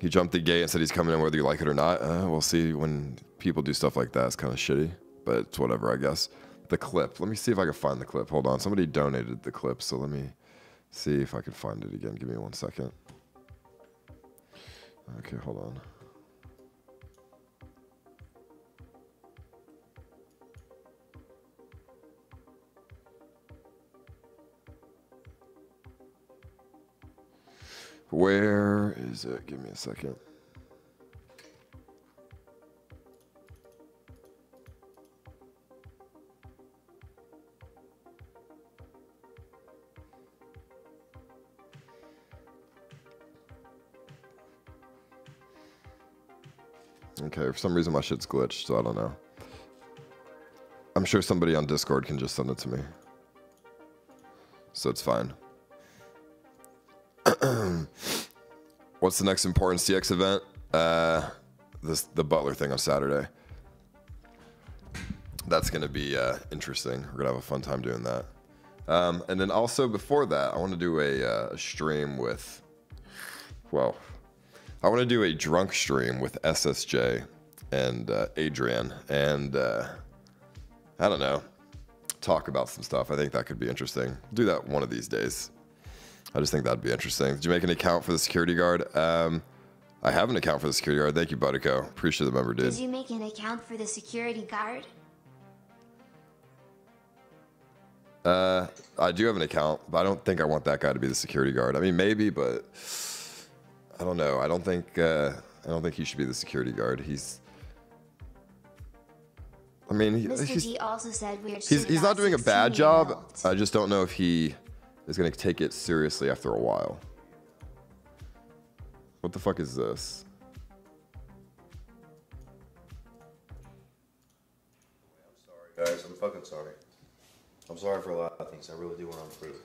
He jumped the gate and said he's coming in whether you like it or not. Uh, we'll see when people do stuff like that. It's kind of shitty, but it's whatever, I guess. The clip. Let me see if I can find the clip. Hold on. Somebody donated the clip, so let me see if I can find it again. Give me one second. Okay, hold on. Where is it? Give me a second. Okay, for some reason my shit's glitched, so I don't know. I'm sure somebody on Discord can just send it to me. So it's fine. What's the next important CX event? Uh, this the Butler thing on Saturday. That's gonna be uh, interesting. We're gonna have a fun time doing that. Um, and then also before that, I want to do a uh, stream with. Well, I want to do a drunk stream with SSJ and uh, Adrian, and uh, I don't know, talk about some stuff. I think that could be interesting. Do that one of these days. I just think that'd be interesting. Did you make an account for the security guard? Um, I have an account for the security guard. Thank you, Buttico. Appreciate the member, dude. Did you make an account for the security guard? Uh, I do have an account, but I don't think I want that guy to be the security guard. I mean, maybe, but I don't know. I don't think uh, I don't think he should be the security guard. He's. I mean, he, Mr. he's G also said weird he's, he's not doing a bad job. I just don't know if he is going to take it seriously after a while. What the fuck is this? I'm sorry, guys, I'm fucking sorry. I'm sorry for a lot of things. I really do want to improve.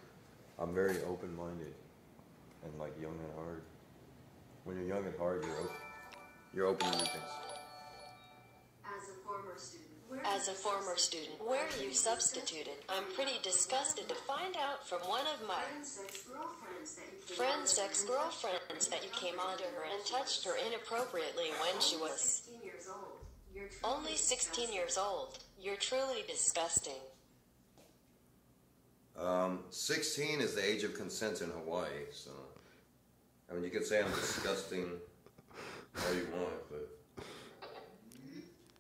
I'm very open-minded and like young and hard. When you're young and hard, you're open. You're open to new things. As a former student, where you substituted? I'm pretty disgusted to find out from one of my friend's ex girlfriends that you came onto her and touched her inappropriately when she was only 16 years old. You're truly disgusting. Um, 16 is the age of consent in Hawaii, so. I mean, you can say I'm disgusting all you want, but.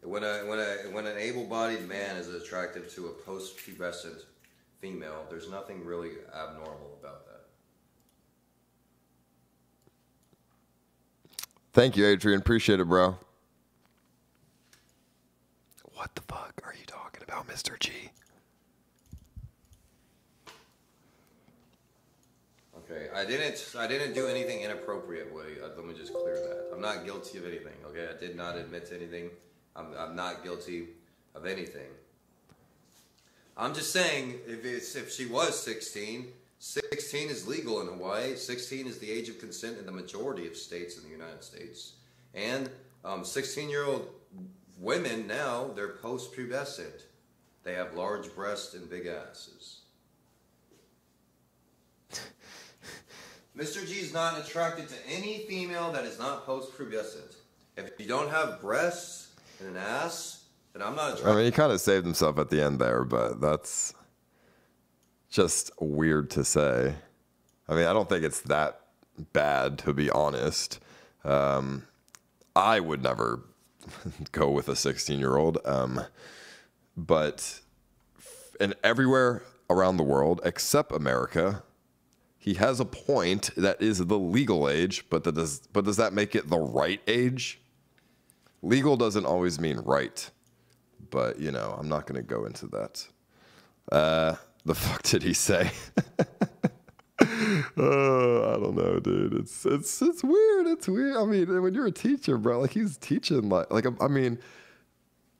When, a, when, a, when an able bodied man is attracted to a post pubescent female, there's nothing really abnormal about that. Thank you, Adrian. Appreciate it, bro. What the fuck are you talking about, Mr. G? Okay, I didn't. I didn't do anything inappropriate. Willie. Uh, let me just clear that. I'm not guilty of anything. Okay, I did not admit to anything. I'm, I'm not guilty of anything. I'm just saying, if it's if she was 16, 16 is legal in Hawaii. 16 is the age of consent in the majority of states in the United States, and um, 16 year old women now they're post pubescent. They have large breasts and big asses. Mr. G is not attracted to any female that is not post-pubescent. If you don't have breasts and an ass, then I'm not I mean, he kind of saved himself at the end there, but that's just weird to say. I mean, I don't think it's that bad, to be honest. Um, I would never go with a 16 year old. Um, but and everywhere around the world except America, he has a point that is the legal age, but that does but does that make it the right age? Legal doesn't always mean right, but you know I'm not going to go into that. Uh, the fuck did he say? uh, I don't know, dude. It's it's it's weird. It's weird. I mean, when you're a teacher, bro, like he's teaching, like like I mean.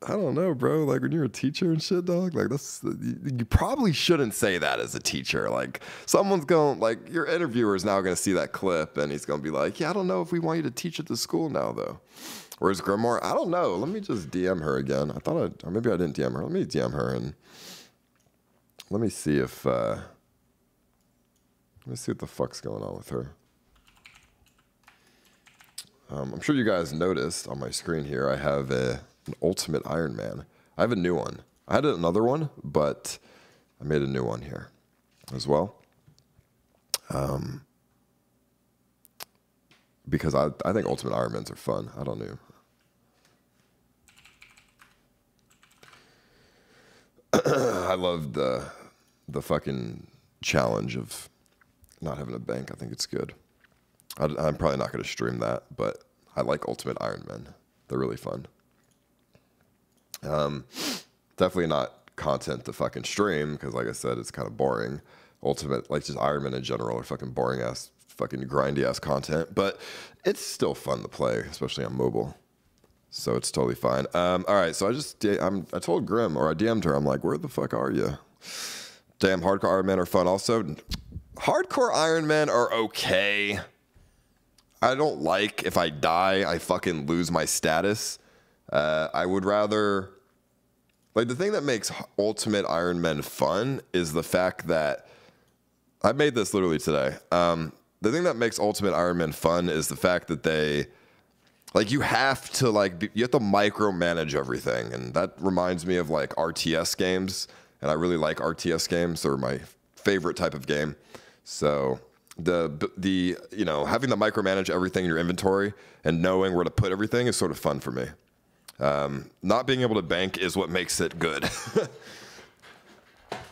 I don't know, bro. Like when you're a teacher and shit, dog. Like that's you, you probably shouldn't say that as a teacher. Like someone's going, like your interviewer is now going to see that clip and he's going to be like, "Yeah, I don't know if we want you to teach at the school now, though." Whereas Grimoire, I don't know. Let me just DM her again. I thought I, or maybe I didn't DM her. Let me DM her and let me see if, uh, let me see what the fuck's going on with her. Um, I'm sure you guys noticed on my screen here, I have a, an Ultimate Iron Man. I have a new one. I had another one, but I made a new one here as well. Um, because I, I think Ultimate Iron Ironmans are fun. I don't know. I love the the fucking challenge of not having a bank. I think it's good. I, am probably not going to stream that, but I like Ultimate Iron Men. They're really fun. Um, definitely not content to fucking stream because, like I said, it's kind of boring. Ultimate, like just Iron Man in general, are fucking boring ass, fucking grindy ass content, but it's still fun to play, especially on mobile. So it's totally fine. Um, all right, so I just I'm, I told Grimoire I DM'd her. I'm like, where the fuck are you? Damn, hardcore Iron Men are fun. Also, hardcore Iron Men are okay. I don't like if I die, I fucking lose my status. Uh, I would rather like the thing that makes Ultimate Iron Men fun is the fact that I made this literally today. Um, the thing that makes Ultimate Iron Man fun is the fact that they like you have to like be, you have to micromanage everything, and that reminds me of like RTS games, and I really like RTS games. They're my favorite type of game. So the the you know having to micromanage everything in your inventory and knowing where to put everything is sort of fun for me. Um, not being able to bank is what makes it good.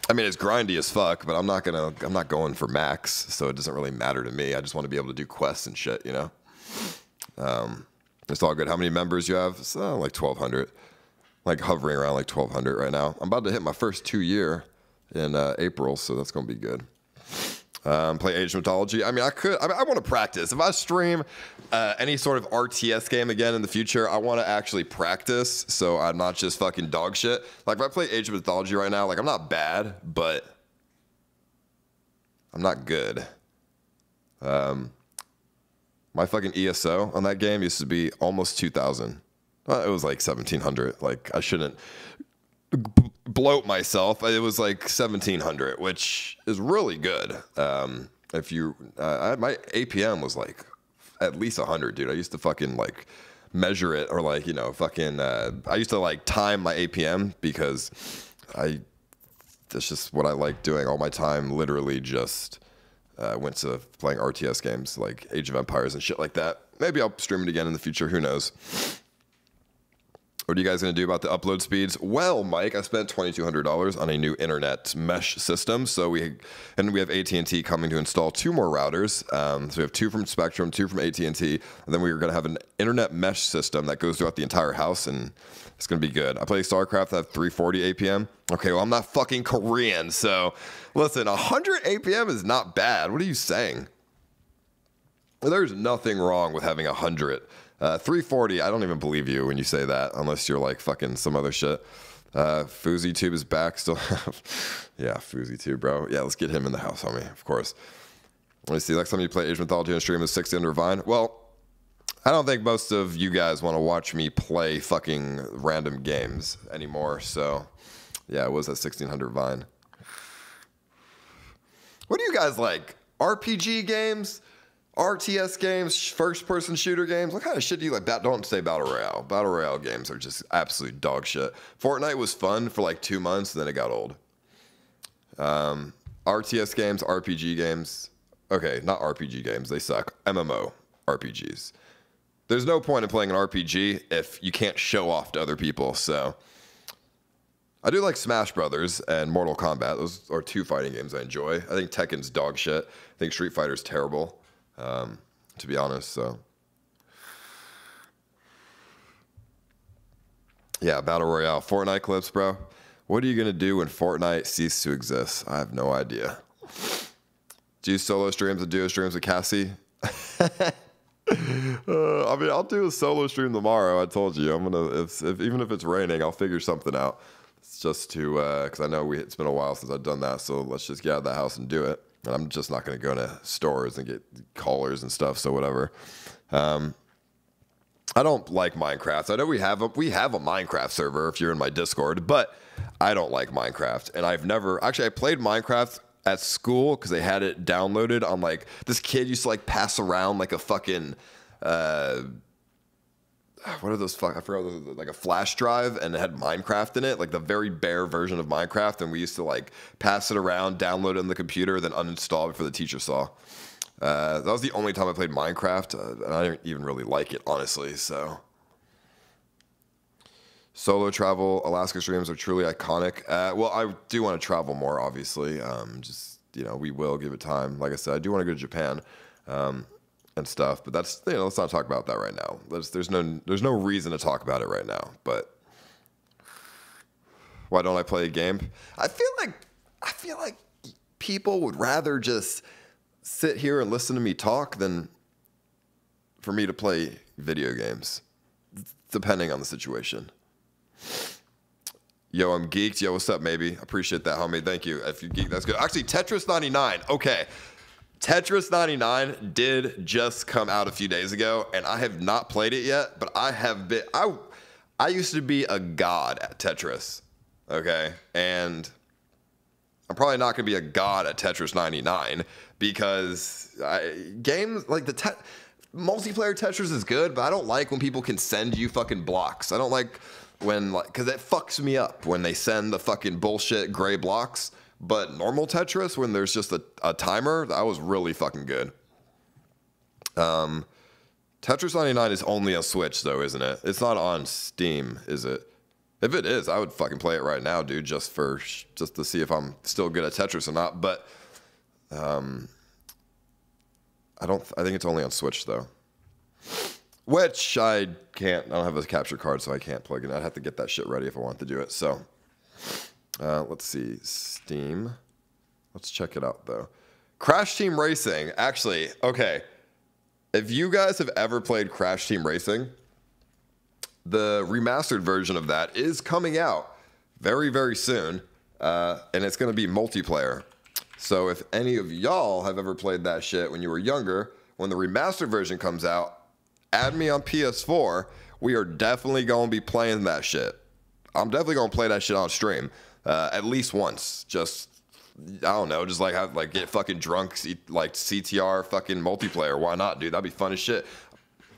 I mean, it's grindy as fuck, but I'm not gonna. I'm not going for max, so it doesn't really matter to me. I just want to be able to do quests and shit, you know. Um, it's all good. How many members you have? It's uh, like 1,200. Like hovering around like 1,200 right now. I'm about to hit my first two year in uh, April, so that's gonna be good um, play Age of Mythology. I mean, I could. I, mean, I want to practice. If I stream uh, any sort of RTS game again in the future, I want to actually practice, so I'm not just fucking dog shit. Like if I play Age of Mythology right now, like I'm not bad, but I'm not good. Um, my fucking ESO on that game used to be almost 2,000. Uh, it was like 1,700. Like I shouldn't bloat myself. It was like 1700, which is really good. Um, if you, uh, I, my APM was like at least 100, dude. I used to fucking like measure it or like, you know, fucking, uh, I used to like time my APM because I, that's just what I like doing. All my time literally just uh, went to playing RTS games like Age of Empires and shit like that. Maybe I'll stream it again in the future. Who knows? What are you guys going to do about the upload speeds? Well, Mike, I spent twenty two hundred dollars on a new internet mesh system. So we and we have AT and T coming to install two more routers. Um, so we have two from Spectrum, two from AT and T, and then we are going to have an internet mesh system that goes throughout the entire house, and it's going to be good. I play StarCraft at 340 APM. Okay, well I'm not fucking Korean, so listen, 100 APM is not bad. What are you saying? There's nothing wrong with having 100. Uh, 340, I don't even believe you when you say that, unless you're like fucking some other shit. Uh, Tube is back still. yeah, Tube, bro. Yeah, let's get him in the house, homie, of course. Let me see. Next time you play Age Mythology on stream is 60 under Vine. Well, I don't think most of you guys want to watch me play fucking random games anymore. So, yeah, it was at 1600 Vine. What do you guys like? RPG games? RTS games, first person shooter games. What kind of shit do you like? Don't say Battle Royale. Battle Royale games are just absolute dog shit. Fortnite was fun for like two months, and then it got old. Um, RTS games, RPG games. Okay, not RPG games. They suck. MMO RPGs. There's no point in playing an RPG if you can't show off to other people. So I do like Smash Brothers and Mortal Kombat. Those are two fighting games I enjoy. I think Tekken's dog shit. I think Street Fighter's terrible um, to be honest. So, yeah, Battle Royale, Fortnite clips, bro. What are you gonna do when Fortnite ceases to exist? I have no idea. Do you solo streams and duo streams with Cassie? uh, I mean, I'll do a solo stream tomorrow. I told you, I'm gonna. If, if even if it's raining, I'll figure something out. It's just to because uh, I know we, it's been a while since I've done that. So let's just get out of the house and do it. And I'm just not going to go into stores and get callers and stuff. So whatever. Um, I don't like Minecraft. I know we have a we have a Minecraft server if you're in my Discord, but I don't like Minecraft. And I've never actually I played Minecraft at school because they had it downloaded on like this kid used to like pass around like a fucking uh, what are those fuck? I forgot like a flash drive and it had Minecraft in it, like the very bare version of Minecraft. And we used to like pass it around, download it on the computer, then uninstall before the teacher saw. Uh, that was the only time I played Minecraft, uh, and I didn't even really like it honestly. So. Solo travel, Alaska streams are truly iconic. Uh, well, I do want to travel more, obviously. Um, just you know, we will give it time. Like I said, I do want to go to Japan. Um, and stuff. But that's you know, let's not talk about that right now. There's there's no there's no reason to talk about it right now. But why don't I play a game? I feel like I feel like people would rather just sit here and listen to me talk than for me to play video games, depending on the situation. Yo, I'm geeked. Yo, what's up, maybe? Appreciate that, homie. Thank you. If you geek, that's good. Actually, Tetris 99. Okay. Tetris 99 did just come out a few days ago, and I have not played it yet, but I have been. I, I used to be a god at Tetris, okay? And I'm probably not going to be a god at Tetris 99 because I, games like the te- multiplayer Tetris is good, but I don't like when people can send you fucking blocks. I don't like when, like, because it fucks me up when they send the fucking bullshit gray blocks. But normal Tetris, when there's just a, a timer, that was really fucking good. Um, Tetris 99 is only on Switch, though, isn't it? It's not on Steam, is it? If it is, I would fucking play it right now, dude, just for just to see if I'm still good at Tetris or not. But um, I don't. I think it's only on Switch though. Which I can't. I don't have a capture card, so I can't plug it. I'd have to get that shit ready if I want to do it. So. Uh, let's see, Steam. Let's check it out though. Crash Team Racing. Actually, okay. If you guys have ever played Crash Team Racing, the remastered version of that is coming out very, very soon, uh, and it's going to be multiplayer. So if any of y'all have ever played that shit when you were younger, when the remastered version comes out, add me on PS4. We are definitely going to be playing that shit. I'm definitely going to play that shit on stream uh, at least once. Just I don't know, just like have, like get fucking drunk, like CTR fucking multiplayer. Why not, dude? That'd be fun as shit.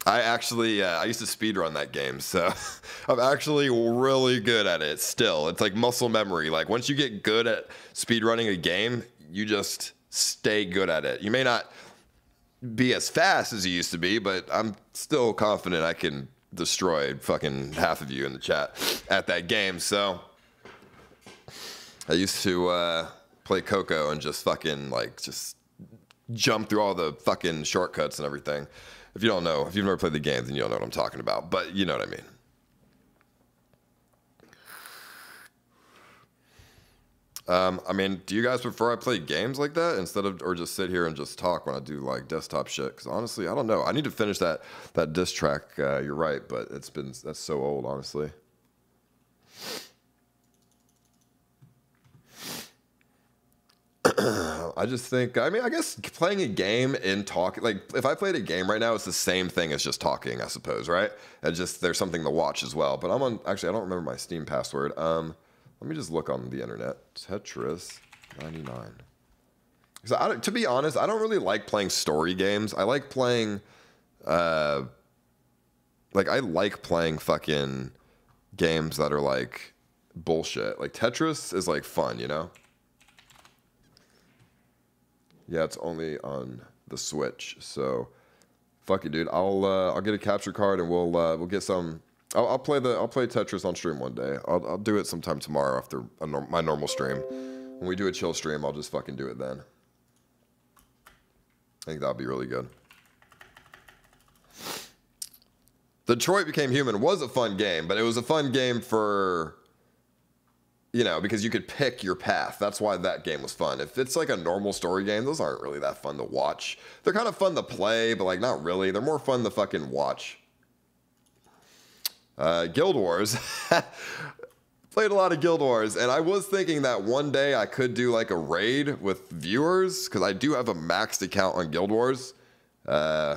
I actually uh, I used to speed run that game, so I'm actually really good at it. Still, it's like muscle memory. Like once you get good at speed running a game, you just stay good at it. You may not be as fast as you used to be, but I'm still confident I can destroy fucking half of you in the chat at that game. So I used to uh, play Coco and just fucking like just jump through all the fucking shortcuts and everything. If you don't know, if you've never played the game, then you don't know what I'm talking about. But you know what I mean. Um, I mean, do you guys prefer I play games like that instead of, or just sit here and just talk when I do like desktop shit? Because honestly, I don't know. I need to finish that that diss track. Uh, you're right, but it's been that's so old, honestly. I just think, I mean, I guess playing a game and talking, like if I played a game right now, it's the same thing as just talking, I suppose, right? And just there's something to watch as well. But I'm on, actually, I don't remember my Steam password. Um, let me just look on the internet. Tetris 99. So I, to be honest, I don't really like playing story games. I like playing, uh, like I like playing fucking games that are like bullshit. Like Tetris is like fun, you know? Yeah, it's only on the Switch. So, fuck it, dude. I'll uh, I'll get a capture card and we'll uh, we'll get some. I'll, I'll, play the I'll play Tetris on stream one day. I'll I'll do it sometime tomorrow after norm, my normal stream. When we do a chill stream, I'll just fucking do it then. I think that'll be really good. Detroit Became Human was a fun game, but it was a fun game for you know, because you could pick your path. That's why that game was fun. If it's like a normal story game, those aren't really that fun to watch. They're kind of fun to play, but like not really. They're more fun to fucking watch. Uh, Guild Wars. Played a lot of Guild Wars, and I was thinking that one day I could do like a raid with viewers because I do have a maxed account on Guild Wars. Uh,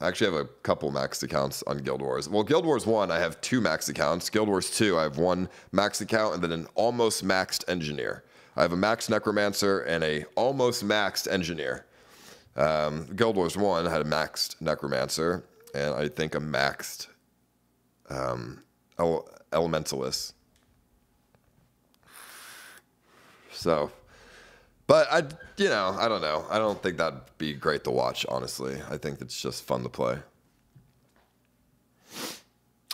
I actually have a couple maxed accounts on Guild Wars. Well, Guild Wars 1, I have two maxed accounts. Guild Wars 2, I have one maxed account and then an almost maxed engineer. I have a maxed necromancer and a almost maxed engineer. Um, Guild Wars 1 had a maxed necromancer. and I think a maxed um, ele- elementalist. So, but I, you know, I don't know. I don't think that'd be great to watch. Honestly, I think it's just fun to play.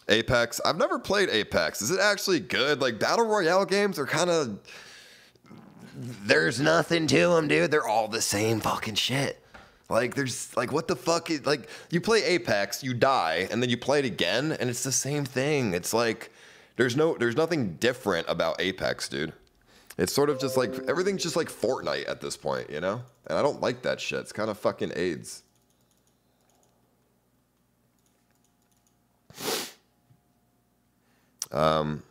Apex. I've never played Apex. Is it actually good? Like battle royale games are kind of. There's nothing to them, dude. They're all the same fucking shit. Like there's like what the fuck is like you play Apex, you die, and then you play it again, and it's the same thing. It's like there's no there's nothing different about Apex, dude. It's sort of just like everything's just like Fortnite at this point, you know? And I don't like that shit. It's kind of fucking AIDS. Um,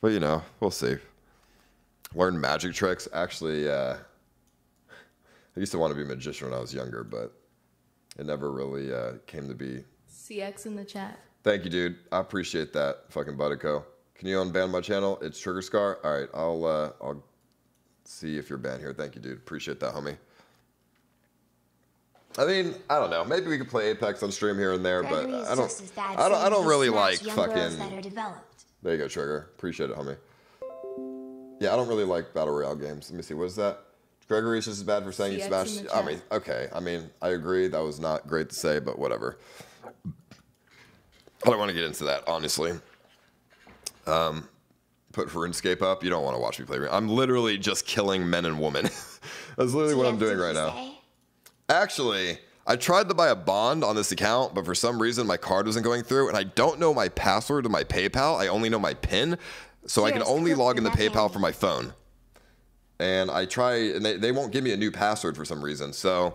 but you know, we'll see. Learn magic tricks. Actually, uh, I used to want to be a magician when I was younger, but it never really uh, came to be. CX in the chat. Thank you, dude. I appreciate that, fucking Butterco. Can you unban my channel? It's Trigger Scar. All right, I'll uh, I'll see if you're banned here. Thank you, dude. Appreciate that, homie. I mean, I don't know. Maybe we could play Apex on stream here and there, but Gregory is I don't. just as bad I don't. I don't really like young fucking. developed. There you go, Trigger. Appreciate it, homie. Yeah, I don't really like battle royale games. Let me see. What is that? Gregory is just as bad for saying you CX smashed. I mean, okay. I mean, I agree. That was not great to say, but whatever. I don't want to get into that, honestly. Um, put RuneScape up. You don't want to watch me play. I'm literally just killing men and women. That's literally what I'm doing right now. Actually, I tried to buy a bond on this account, but for some reason my card wasn't going through, and I don't know my password to my PayPal. I only know my PIN, so I can only log of into that PayPal handy. from my phone. And I try, and they, they won't give me a new password for some reason. So,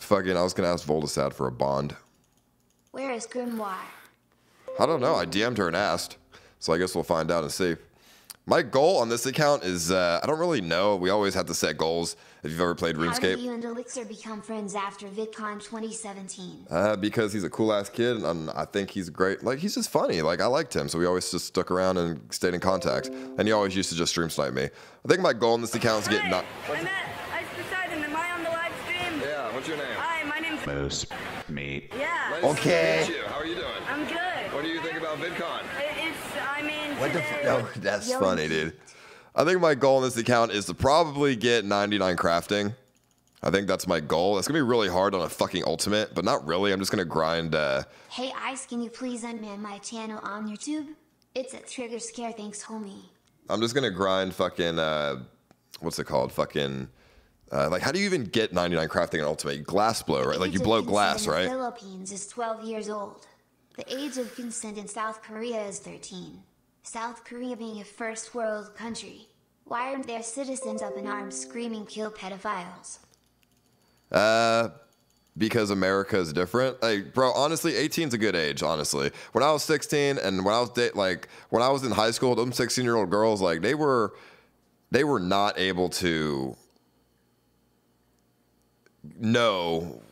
fucking, I was gonna ask Voldesad for a bond. Where is Grimoire? I don't know. I DM'd her and asked, so I guess we'll find out and see. My goal on this account is uh, I don't really know. We always have to set goals. If you've ever played RuneScape. How did you and Elixir become friends after VidCon 2017? Uh, because he's a cool ass kid, and I think he's great. Like he's just funny. Like I liked him, so we always just stuck around and stayed in contact. And he always used to just stream snipe me. I think my goal in this account is to get not. I'm at Ice Poseidon. Am I on the live stream? Yeah. What's your name? Hi, my name's. Moose meat. Yeah. Okay. How are you doing? I'm. What do you think about VidCon? It's. I mean. What the? today- F- oh, that's Yo, funny, dude. I think my goal in this account is to probably get 99 crafting. I think that's my goal. It's gonna be really hard on a fucking ultimate, but not really. I'm just gonna grind. Uh, Hey Ice, can you please unman my channel on YouTube? It's a Trigger Scare, thanks homie. I'm just gonna grind fucking uh, what's it called? Fucking uh, like how do you even get 99 crafting an ultimate? Glass blow, right? Like you blow glass, in the right? Philippines is 12 years old. The age of consent in South Korea is 13. South Korea being a first world country. Why aren't their citizens up in arms screaming kill pedophiles? Uh, because America is different. Like, bro, honestly, 18 is a good age. Honestly, when I was 16 and when I was like when I was in high school, them 16 year old girls like they were they were not able to know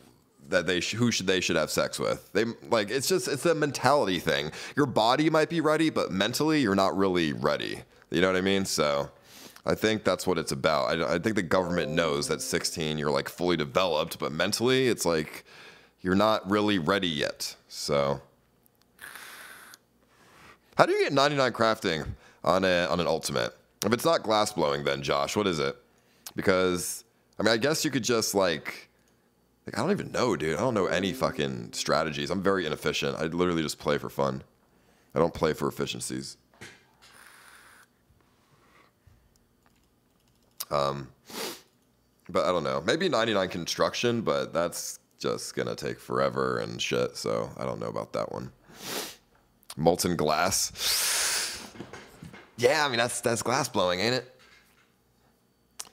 that they sh- who should they should have sex with. They like it's just it's a mentality thing. Your body might be ready, but mentally you're not really ready. You know what I mean? So I think that's what it's about. I, I think the government knows that 16 you're like fully developed, but mentally it's like you're not really ready yet. So how do you get 99 crafting on a on an ultimate? If it's not glass blowing, then Josh, what is it? Because I mean, I guess you could just like, like I don't even know, dude. I don't know any fucking strategies. I'm very inefficient. I literally just play for fun. I don't play for efficiencies. Um, but I don't know. Maybe 99 construction, but that's just gonna take forever and shit. So I don't know about that one. Molten glass. Yeah, I mean that's that's glass blowing, ain't it?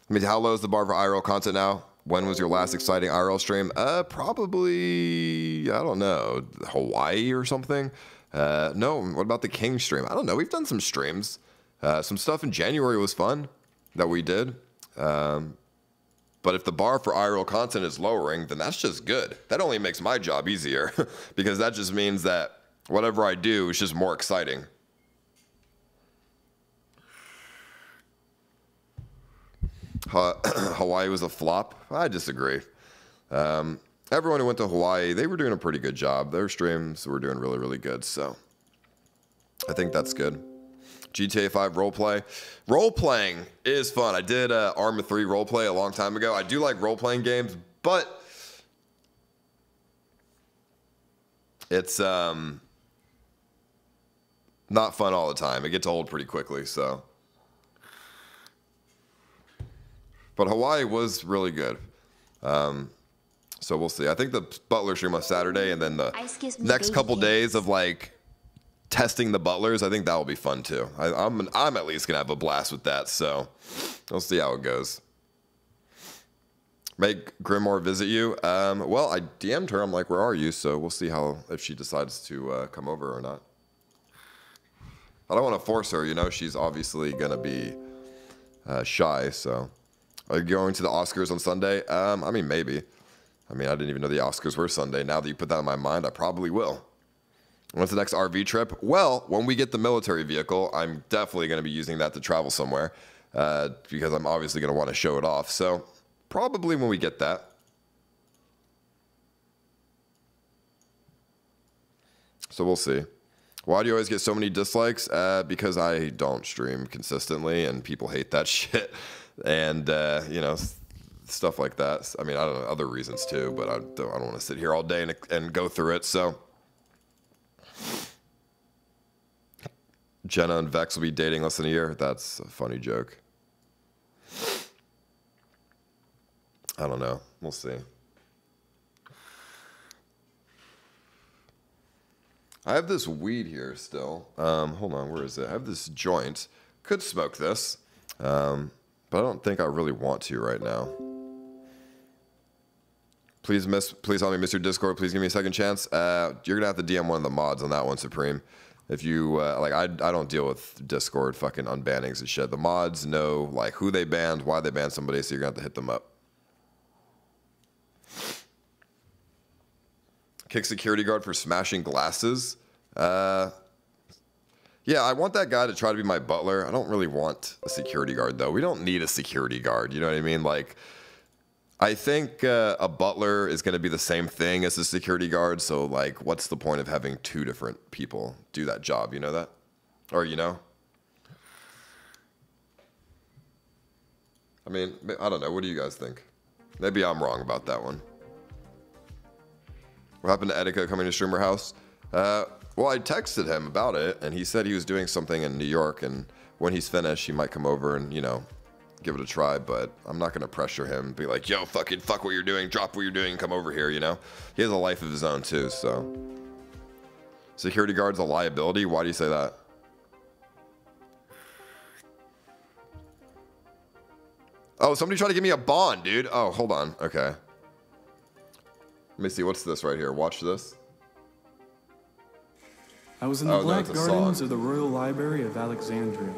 I mean, how low is the bar for IRL content now? When was your last exciting IRL stream? Uh, probably I don't know, Hawaii or something. Uh, no, what about the King stream? I don't know. We've done some streams. Uh, some stuff in January was fun that we did. Um, but if the bar for IRL content is lowering, then that's just good. That only makes my job easier because that just means that whatever I do is just more exciting. Hawaii was a flop. I disagree. Um, everyone who went to Hawaii, they were doing a pretty good job. Their streams were doing really, really good. So I think that's good. GTA 5 roleplay. Role playing is fun. I did uh, Arma 3 roleplay a long time ago. I do like role playing games, but it's um, not fun all the time. It gets old pretty quickly. So, but Hawaii was really good. Um, so we'll see. I think the Butler stream on Saturday, and then the Ice gives me next couple kids. days of like testing the butlers. I think that will be fun too. I, I'm I'm at least gonna have a blast with that. So we'll see how it goes. Make Grimoire visit you. Um, well, I DM'd her. I'm like, where are you? So we'll see how if she decides to uh, come over or not. I don't want to force her. You know, she's obviously gonna be uh, shy. So, are you going to the Oscars on Sunday? Um, I mean, maybe. I mean, I didn't even know the Oscars were Sunday. Now that you put that in my mind, I probably will. What's the next RV trip? Well, when we get the military vehicle, I'm definitely going to be using that to travel somewhere uh, because I'm obviously going to want to show it off. So, probably when we get that. So, we'll see. Why do you always get so many dislikes? Uh, because I don't stream consistently and people hate that shit. And, uh, you know, stuff like that. I mean, I don't know, other reasons too, but I don't, I don't want to sit here all day and, and go through it. So, Jenna and Vex will be dating less than a year. That's a funny joke. I don't know. We'll see. I have this weed here still. Um, hold on, where is it? I have this joint. Could smoke this, um, but I don't think I really want to right now. Please miss, please help me, Mr. Discord. Please give me a second chance. Uh, you're gonna have to DM one of the mods on that one, Supreme. If you uh, like, I I don't deal with Discord fucking unbannings and shit. The mods know like who they banned, why they banned somebody, so you're gonna have to hit them up. Kick security guard for smashing glasses. Uh, yeah, I want that guy to try to be my butler. I don't really want a security guard though. We don't need a security guard. You know what I mean? Like. I think uh, a butler is going to be the same thing as a security guard. So, like, what's the point of having two different people do that job? You know that? Or, you know? I mean, I don't know. What do you guys think? Maybe I'm wrong about that one. What happened to Etika coming to Streamer House? Uh, well, I texted him about it, and he said he was doing something in New York, and when he's finished, he might come over and, you know, give it a try, but I'm not gonna pressure him. Be like, yo, fucking fuck what you're doing, drop what you're doing, come over here. You know, he has a life of his own too. So, security guard's a liability. Why do you say that? Oh, somebody tried to give me a bond, dude. Oh, hold on. Okay. Let me see. What's this right here? Watch this. I was in the Oh, Black it's Gardens of the Royal Library of Alexandria.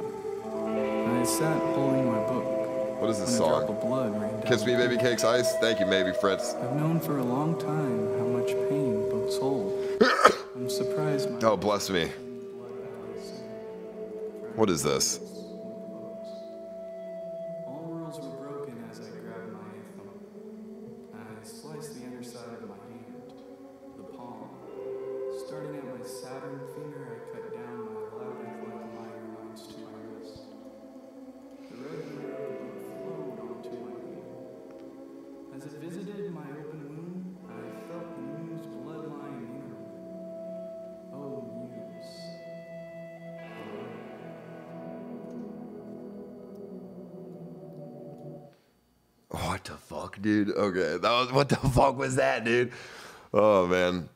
And I sat holding my book What is this song? of blood ran down. Kiss me, baby cakes, ice. Thank you, maybe Fritz. I've known for a long time how much pain books hold. I'm surprised my Oh, bless me. What is this? Dude? Okay, that was what the fuck was that, dude? Oh man,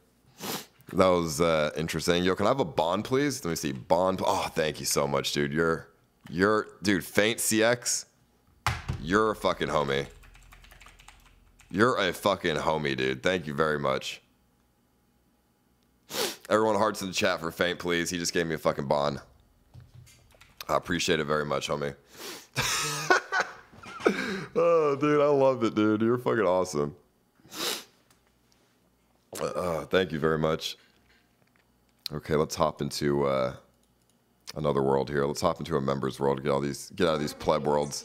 that was uh, interesting. Yo, can I have a bond, please? Let me see, bond. Oh, thank you so much, dude. You're, you're, dude. Faint CX, you're a fucking homie. You're a fucking homie, dude. Thank you very much. Everyone, hearts in the chat for Faint, please. He just gave me a fucking bond. I appreciate it very much, homie. Oh, dude, I love it, dude. You're fucking awesome. Uh, thank you very much. Okay, let's hop into uh, another world here. Let's hop into a members world. Get all these, get out of these pleb worlds.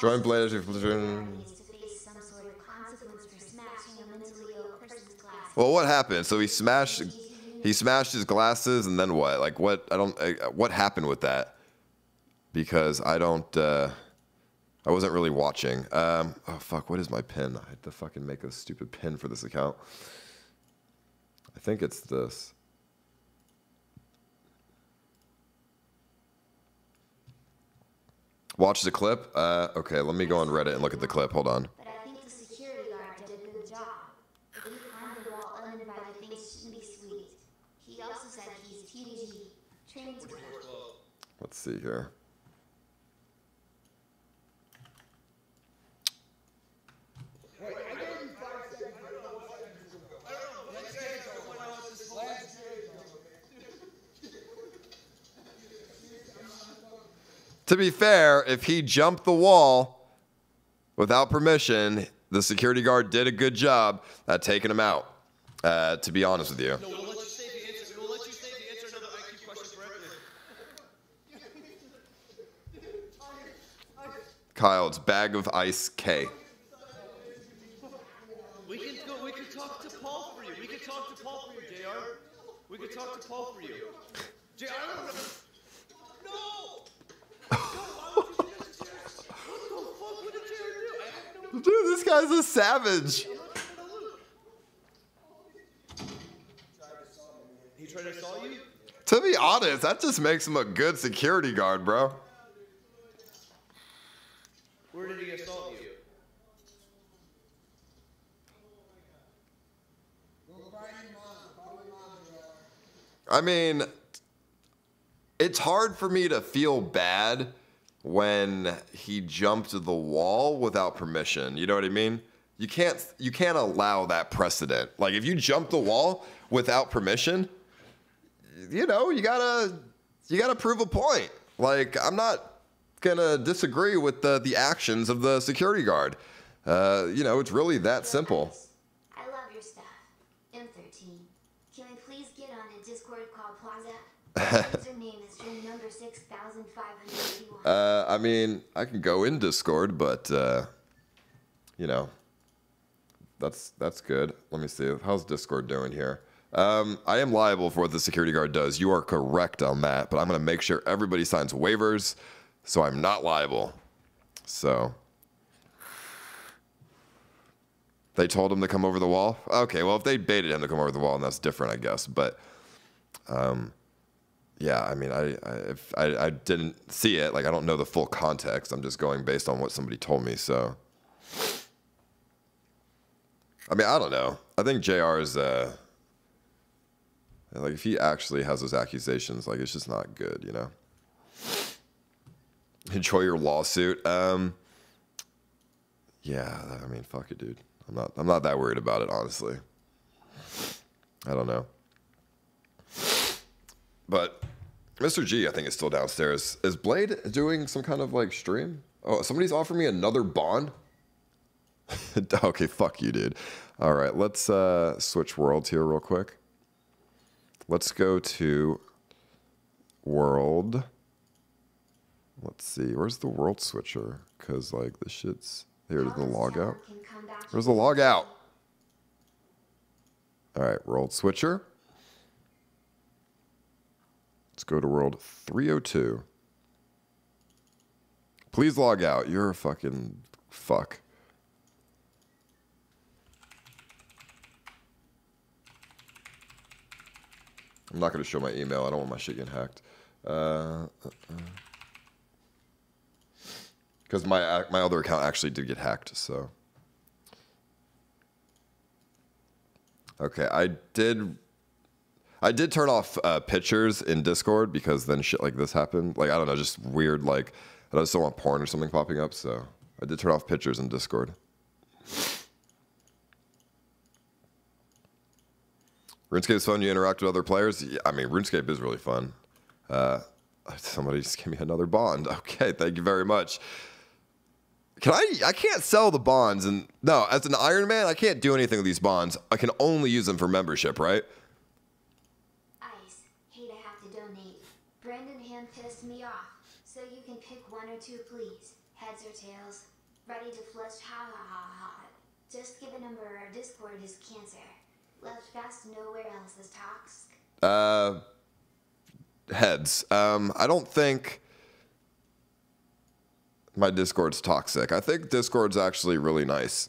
Join Blade. Well, what happened? So he smashed, he smashed his glasses, and then what? Like what? I don't. uh, What happened with that? Because I don't. Uh, I wasn't really watching. Um, oh fuck! What is my pin? I had to fucking make a stupid pin for this account. I think it's this. Watch the clip. Uh, okay, let me go on Reddit and look at the clip. Hold on. But I think the security guard did a good job. If you climb the wall uninvited, things shouldn't be sweet. He also said he's TDG, training to Let's see here. To be fair, if he jumped the wall without permission, the security guard did a good job at taking him out. Uh, to be honest with you. We'll you say the answer. We'll you say the answer to another IQ question correctly. Kyle, it's bag of ice K. We can go. We can talk to Paul for you. We can talk to Paul for you, Jr. We can talk to Paul for you. Jr. I don't know. No. No. Why would you do that to Jr.? What the fuck would a Jr. do? I have no. Dude, this guy's a savage. He tried to assault you. To be honest, that just makes him a good security guard, bro. Where did he assault you? I mean, it's hard for me to feel bad when he jumped the wall without permission. You know what I mean? You can't you can't allow that precedent. Like if you jump the wall without permission, you know, you gotta you gotta prove a point. Like I'm not gonna disagree with the the actions of the security guard. Uh, you know, it's really that simple. I love your stuff. M13. Can we please get on a Discord called Plaza? Username is number 6581. Uh, I mean, I can go in Discord, but uh, you know, that's that's good. Let me see. How's Discord doing here? Um, I am liable for what the security guard does. You are correct on that, but I'm gonna make sure everybody signs waivers, so I'm not liable. So they told him to come over the wall. Okay, well if they baited him to come over the wall, and that's different, I guess. But um, yeah, I mean, I I, if I I didn't see it. Like I don't know the full context. I'm just going based on what somebody told me. So, I mean, I don't know. I think Jr. is uh, like if he actually has those accusations, like it's just not good, you know. Enjoy your lawsuit. Um, yeah, I mean, fuck it, dude. I'm not. I'm not that worried about it, honestly. I don't know. But Mr. G, I think, is still downstairs. Is Blade doing some kind of like stream? Oh, somebody's offering me another bond. okay, fuck you, dude. All right, let's uh, switch worlds here real quick. Let's go to world. Let's see. Where's the world switcher? Because like the shit's here. Is the log out? Can come back Where's the logout? All right, world switcher. Let's go to world 302. Please log out. You're a fucking fuck. I'm not going to show my email. I don't want my shit getting hacked. Uh, uh, uh. because my uh, my other account actually did get hacked. So okay, I did. I did turn off uh, pictures in Discord because then shit like this happened. Like I don't know, just weird. Like I just don't want porn or something popping up. So I did turn off pictures in Discord. RuneScape is fun. You interact with other players. I mean, RuneScape is really fun. Uh, somebody just gave me another bond. Okay, thank you very much. Can I? I can't sell the bonds, and no, as an Iron Man, I can't do anything with these bonds. I can only use them for membership, right? Ice. Hate I have to donate. Brandon hand pissed me off. So you can pick one or two, please. Heads or tails. Ready to flush? Ha ha ha ha. Just give a number. Discord is cancer. Left fast nowhere else is toxic. Uh, heads. Um, I don't think my Discord's toxic. I think Discord's actually really nice.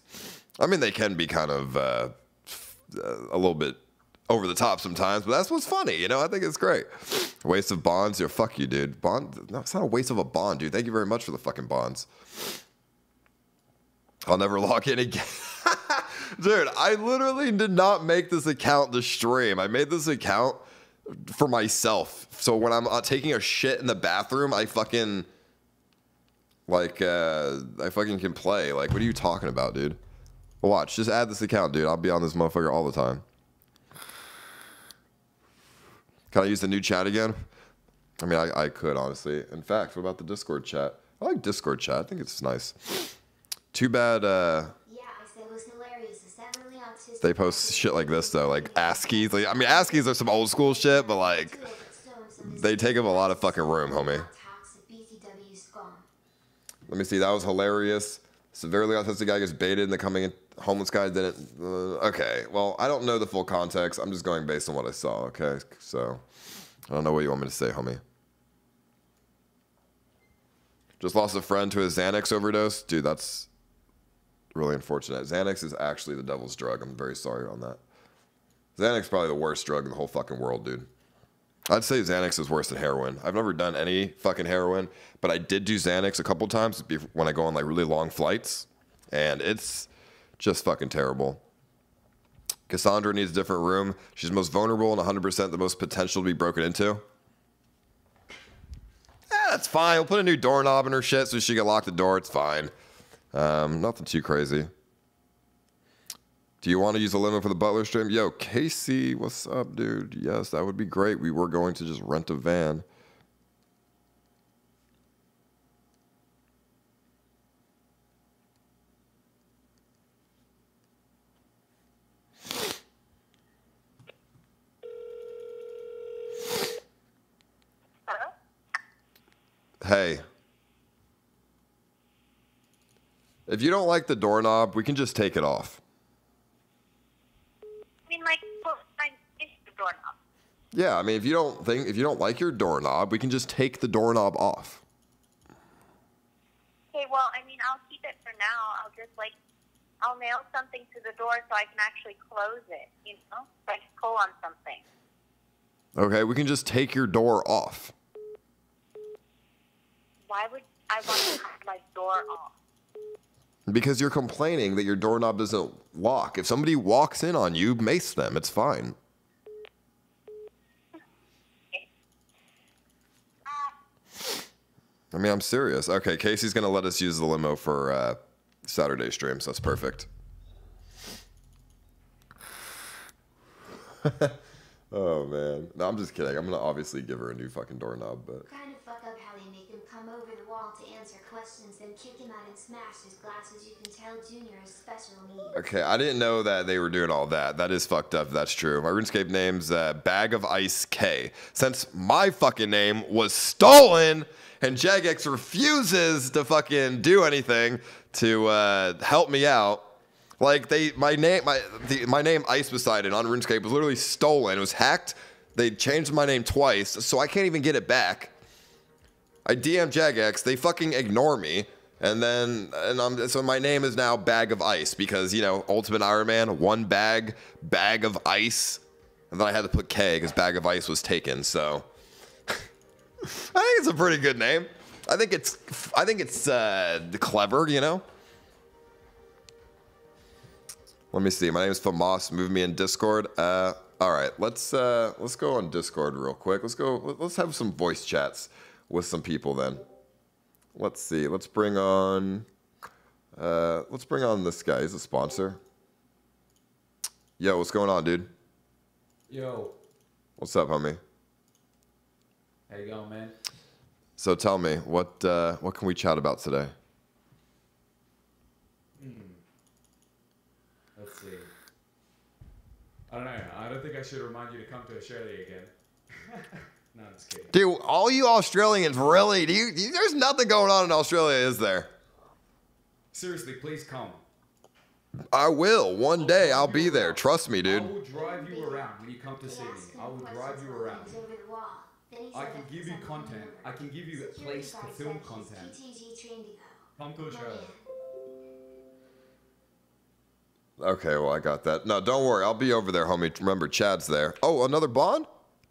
I mean, they can be kind of uh, uh, a little bit over the top sometimes, but that's what's funny. You know, I think it's great. Waste of bonds. Yo, fuck you, dude. Bond. No, it's not a waste of a bond, dude. Thank you very much for the fucking bonds. I'll never log in again. Dude, I literally did not make this account to stream. I made this account for myself. So when I'm uh, taking a shit in the bathroom, I fucking like uh I fucking can play. Like what are you talking about, dude? Watch, just add this account, dude. I'll be on this motherfucker all the time. Can I use the new chat again? I mean, I, I could honestly. In fact, what about the Discord chat? I like Discord chat. I think it's nice. Too bad uh, Yeah, I said it was hilarious. Is that really autistic? they post shit like this though, like ASCIIs. Like, I mean, ASCIIs are some old school shit, but like they take up a lot of fucking room, homie. Toxic BTW scum. Let me see. That was hilarious. Severely autistic guy gets baited, and the coming in homeless guy didn't. Uh, okay. Well, I don't know the full context. I'm just going based on what I saw. Okay. So I don't know what you want me to say, homie. Just lost a friend to a Xanax overdose. Dude, that's really unfortunate. Xanax is actually the devil's drug. I'm very sorry on that. Xanax is probably the worst drug in the whole fucking world, dude. I'd say Xanax is worse than heroin. I've never done any fucking heroin, but I did do Xanax a couple times when I go on like really long flights, and it's just fucking terrible. Cassandra needs a different room. She's most vulnerable and 100% the most potential to be broken into. Yeah, that's fine. We'll put a new doorknob in her shit so she can lock the door. It's fine. Um, nothing too crazy. Do you want to use a limo for the Butler stream? Yo, Casey, what's up, dude? Yes, that would be great. We were going to just rent a van. Hey. If you don't like the doorknob, we can just take it off. I mean, like, well, I it's the doorknob. Yeah, I mean, if you don't think if you don't like your doorknob, we can just take the doorknob off. Okay, well, I mean, I'll keep it for now. I'll just like, I'll nail something to the door so I can actually close it. You know, so I can pull on something. Okay, we can just take your door off. Why would I want to have my door off? Because you're complaining that your doorknob doesn't lock. If somebody walks in on you, mace them. It's fine. I mean, I'm serious. Okay, Casey's gonna let us use the limo for uh, Saturday streams. That's perfect. oh man, no, I'm just kidding. I'm gonna obviously give her a new fucking doorknob, but wall to answer questions, then kick him out and smash his glasses. You can tell Junior has special needs. Okay, I didn't know that they were doing all that. That is fucked up. That's true. My RuneScape name's uh, Bag of Ice K. Since my fucking name was stolen and Jagex refuses to fucking do anything to uh, help me out, like they, my name, my the, my name Ice Poseidon on RuneScape was literally stolen. It was hacked. They changed my name twice, so I can't even get it back. I DM Jagex, they fucking ignore me. And then, and I'm, so my name is now Bag of Ice because, you know, Ultimate Iron Man, one bag, bag of ice. And then I had to put K because Bag of Ice was taken. So I think it's a pretty good name. I think it's, I think it's uh, clever, you know? Let me see. My name is Famas. Move me in Discord. Uh, all right, let's uh, let's go on Discord real quick. Let's go. Let's have some voice chats with some people then. Let's see. Let's bring on. Uh, let's bring on this guy. He's a sponsor. Yo, what's going on, dude? Yo, What's up, homie? how you going, man? So tell me, what uh, what can we chat about today? Let's see. I don't know. I don't think I should remind you to come to Australia again. no, I'm just kidding. Dude, all you Australians really, do you, you, there's nothing going on in Australia, is there? Seriously, please come. I will. One day I'll be there. Trust me, dude. I will drive you around when you come to see me. I will drive you around. I can give you content. I can give you a place to film content. Come to Australia. Okay, well, I got that. No, don't worry. I'll be over there, homie. Remember, Chad's there. Oh, another bond?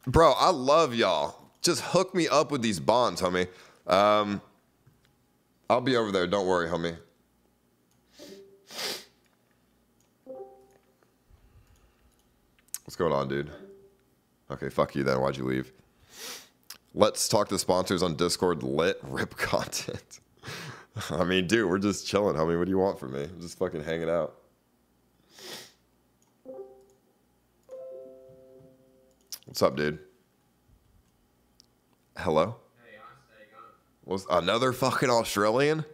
Bro, I love y'all. Just hook me up with these bonds, homie. Um, I'll be over there. Don't worry, homie. What's going on, dude? Okay, fuck you then. Why'd you leave? Let's talk to sponsors on Discord. Lit rip content. I mean, dude, we're just chilling, homie. What do you want from me? I'm just fucking hanging out. What's up, dude? Hello? Was another fucking Australian?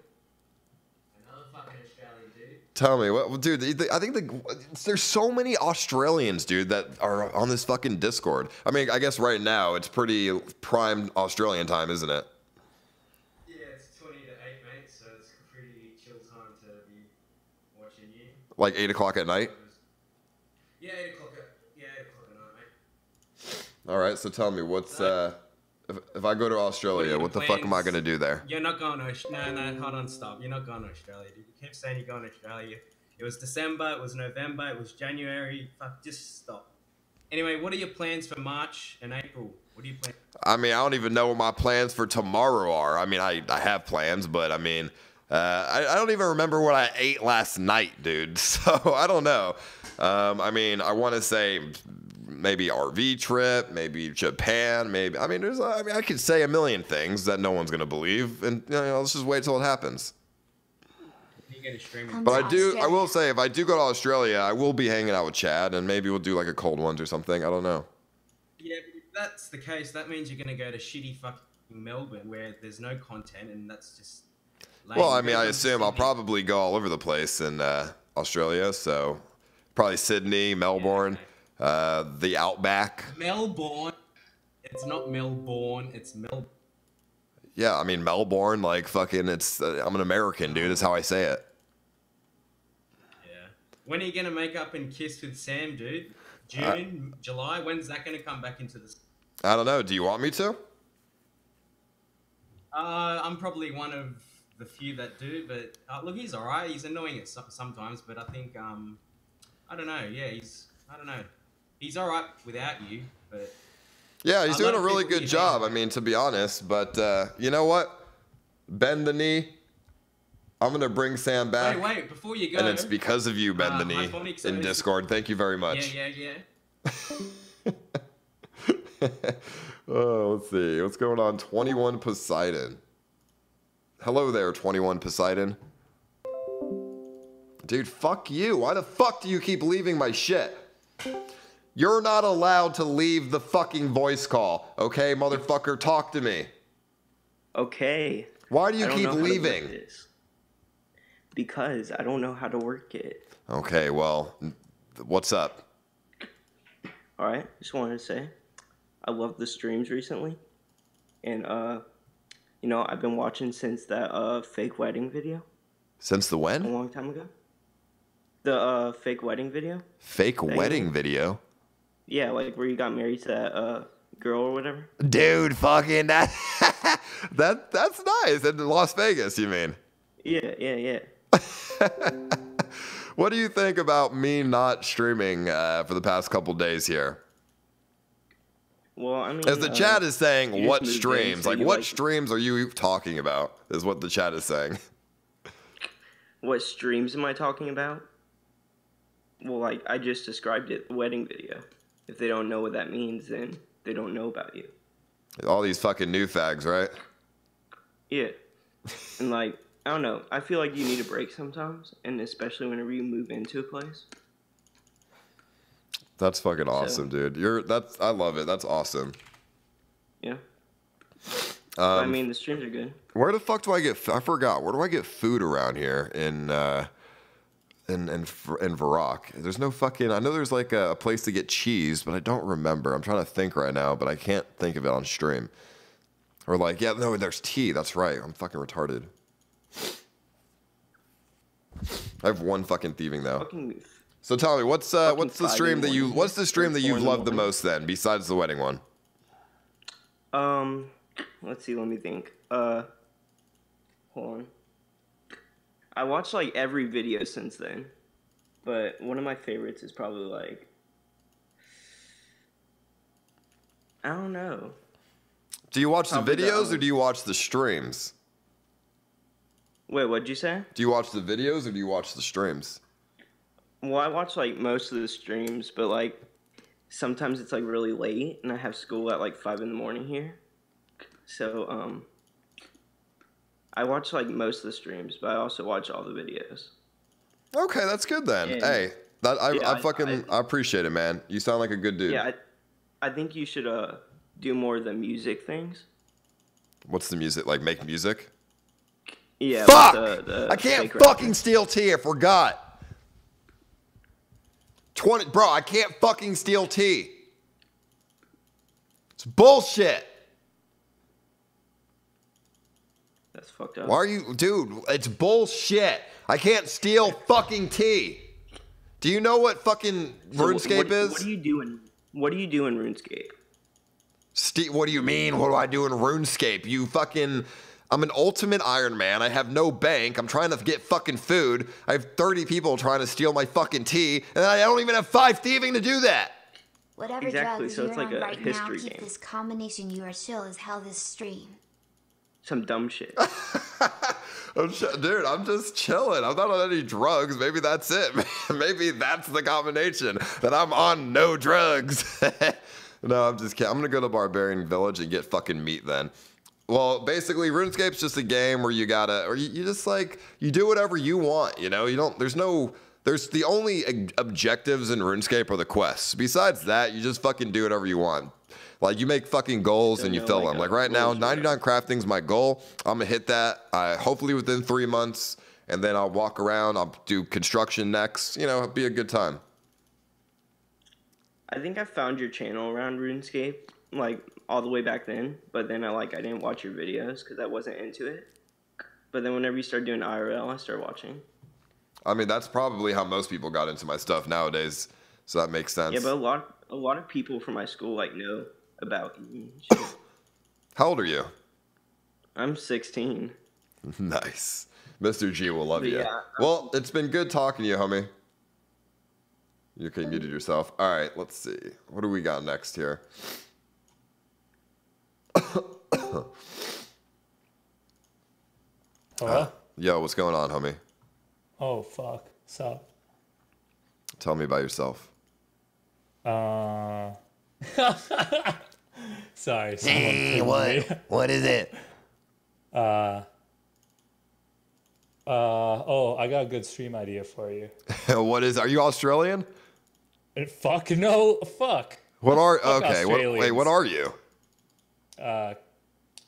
Another fucking Australian dude. Tell me, what, dude? the- I think the, there's so many Australians, dude, that are on this fucking Discord. I mean, I guess right now it's pretty prime Australian time, isn't it? Yeah, it's 20 to 8, mate, so it's a pretty chill time to be watching you. Like eight o'clock at night. Yeah, 8 o'clock yeah, 8 o'clock at night, mate. All right, so tell me, what's uh, if, if I go to Australia, what the fuck am I gonna do there? You're not going to Australia. No, no, hold on, stop. You're not going to Australia, dude. You keep saying you're going to Australia. It was December, it was November, it was January. Fuck, just stop. Anyway, what are your plans for March and April? What do you plan? I mean, I don't even know what my plans for tomorrow are. I mean, I, I have plans, but I mean, uh, I, I don't even remember what I ate last night, dude. So I don't know. Um, I mean, I want to say maybe RV trip, maybe Japan, maybe. I mean, there's. I mean, I could say a million things that no one's gonna believe, and you know, let's just wait till it happens. You get a streaming. But I do. I will say, if I do go to Australia, I will be hanging out with Chad, and maybe we'll do like a cold ones or something. I don't know. Yeah, but if that's the case, that means you're going to go to shitty fucking Melbourne where there's no content and that's just. Lame. Well, I mean, I assume I'll probably go all over the place in uh, Australia. So probably Sydney, Melbourne, uh, the Outback. Melbourne. It's not Melbourne, it's Melbourne. Yeah, I mean Melbourne. Like fucking, it's. Uh, I'm an American, dude. That's how I say it. Yeah. When are you gonna make up and kiss with Sam, dude? June, July? When's that gonna come back into the? I don't know. Do you want me to? Uh, I'm probably one of the few that do, but uh, look, he's alright. He's annoying at sometimes, but I think um, I don't know. Yeah, he's I don't know. He's alright without you, but Yeah, he's doing a really good job. I mean, to be honest, but uh, you know what? Bend the knee. I'm gonna bring Sam back. wait, wait, before you go. and it's because of you, bend uh, the knee in is- Discord. Thank you very much. Yeah, yeah, yeah. oh, let's see. What's going on? 21 Poseidon. Hello there, 21 Poseidon. Dude, fuck you. Why the fuck do you keep leaving my shit? You're not allowed to leave the fucking voice call, okay, motherfucker? Talk to me. Okay. Why do you keep know how to work leaving? Because I don't know how to work it. Okay, well, what's up? All right, just wanted to say, I love the streams recently, and uh, you know I've been watching since that uh fake wedding video Since the when? a long time ago. The uh fake wedding video. Fake wedding video? Yeah, like where you got married to that uh girl or whatever. Dude, fucking that that that's nice. In Las Vegas, you mean? Yeah, yeah, yeah. What do you think about me not streaming uh, for the past couple days here? Well, I mean, As the uh, chat is saying, what streams? so like, what like- streams are you talking about? Is what the chat is saying. What streams am I talking about? Well, like I just described it, the wedding video. If they don't know what that means, then they don't know about you. All these fucking new fags, right? Yeah. and like, I don't know. I feel like you need a break sometimes, and especially whenever you move into a place. That's fucking awesome, dude. You're that's I love it. That's awesome. Yeah. Um, I mean, the streams are good. Where the fuck do I get? I forgot. Where do I get food around here in uh, in in Ver- in Varrock? There's no fucking. I know there's like a, a place to get cheese, but I don't remember. I'm trying to think right now, but I can't think of it on stream. Or like, yeah, no, there's tea. That's right. I'm fucking retarded. I have one fucking thieving though. Fucking So tell me, what's uh, what's the stream that you what's the stream that you've loved the most then, besides the wedding one? Um, let's see. Let me think. Uh, hold on. I watched like every video since then, but one of my favorites is probably like I don't know. Do you watch the Probably the videos or do you watch the streams? Wait, what'd you say? Do you watch the videos or do you watch the streams? Well, I watch like most of the streams, but like sometimes it's like really late, and I have school at like five in the morning here. So um, I watch like most of the streams, but I also watch all the videos. Okay, that's good then. And- hey, that I, Yeah, I I- fucking I, appreciate it, man. You sound like a good dude. Yeah, I, I think you should uh do more of the music things. What's the music like? Make music? Yeah, Fuck! the, the I can't fucking rappers. steal tea. I forgot. Twenty, bro. I can't fucking steal tea. It's bullshit. That's fucked up. Why are you, dude? It's bullshit. I can't steal fucking tea. Do you know what fucking So wh- RuneScape what, is? What do you do in What do you do in RuneScape? Ste- what do you mean? What do I do in RuneScape? You fucking. I'm an ultimate Iron Man. I have no bank. I'm trying to get fucking food. I have 30 people trying to steal my fucking tea, and I don't even have five thieving to do that. Whatever Exactly, drugs so you're it's like on a right now, history keep game. this combination you are chill as hell this stream. Some dumb shit. I'm ch- dude, I'm just chilling. I'm not on any drugs. Maybe that's it. Maybe that's the combination that I'm on no drugs. no, I'm just kidding. I'm gonna go to Barbarian Village and get fucking meat then. Well, basically, RuneScape's just a game where you gotta, or you, you just like you do whatever you want. You know, you don't. There's no. There's the only ob- objectives in RuneScape are the quests. Besides that, you just fucking do whatever you want. Like you make fucking goals and you fill like, them. Like right now, rules or 99 crafting's my goal. I'm gonna hit that. Uh, hopefully within three months, and then I'll walk around. I'll do construction next. You know, it'll be a good time. I think I found your channel around RuneScape, like all the way back then. But then I like I didn't watch your videos because I wasn't into it. But then whenever you start doing IRL, I started watching. I mean, that's probably how most people got into my stuff nowadays. So that makes sense. Yeah, but a lot a lot of people from my school like know about you. How old are you? I'm 16. nice. Mr. G will love But you. yeah. Well, it's been good talking to you, homie. You okay, muted yourself. All right, let's see. What do we got next here? Hello? Yo, what's going on, homie? Oh, fuck. So, Tell me about yourself. uh. Sorry. Hey, what? me. What is it? Uh. Uh, oh, I got a good stream idea for you. what is? Are you Australian? Uh, Fuck no, fuck. What are? Fuck okay. What, wait, what are you? Uh,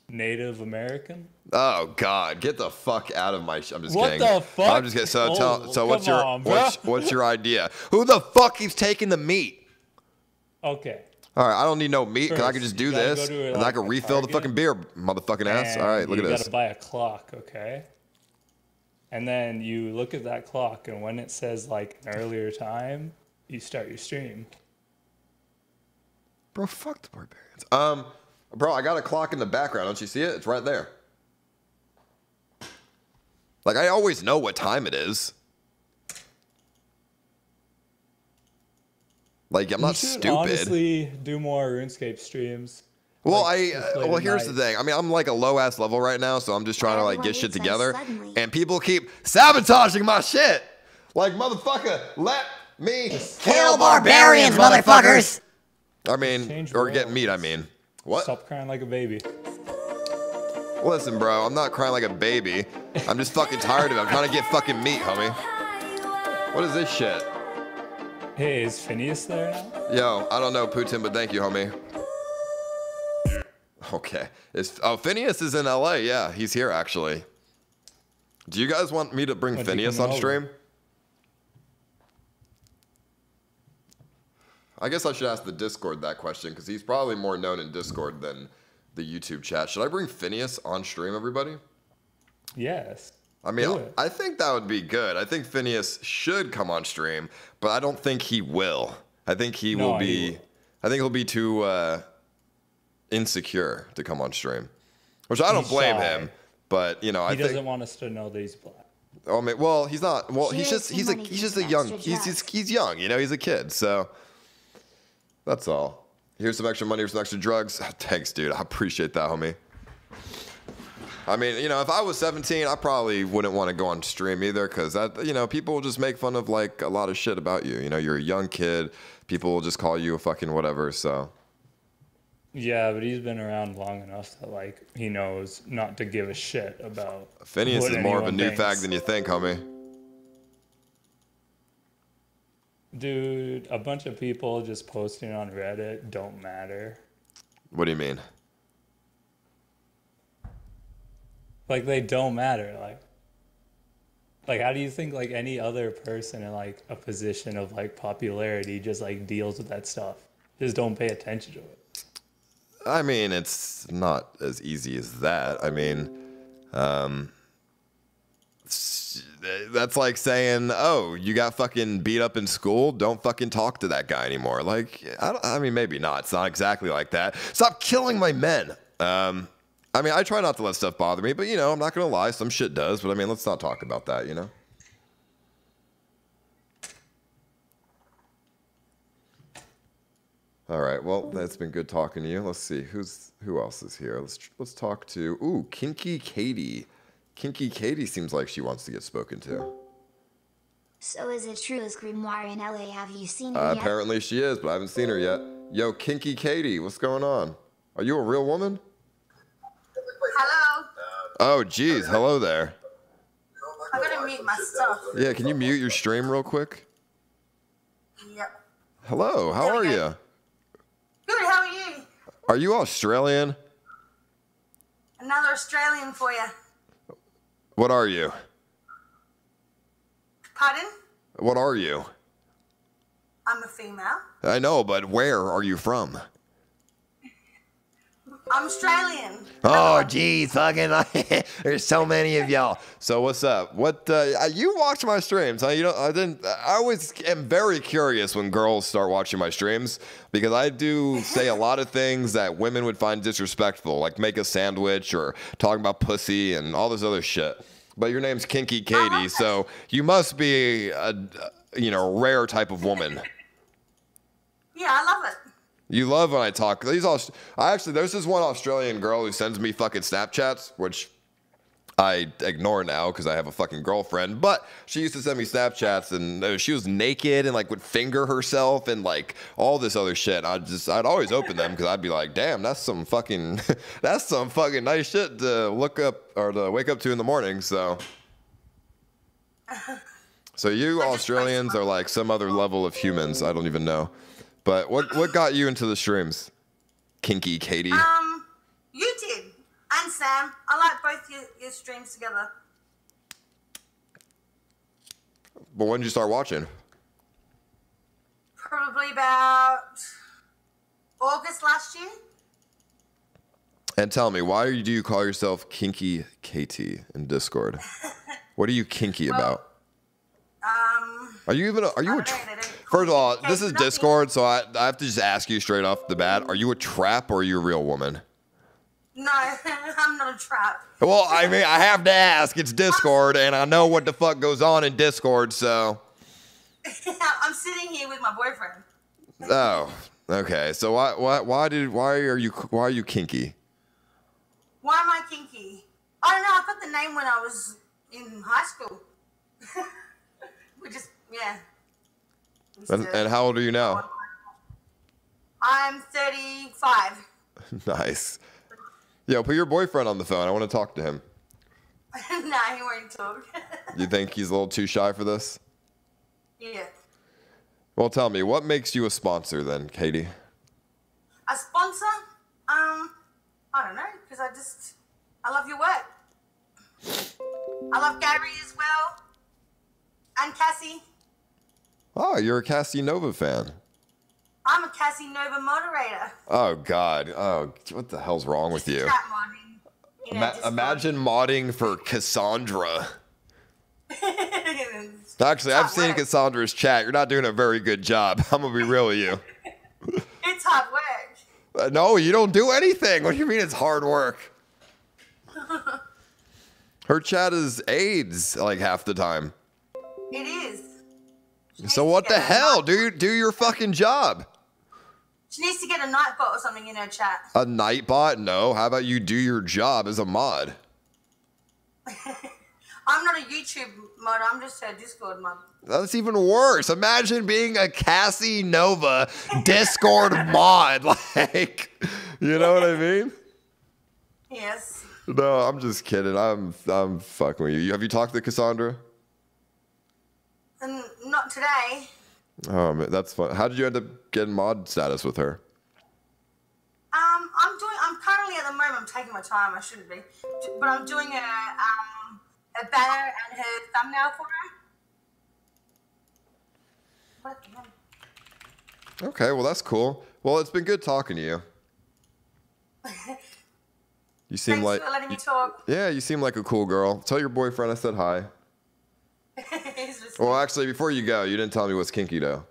Native American. Oh God, get the fuck out of my! Sh- I'm just What kidding. the fuck? I'm just kidding. So Oh, tell. So what's your on, what's, what's your idea? Who the fuck keeps taking the meat? Okay. All right, I don't need no meat because I can just do this and I can a refill the fucking beer, motherfucking ass. All right, look at this. you gotta buy a clock, okay? And then you look at that clock, and when it says like an earlier time, you start your stream. Bro, fuck the barbarians. Um, bro, I got a clock in the background. Don't you see it? It's right there. Like I always know what time it is. Like I'm You not should stupid. Honestly, do more RuneScape streams. Well, Like, I just uh, late well at here's the thing. I mean, I'm like a low ass level right now, so I'm just trying to like get shit together, suddenly. and people keep sabotaging my shit. Like motherfucker, let me kill barbarians, motherfuckers! I mean, Change or get meat. I mean, what? Stop crying like a baby. Listen, bro, I'm not crying like a baby. I'm just fucking tired of it. I'm trying to get fucking meat, homie. What is this shit? Hey, is Phineas there now? Yo, I don't know Putin, but thank you, homie. Okay. Is oh Phineas is in LA? Yeah, he's here actually. Do you guys want me to bring he Phineas on over? stream? I guess I should ask the Discord that question because he's probably more known in Discord than the YouTube chat. Should I bring Phineas on stream, everybody? Yes. I mean, I think that would be good. I think Phineas should come on stream, but I don't think he will. I think he No, will he be. will. I think he'll be too uh, insecure to come on stream, which I don't He's blame shy. him. But you know, I he doesn't think. want us to know that he's black. Oh, man, well, he's not. Well, he's just he's a he's just a young he's, he's he's young. You know, he's a kid. So that's all. Here's some extra money. Here's some extra drugs. Thanks, dude. I appreciate that, homie. I mean, you know, if I was 17, I probably wouldn't want to go on stream either because that, you know, people will just make fun of like a lot of shit about you. You know, you're a young kid. People will just call you a fucking whatever. So Yeah, but he's been around long enough that like he knows not to give a shit about. Phineas is more of a new thinks. fag than you think, homie. Dude, a bunch of people just posting on Reddit don't matter. What do you mean? Like they don't matter. Like, like how do you think like any other person in like a position of like popularity just like deals with that stuff? Just don't pay attention to it. I mean, it's not as easy as that. I mean, um, that's like saying, "Oh, you got fucking beat up in school. Don't fucking talk to that guy anymore." Like, I, I mean, maybe not. It's not exactly like that. Stop killing my men. Um, I mean, I try not to let stuff bother me, but you know, I'm not gonna lie. Some shit does. But I mean, let's not talk about that. You know. All right. Well, it's been good talking to you. Let's see who's who else is here. Let's let's talk to ooh Kinky Katie. Kinky Katie seems like she wants to get spoken to. So is it true as Grimoire in LA? Have you seen her Uh, yet? apparently she is, but I haven't seen her yet. Yo, Kinky Katie, what's going on? Are you a real woman? Hello. Oh, geez. Hello there. I'm gonna mute my stuff. Yeah, can you mute your stream real quick? Yep. Hello. How are you? Good. How are you? Are you Australian? Another Australian for you. What are you? Pardon? What are you? I'm a female. I know, but where are you from? I'm Australian. Oh, geez, fucking! There's so many of y'all. So what's up? What uh, you watch my streams? Huh? You know, I didn't. I always am very curious when girls start watching my streams because I do say a lot of things that women would find disrespectful, like make a sandwich or talking about pussy and all this other shit. But your name's Kinky Katie, so you must be a you know rare type of woman. Yeah, I love it. You love when I talk. These Aust- I actually there's this one Australian girl who sends me fucking Snapchats, which I ignore now because I have a fucking girlfriend. But she used to send me Snapchats, and uh, she was naked and like would finger herself and like all this other shit. I just I'd always open them because I'd be like, damn, that's some fucking that's some fucking nice shit to look up or to wake up to in the morning. So. So you Australians are like some other level of humans. I don't even know. But what what got you into the streams? Kinky Katie. Um, you did. And Sam. I like both your, your streams together. But when did you start watching? Probably about August last year. And tell me, why do you call yourself Kinky KT in Discord? What are you kinky about? Um, Are you even? A, are you a? First of all, this is Discord, so I, I have to just ask you straight off the bat: Are you a trap or are you a real woman? no, I'm not a trap. Well, I mean, I have to ask. It's Discord, and I know what the fuck goes on in Discord, so. I'm sitting here with my boyfriend. Oh, okay. So why why why did why are you why are you kinky? Why am I kinky? I don't know. I got the name when I was in high school. yeah. And, and how old are you now? I'm 35. nice. Yo, put your boyfriend on the phone. I want to talk to him. nah, he won't talk. You think he's a little too shy for this? yeah. Well, tell me, what makes you a sponsor then, Katie? A sponsor? Um, I don't know, because I just, I love your work. I love Gary as well. And Cassie. Oh, you're a Cassie Nova fan. I'm a Cassie Nova moderator. Oh God. Oh, what the hell's wrong with you? Modding. You know, just imagine modding for Cassandra. Actually, I've seen Cassandra's chat. You're not doing a very good job. I'm gonna be real with you. it's hard work. Uh, no, you don't do anything. What do you mean it's hard work? Her chat is AIDS like half the time. It is. So what the hell? Do you do your fucking job? She needs to get a nightbot or something in her chat. A nightbot? No. How about you do your job as a mod? I'm not a YouTube mod. I'm just a Discord mod. That's even worse. Imagine being a Cassie Nova Discord mod. Like, you know what I mean? Yes. No, I'm just kidding. I'm I'm fucking with you. Have you talked to Cassandra? And not today. Oh man, that's fun. How did you end up getting mod status with her? Um, I'm doing. I'm currently at the moment. I'm taking my time. I shouldn't be, but I'm doing a um a banner and her thumbnail for her. What? Okay, well that's cool. Well, it's been good talking to you. You seem Thanks like for letting me talk. yeah, you seem like a cool girl. Tell your boyfriend I said hi. Well, actually, before you go, you didn't tell me what's kinky though.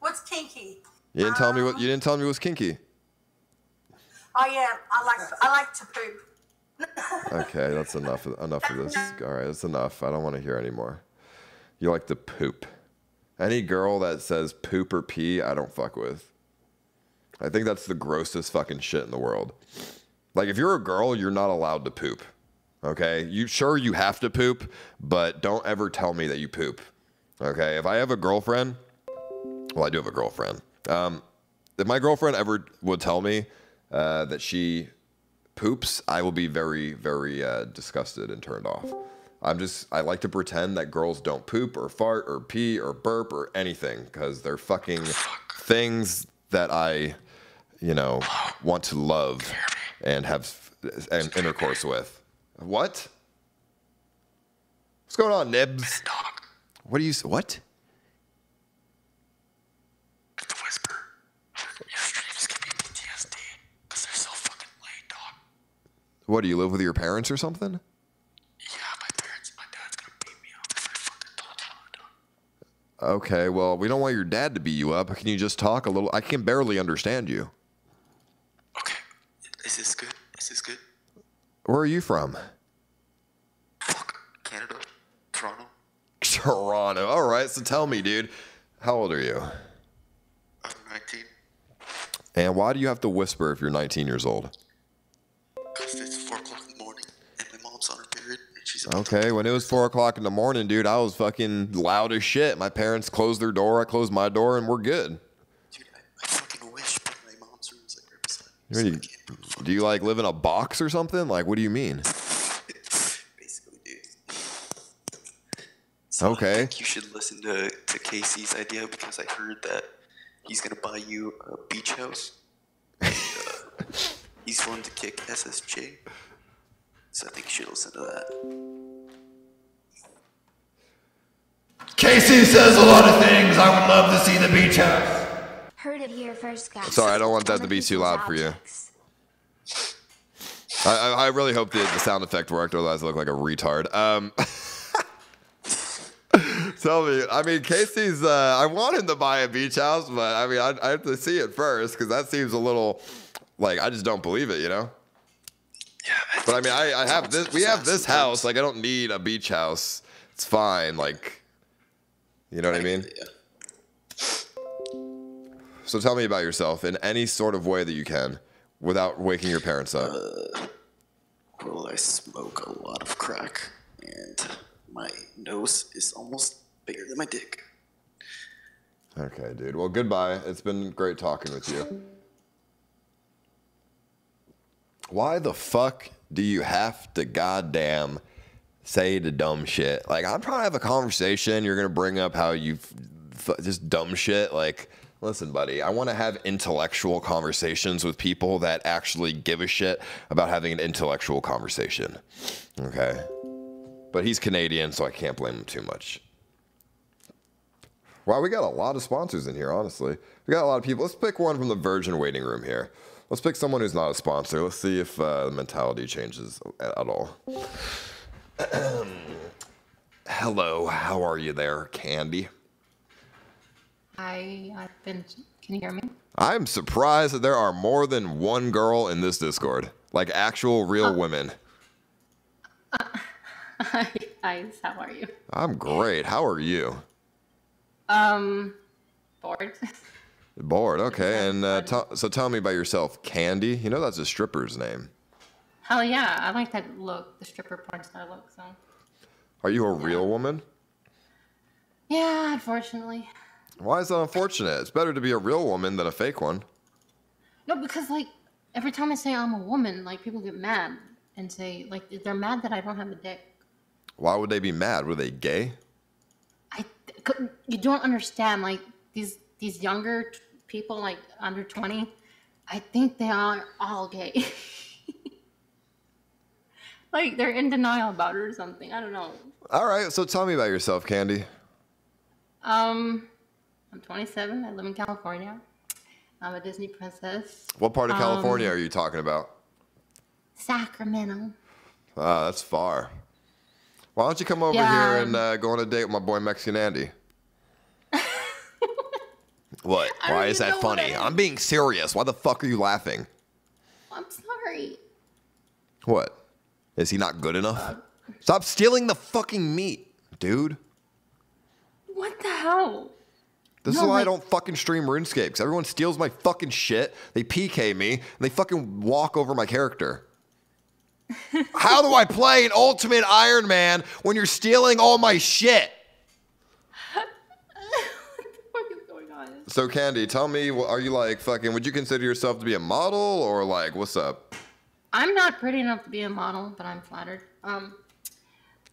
What's kinky? You didn't tell me what you um, didn't tell me what's kinky. Oh yeah, I like I like to poop. Okay, that's enough. Enough of this. All right, that's enough. I don't want to hear anymore. You like to poop. Any girl that says poop or pee, I don't fuck with. I think that's the grossest fucking shit in the world. Like, if you're a girl, you're not allowed to poop. Okay, you sure you have to poop, but don't ever tell me that you poop. Okay, if I have a girlfriend, well, I do have a girlfriend. Um, if my girlfriend ever would tell me uh, that she poops, I will be very, very uh, disgusted and turned off. I'm just, I like to pretend that girls don't poop or fart or pee or burp or anything because they're fucking things that I, you know, want to love and have an intercourse with. What? What's going on, Nibs? What do you, what? What do you live with your parents or something? Yeah, my parents my dad's gonna beat me up if I fucking touch you. Okay, well, we don't want your dad to beat you up. Can you just talk a little? I can barely understand you. Okay. Is this good? Is this good? Where are you from? Canada? Toronto? Toronto. All right, so tell me, dude, how old are you? I'm 19. And why do you have to whisper if you're 19 years old? Because it's 4 o'clock in the morning and my mom's on her period and she's Okay, when it was four o'clock in the morning, dude, I was fucking loud as shit. My parents closed their door, I closed my door, and we're good. Dude, I fucking wish my mom's What do you, do you like live in a box or something? Like, what do you mean? basically So I Okay. think you should listen to, to Casey's idea because I heard that he's going to buy you a beach house. And, uh, he's going to kick SSJ. So I think you should listen to that. Casey says a lot of things. I would love to see the beach house. Heard it here first, guys. Sorry, I don't want that to be too loud for you. I, I, really hope the, the sound effect worked, otherwise I look like a retard. Um, tell me, I mean, Casey's, uh, I want him to buy a beach house, but I mean, I, I have to see it first because that seems a little, like, I just don't believe it, you know? Yeah. But I mean, I, I have this, we have this house, like, I don't need a beach house. It's fine, like, you know what I mean? So tell me about yourself in any sort of way that you can without waking your parents up. Uh, well, I smoke a lot of crack and my nose is almost bigger than my dick. Okay, dude. Well, goodbye. It's been great talking with you. Why the fuck do you have to goddamn say the dumb shit? Like, I'm trying to have a conversation. You're going to bring up how you f- just dumb shit. Like, listen, buddy, I want to have intellectual conversations with people that actually give a shit about having an intellectual conversation. Okay. But he's Canadian, so I can't blame him too much. Wow, we got a lot of sponsors in here, honestly. We got a lot of people. Let's pick one from the Virgin waiting room here. Let's pick someone who's not a sponsor. Let's see if uh, the mentality changes at, at all. hello. How are you there, Candy? I I've been. Can you hear me? I'm surprised that there are more than one girl in this Discord. Like actual real women. Hi, guys. How are you? I'm great. How are you? Um, bored. Bored. Okay. And uh, tell so tell me about yourself, Candy. You know that's a stripper's name. Hell yeah, I like that look, the stripper porn star look. So Are you a real woman? yeah, unfortunately, Why is that unfortunate? It's better to be a real woman than a fake one. no, because like every time I say I'm a woman, like people get mad and say like they're mad that I don't have a dick. Why would they be mad? Were they gay? C- You don't understand like these these younger t- people like under 20 i think they are all gay like they're in denial about it or something i don't know All right. So tell me about yourself, Candy. um i'm 27 i live in california i'm a disney princess What part of California Um, are you talking about? sacramento Ah, that's far. Why don't you come over Yeah. here and uh, go on a date with my boy Mexican Andy? what? I Why is that funny? I'm being serious. Why the fuck are you laughing? i'm sorry What? Is he not good enough? Stop stealing the fucking meat, dude. what the hell This No, is why I don't fucking stream RuneScape. 'cause everyone steals my fucking shit. They PK me and they fucking walk over my character. How do I play an Ultimate Iron Man when you're stealing all my shit? what is going on So, Candy, tell me, are you like fucking? Would you consider yourself to be a model or like what's up? I'm not pretty enough to be a model, but I'm flattered. Um,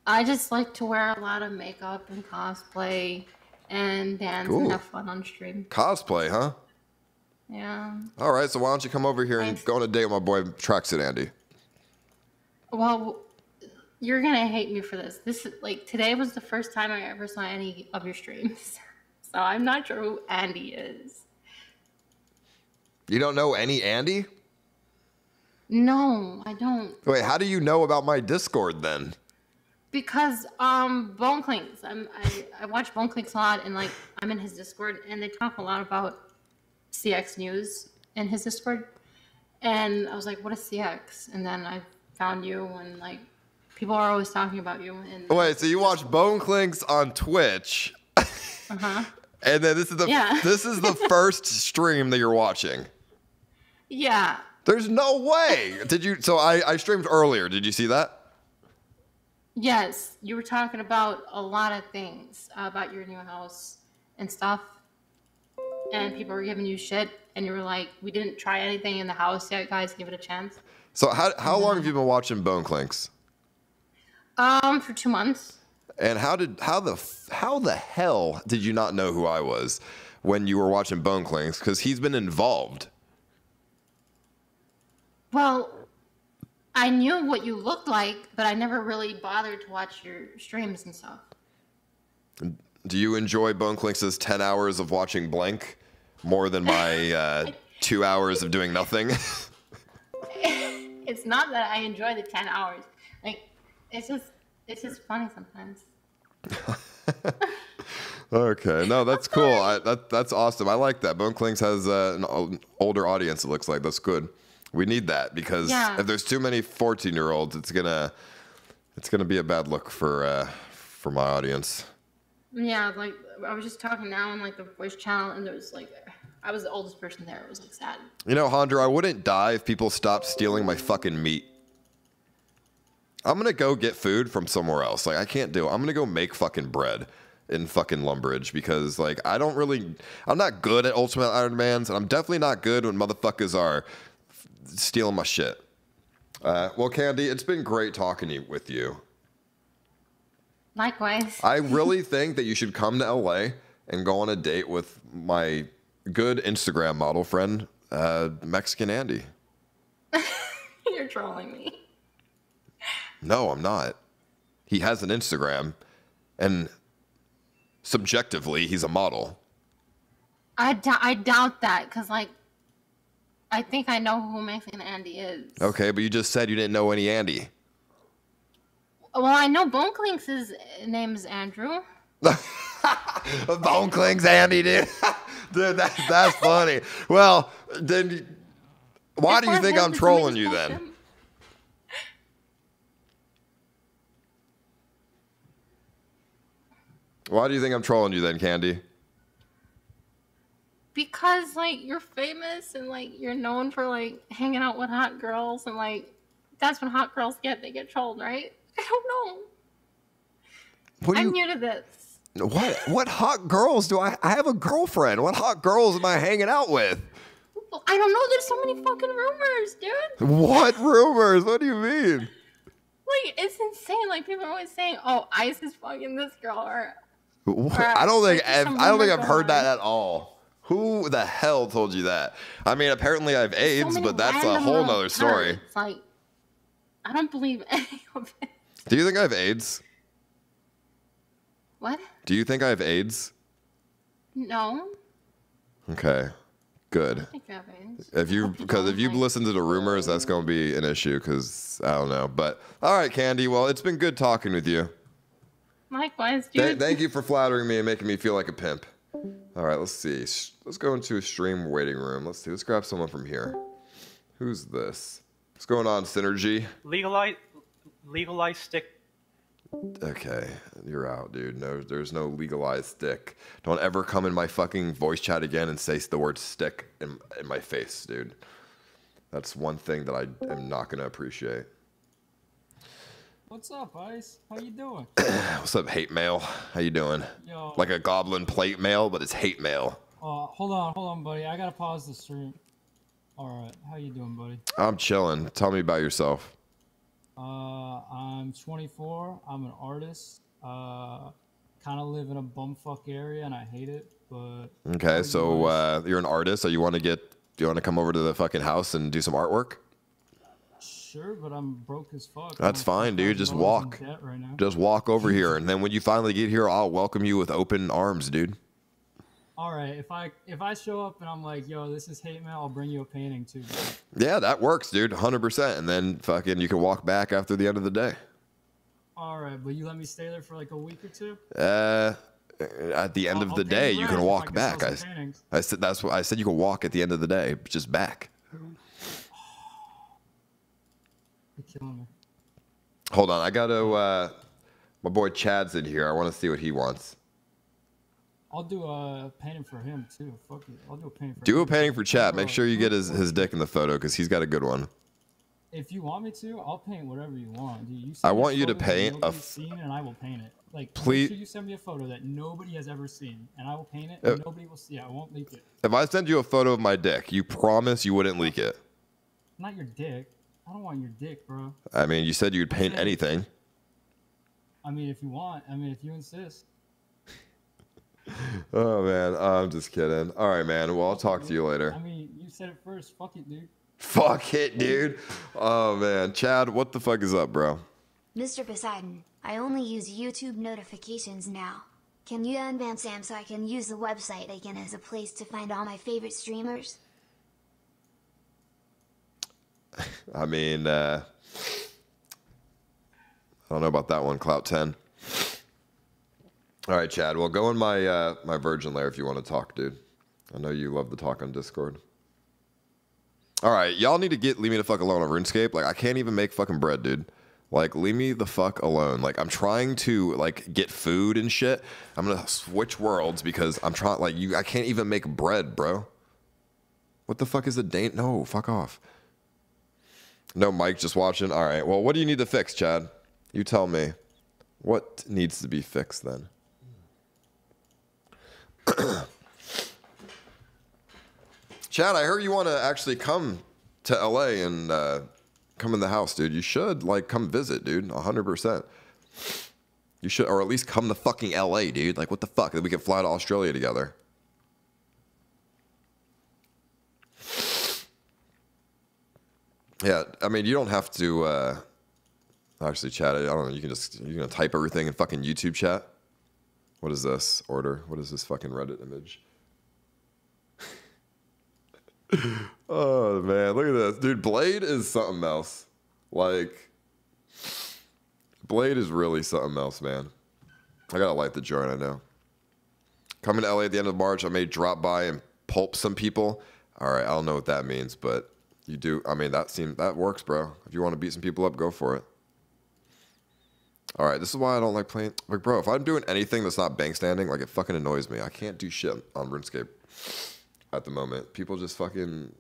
I just like to wear a lot of makeup and cosplay and dance Cool. and have fun on stream. Cosplay, huh? Yeah. All right, so why don't you come over here and go on a date with my boy Tracksuit Andy? Well, you're gonna hate me for this. This is like today was the first time I ever saw any of your streams, so I'm not sure who Andy is. You don't know any Andy? No, I don't. Wait, how do you know about my Discord then? Because um Bone Clinks. I'm I, I watch Bone Clinks a lot and like I'm in his Discord and they talk a lot about CX news in his Discord. And I was like, what is CX? And then I found you and like people are always talking about you and Wait, so you watch Bone Clinks on Twitch, uh-huh. and then this is the Yeah. this is the first stream that you're watching. Yeah. There's no way. Did you? So I I streamed earlier. Did you see that? Yes, you were talking about a lot of things uh, about your new house and stuff. And people were giving you shit and you were like, We didn't try anything in the house yet, guys, give it a chance. So how how long have you been watching Bone Clinks? Um, for two months. And how did how the how the hell did you not know who I was when you were watching Bone Clinks? Because he's been involved. Well, I knew what you looked like, but I never really bothered to watch your streams and stuff. Do you enjoy boneclinks's ten hours of watching blank more than my uh, two hours of doing nothing? it's not that I enjoy the 10 hours. Like, it's just, it's just funny sometimes. okay, no, that's cool. I, that that's awesome. I like that. Bone Clinks has uh, an older audience. It looks like that's good. We need that because Yeah. if there's too many 14 year olds, it's gonna it's gonna be a bad look for uh, for my audience. Yeah, like, I was just talking now on, like, the voice channel, and there was, like, I was the oldest person there. It was, like, sad. You know, Hondra, I wouldn't die if people stopped stealing my fucking meat. I'm gonna go get food from somewhere else. Like I can't do. it. I'm gonna go make fucking bread in fucking Lumbridge because like I don't really. I'm not good at Ultimate Iron Mans, and I'm definitely not good when motherfuckers are stealing my shit. Uh, well, Candy, it's been great talking you, with you. Likewise. I really think that you should come to LA and go on a date with my good Instagram model friend, uh, Mexican Andy. You're trolling me. No, I'm not. He has an Instagram, and subjectively, he's a model. I, I doubt that, because, like, I think I know who Mexican Andy is. Okay, but you just said you didn't know any Andy. Well, I know Bone Clinks' name is Andrew. Bone Clinks Andy, dude. dude, that, that's funny. Well, then why do you think I'm trolling you then? Why do you think I'm trolling you then, Candy? Because like you're famous and like you're known for like hanging out with hot girls and like that's what hot girls get. They get trolled, right? I don't know. What do I'm you new to this. what what hot girls do I I have a girlfriend. What hot girls am I hanging out with? I don't know. There's so many fucking rumors, dude. What rumors? What do you mean? Like it's insane. Like people are always saying, "Oh, Ice is fucking this girl," or? Or, I don't think I've, I don't think I've heard that at all. Who the hell told you that? I mean, apparently I have AIDS, so but that's a whole nother story. turds. Like, I don't believe any of it. Do you think I have AIDS? What? Do you think I have AIDS? No. Okay, good. I think AIDS. If you because if you've listened to the rumors, that's going to be an issue. Because I don't know. But all right, Candy. Well, it's been good talking with you. Likewise, Th- dude. thank you for flattering me and making me feel like a pimp. All right, let's see. Let's go into a stream waiting room. Let's see. Let's grab someone from here. Who's this? What's going on, Synergy? Legalize, legalize stick. Okay, you're out, dude. No, there's no legalized stick. Don't ever come in my fucking voice chat again and say the word stick in, in my face, dude. That's one thing that I am not gonna appreciate. What's up, Ice? How you doing? What's up, hate mail? How you doing? Yo. Like a goblin plate mail, but it's hate mail. Uh, hold on, hold on, buddy. I gotta pause the stream. All right, how you doing, buddy? I'm chilling. Tell me about yourself. Uh, I'm 24. I'm an artist. Uh, kind of live in a bumfuck area, and I hate it. But Okay, so uh, you're an artist, so you want to get, do you want to come over to the fucking house and do some artwork? Sure, but I'm broke as fuck. That's I'm fine, dude. Just walk. Right now. Just walk over here, and then when you finally get here, I'll welcome you with open arms, dude. All right, if I if I show up and I'm like, yo, this is hate mail, I'll bring you a painting too. bro. Yeah, that works, dude. 100%. And then fucking you can walk back after the end of the day. All right, but you let me stay there for like a week or two. Uh, at the end I'll- of I'll the day, you can walk back. I. I said that's what I said. You can walk at the end of the day, just back. Killing me. Hold on, I gotta. Uh, my boy Chad's in here. I want to see what he wants. I'll do a painting for him too. Fuck it, I'll do a painting for Do him. a painting for Chad. Make sure you get his, his dick in the photo because he's got a good one. If you want me to, I'll paint whatever you want. Dude, you I send me a want you to paint a seen, and I will paint it. Like, Please- make sure you send me a photo that nobody has ever seen, and I will paint it. And nobody will see. it. I won't leak it. If I send you a photo of my dick, you promise you wouldn't leak it. Not your dick. I don't want your dick, bro. I mean, you said you'd paint anything. I mean, if you want. I mean, if you insist. Oh man, I'm just kidding. All right, man. Well, I'll talk to you later. I mean, you said it first. Fuck it, dude. Fuck it, dude. Oh man, Chad, what the fuck is up, bro? Mr. Poseidon, I only use YouTube notifications now. Can you unban Sam so I can use the website again as a place to find all my favorite streamers? I mean, uh, I don't know about that one, Clout Ten. All right, Chad. Well, go in my uh, my Virgin lair if you want to talk, dude. I know you love to talk on Discord. All right, y'all need to get leave me the fuck alone on RuneScape. Like, I can't even make fucking bread, dude. Like, leave me the fuck alone. Like, I'm trying to like get food and shit. I'm gonna switch worlds because I'm trying. Like, you, I can't even make bread, bro. What the fuck is a date? No, fuck off. No, Mike, just watching. All right. Well, what do you need to fix, Chad? You tell me. What needs to be fixed then? Chad, I heard you want to actually come to LA and uh, come in the house, dude. You should like come visit, dude. 100%. You should, or at least come to fucking LA, dude. Like, what the fuck? Then we can fly to Australia together. Yeah, I mean, you don't have to uh, actually chat. I don't know. You can just you gonna type everything in fucking YouTube chat. What is this order? What is this fucking Reddit image? oh man, look at this, dude. Blade is something else. Like, Blade is really something else, man. I gotta light the joint. I know. Coming to LA at the end of March, I may drop by and pulp some people. All right, I don't know what that means, but you do. I mean, that seems that works, bro. If you want to beat some people up, go for it. All right, this is why I don't like playing. Like, bro, if I'm doing anything that's not bank standing, like it fucking annoys me. I can't do shit on RuneScape at the moment. People just fucking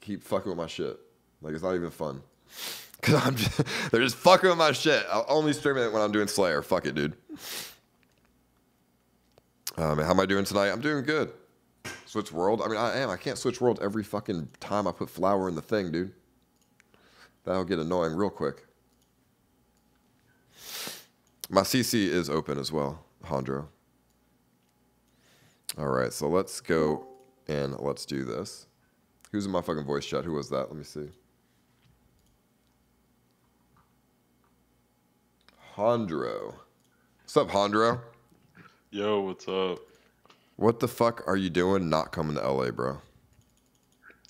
keep fucking with my shit. Like it's not even fun. Cause I'm just, they're just fucking with my shit. I'll only stream it when I'm doing Slayer. Fuck it, dude. Um, how am I doing tonight? I'm doing good. Switch world. I mean, I am. I can't switch world every fucking time I put flour in the thing, dude. That'll get annoying real quick. My CC is open as well, Hondro. All right, so let's go and let's do this. Who's in my fucking voice chat? Who was that? Let me see. Hondro. What's up, Hondro? Yo, what's up? What the fuck are you doing not coming to LA, bro?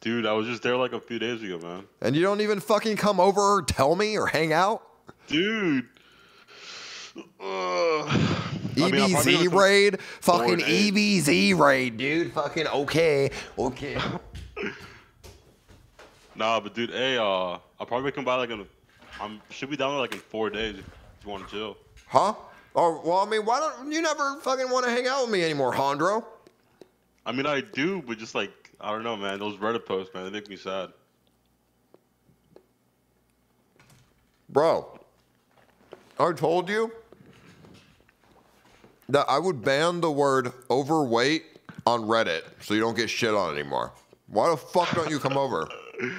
Dude, I was just there like a few days ago, man. And you don't even fucking come over or tell me or hang out? Dude. Uh, I mean, EBZ raid? Fucking. EBZ raid, dude. Fucking okay. Okay. Nah, but dude, hey, uh, I'll probably come by like in, I'm should be down there like in four days if you want to chill. Huh? Oh, well, I mean, why don't you never fucking want to hang out with me anymore, Hondro? I mean, I do, but just like I don't know, man. Those Reddit posts, man, they make me sad. Bro, I told you that I would ban the word overweight on Reddit so you don't get shit on anymore. Why the fuck don't you come over?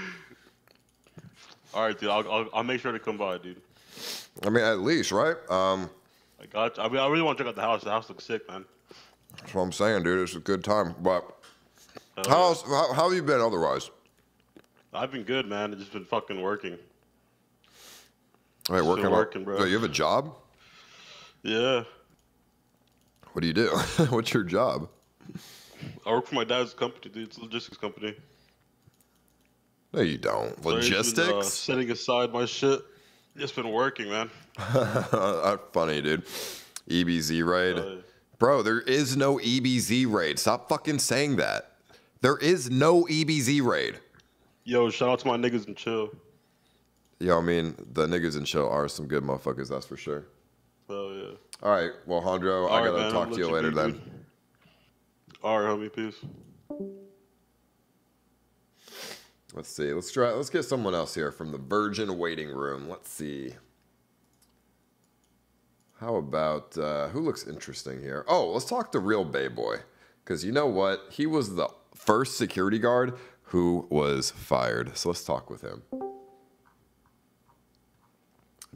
All right, dude, I'll, I'll I'll make sure to come by, dude. I mean, at least, right? Um, I got. You. I mean, I really want to check out the house. The house looks sick, man. that's what I'm saying, dude. It's a good time. But Hell how, how, how have you been otherwise? I've been good, man. I've just been fucking working. Hey, Just working, working, bro. So you have a job? Yeah, What do you do? What's your job? I work for my dad's company, dude. It's a logistics company. No, you don't. So been, uh, Logistics? setting aside my shit. It's been working, man. Uh, funny, dude. EBZ raid. Bro, there is no EBZ raid. Stop fucking saying that. There is no EBZ raid. Yo, shout out to my niggas and chill. Yo, I mean, the niggas in chill are some good motherfuckers, that's for sure. Hell yeah. All right, well, Hondro, I gotta man, talk I'll to you let you later then. All right, homie. Peace. Let's see. Let's try. Let's get someone else here from the Virgin waiting room. Let's see. How about uh, who looks interesting here? Oh, let's talk to real Bay Boy, because you know what? He was the first security guard who was fired. So let's talk with him.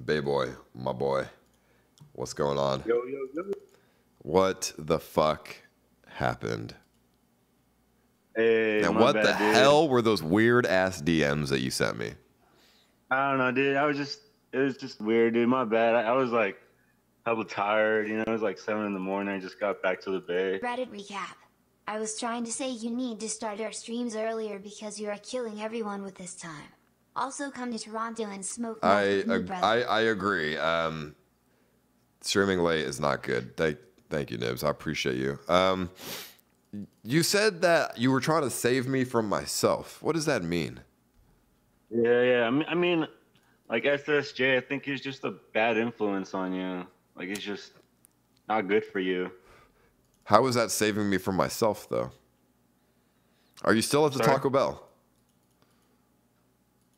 Bay Boy, my boy, what's going on? Yo, yo, yo. What the fuck happened? Hey, and what bad, the dude. hell were those weird ass DMs that you sent me? I don't know, dude. I was just, it was just weird, dude. My bad. I, I was like, hella tired. You know, it was like seven in the morning. I just got back to the bay. Reddit recap. I was trying to say you need to start our streams earlier because you are killing everyone with this time. Also, come to Toronto and smoke I ag- I, I agree. Um, streaming late is not good. Thank thank you, Nibs. I appreciate you. Um, you said that you were trying to save me from myself. What does that mean? Yeah, yeah. I mean, I mean, like SSJ, I think he's just a bad influence on you. Like, it's just not good for you. How is that saving me from myself, though? Are you still at the Sorry? Taco Bell?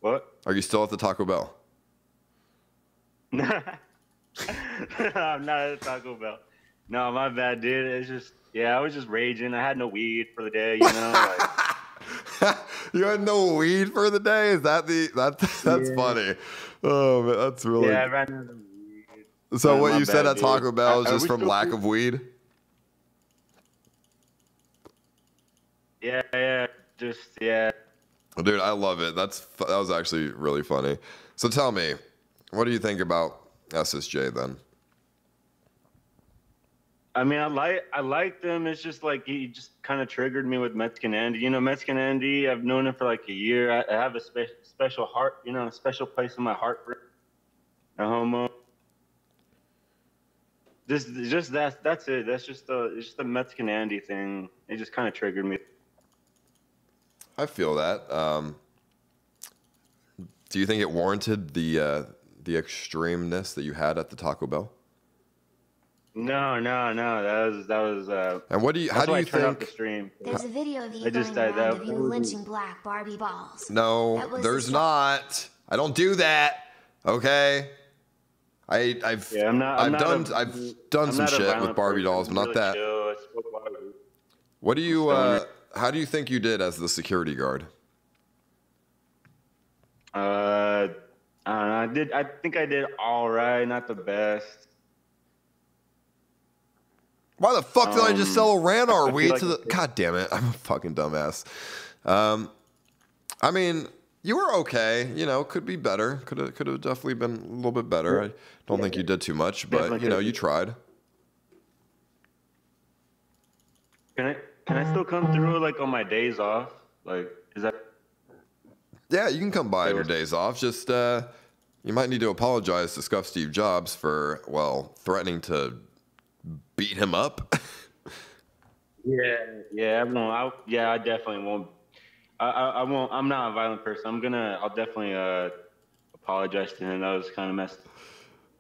What? Are you still at the Taco Bell? no, I'm not at the Taco Bell. No, my bad, dude. It's just, yeah, I was just raging. I had no weed for the day, you know. Like, You had no weed for the day. Is that the that that's Yeah. funny? Oh man, that's really. yeah, I ran out of weed. so Uh, what you said bad, at Taco dude. Bell is just from lack cool? of weed? Yeah, yeah, just yeah. Dude, I love it. That's that was actually really funny. So tell me, what do you think about SSJ then? I mean, I like I like them. It's just like he just kind of triggered me with Mexican Andy. You know, Mexican Andy. I've known him for like a year. I, I have a spe- special heart. You know, a special place in my heart for. No homo. Just, just that. That's it. That's just the, it's just the Mexican Andy thing. It just kind of triggered me. I feel that. Um, do you think it warranted the uh, the extremeness that you had at the Taco Bell? No, no, no. That was that was. Uh, And what do you- how do you I turned off think- the stream? There's a video of you I just going around of you lynching black Barbie balls. No, there's the- not. I don't do that. Okay. I I've Yeah, I'm not. I'm I've not done a- i I've done I'm some not shit with Barbie dolls, but not really that. chill. I smoke Barbie. What do you uh how do you think you did as the security guard? Uh, I don't know. I did. I think I did all right. Not the best. Why the fuck did I just Um, sell a ran I our weed like to the God damn it, I'm a fucking dumbass. Um I mean, you were okay, you know, could be better. Could have could have definitely been a little bit better. I don't think you did too much, but Definitely you know, you tried. Can I? Can I still come through like on my days off? Like, is that? Yeah, you can come by on your days off. Just uh, you might need to apologize to Scuff Steve Jobs for well threatening to beat him up. Yeah. Yeah. I won't. I, yeah. I definitely won't. I, I. I won't. I'm not a violent person. I'm gonna. I'll definitely uh apologize to him. That was kind of messed.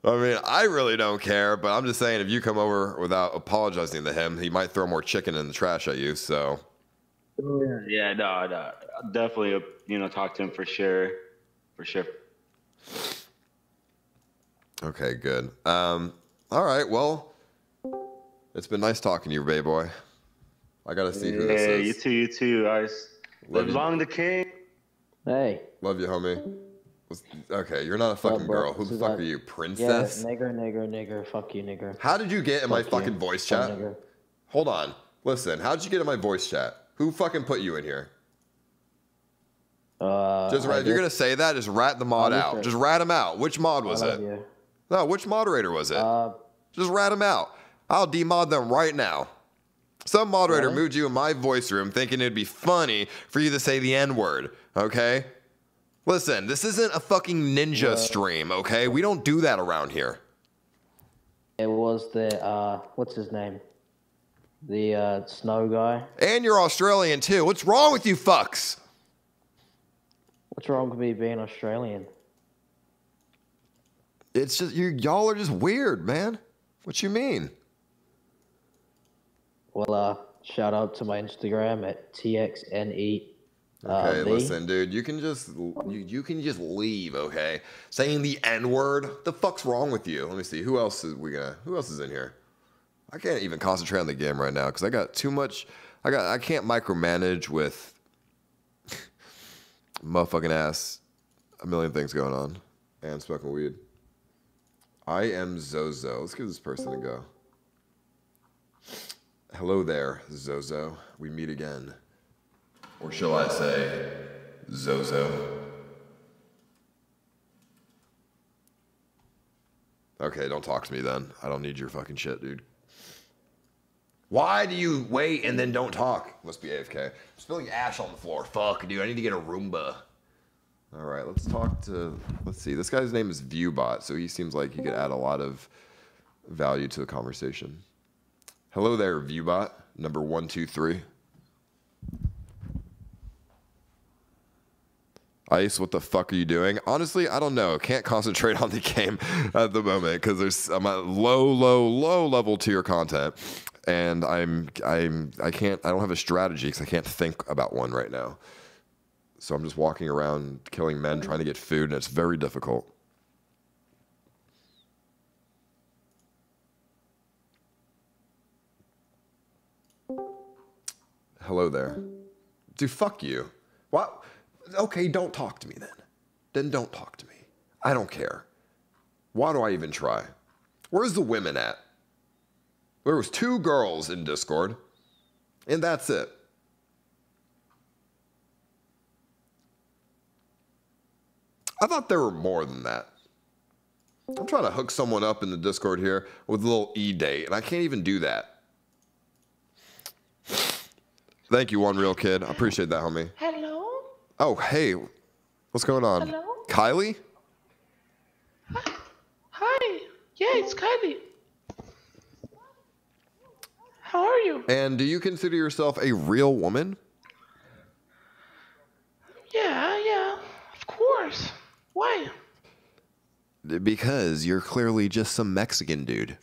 I mean, I really don't care, but I'm just saying if you come over without apologizing to him, he might throw more chicken in the trash at you. So Yeah. No. No. I'll definitely. You know, talk to him for sure. For sure. okay, good. Um, all right, well, it's been nice talking to you, baby boy. I gotta see who this is. Yeah. You too. You too. Guys. Love Live you. long the king. Hey. Love you, homie. Okay, you're not a fucking bro? girl. Who the fuck like- are you, princess? Yeah, nigger, nigger, nigger. Fuck you, nigger. How did you get in my Fuck you. fucking voice chat? nigger. Hold on. Listen, how'd you get in my voice chat? Who fucking put you in here? Uh, Just I rat, if you're gonna say that, just rat the mod out. just- Just rat him out. Which mod was it? you. No, which moderator was it? Uh, just rat him out. I'll demod them right now. Some moderator Really? moved you in my voice room thinking it'd be funny for you to say the N word, okay? Listen, this isn't a fucking ninja Yeah. stream, okay? We don't do that around here. It was the uh, what's his name? The uh, snow guy. And you're Australian too. What's wrong with you fucks? What's wrong with me being Australian? It's just you y'all are just weird, man. What you mean? Well, uh, shout out to my Instagram at txne. Uh, Okay, V. listen, dude. You can just you, you can just leave, okay? Saying the N word. The fuck's wrong with you? Let me see. Who else is we gonna? Who else is in here? I can't even concentrate on the game right now because I got too much. I got. I can't micromanage with motherfucking ass. A million things going on, and smoking weed. I am Zozo. Let's give this person a go. Hello there, Zozo. We meet again. Or shall I say, Zozo? Okay, don't talk to me then. I don't need your fucking shit, dude. Why do you wait and then don't talk? Must be AFK. Spilling ash on the floor. Fuck, dude. I need to get a Roomba. All right, let's talk to. Let's see. This guy's name is Viewbot, so he seems like he could add a lot of value to the conversation. Hello there, Viewbot. Number one, two, three. Ice, what the fuck are you doing? Honestly, I don't know. Can't concentrate on the game at the moment because there's I'm at low, low, low level tier content, and I'm I'm I can't I don't have a strategy because I can't think about one right now. So I'm just walking around killing men trying to get food, and it's very difficult. Hello there. Dude, fuck you. What? Okay, don't talk to me then. Then don't talk to me. I don't care. Why do I even try? Where's the women at? There was two girls in Discord, and that's it. I thought there were more than that. I'm trying to hook someone up in the Discord here with a little e date, and I can't even do that. Thank you, one real kid. I appreciate that, homie. Hello? Oh, hey, what's going on? Hello? Kylie? Hi. Yeah, it's Kylie. How are you? And do you consider yourself a real woman? Yeah, yeah, of course. Why? Because you're clearly just some Mexican dude.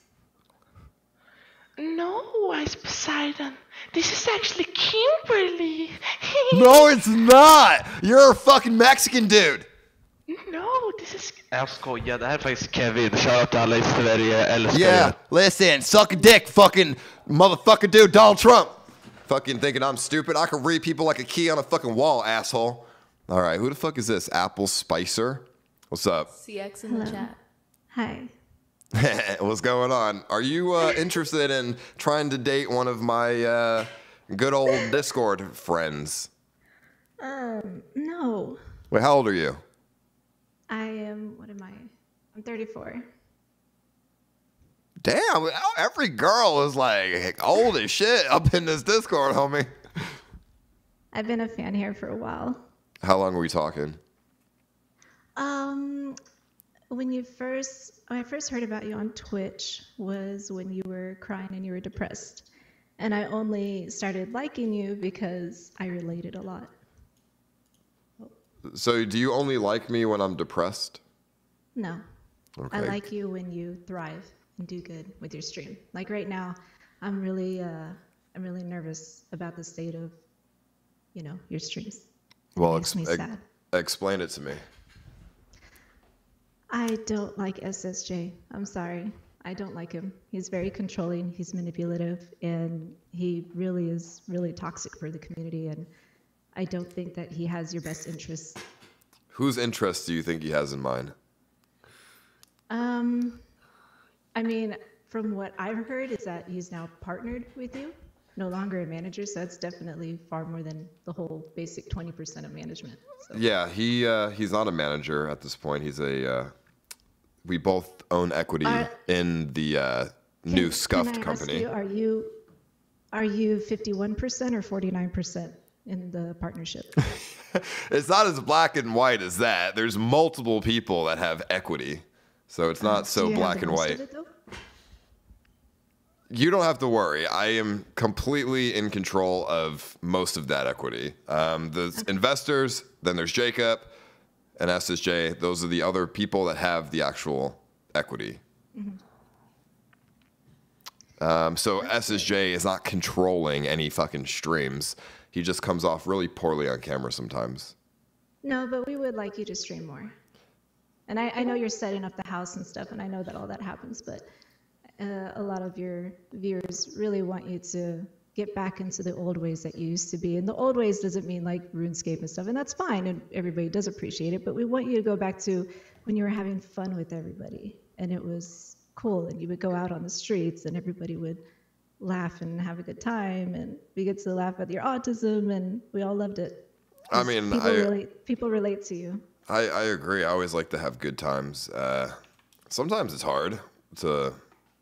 No, Ice Poseidon. This is actually Kimberly. No, it's not. You're a fucking Mexican dude. no, this is Jag skojar, det här är faktiskt Kevin. Shoutout till alla i Sverige. Älskar Yeah, er. listen, suck a dick, fucking motherfucker dude, Donald Trump. Fucking thinking I'm stupid. I can read people like a key on a fucking wall, asshole. All right, who the fuck is this? Apple Spicer? What's up? CX in the chat. Hi. What's going on? Are you uh, interested in trying to date one of my uh, good old Discord friends? Um, no. Wait, how old are you? I am, what am I? I'm 34. Damn, every girl is like old as shit up in this Discord, homie. I've been a fan here for a while. How long were we talking? Um, when you first, when I first heard about you on Twitch was when you were crying and you were depressed. And I only started liking you because I related a lot. So, do you only like me when I'm depressed? No. I like you when you thrive and do good with your stream. Like right now, I'm really, uh, I'm really nervous about the state of, you know, your streams. Well, makes me ex- explain it to me. I don't like SSJ. I'm sorry. I don't like him. He's very controlling, he's manipulative, and he really is really toxic for the community. And I don't think that he has your best interests. Whose interests do you think he has in mind? Um, I mean, from what I've heard, is that he's now partnered with you, no longer a manager. So that's definitely far more than the whole basic 20% of management. Yeah, he uh, he's not a manager at this point. He's a. Uh, we both own equity Are- in the uh, new Can scuffed I company. Ask you, are you are you 51% or 49% in the partnership? It's not as black and white as that. There's multiple people that have equity, so it's not so you have black and white. it. You don't have to worry. I am completely in control of most of that equity. Um, the investors, then there's Jacob and SSJ. Those are the other people that have the actual equity. Mhm. Um, so SSJ is not controlling any fucking streams. He just comes off really poorly on camera sometimes. No, but we would like you to stream more. And I, I know you're setting up the house and stuff, and I know that all that happens, but uh, a lot of your viewers really want you to get back into the old ways that you used to be. And the old ways doesn't mean like RuneScape and stuff, and that's fine, and everybody does appreciate it, but we want you to go back to when you were having fun with everybody, and it was cool, and you would go out on the streets, and everybody would laugh and have a good time, and we get to laugh at your autism, and we all loved it. I mean, people I, relate. People relate to you. I, I agree. I always like to have good times. Uh, sometimes it's hard to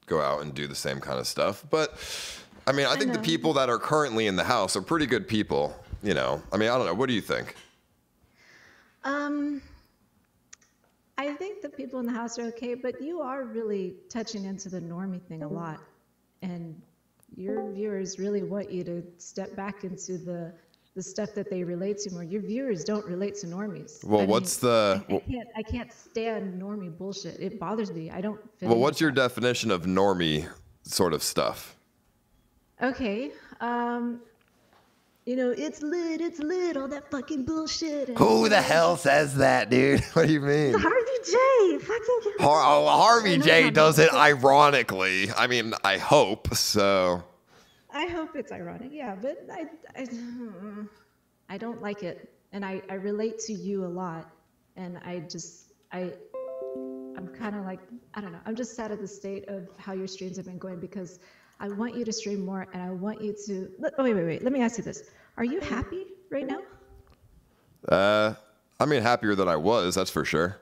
go out and do the same kind of stuff, but I mean, I think the people that are currently in the house are pretty good people. You know, I mean, I don't know. What do you think? Um, I think the people in the house are okay, but you are really touching into the normie thing a lot, and your viewers really want you to step back into the the stuff that they relate to more. Your viewers don't relate to normies. Well, I what's mean, the I can't. I can't stand normie bullshit. It bothers me. I don't. Well? What's your definition of normie sort of stuff? Okay. Um. You know, it's lit. It's lit. All that fucking bullshit. and- Who the hell says that, dude? What do you mean? Harvey J. Fucking. Har- oh, Harvey J does it ironically. I mean, I hope so. I hope it's ironic, yeah, but I, I, I don't like it, and I, I relate to you a lot, and I just, I, I'm kind of like, I don't know, I'm just sad at the state of how your streams have been going because I want you to stream more, and I want you to. let- Oh wait, wait, wait. Let me ask you this: Are you happy right now? Uh, I mean, happier than I was, that's for sure.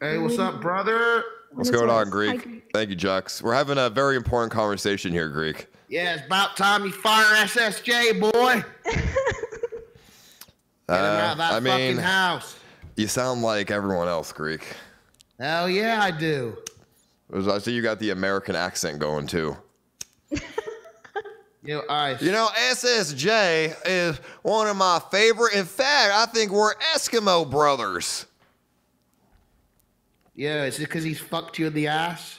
Hey, what's up, brother? What's going on, Greek? Thank you, Jux. We're having a very important conversation here, Greek. Yeah, it's about time you fire SSJ, boy. Uh, out of that I mean, fucking house. you sound like everyone else, Greek. Hell yeah, I do. I see you got the American accent going too. Yo, I. You know, SSJ is one of my favorite. In fact, I think we're Eskimo brothers. Yeah, is it because he's fucked you in the ass?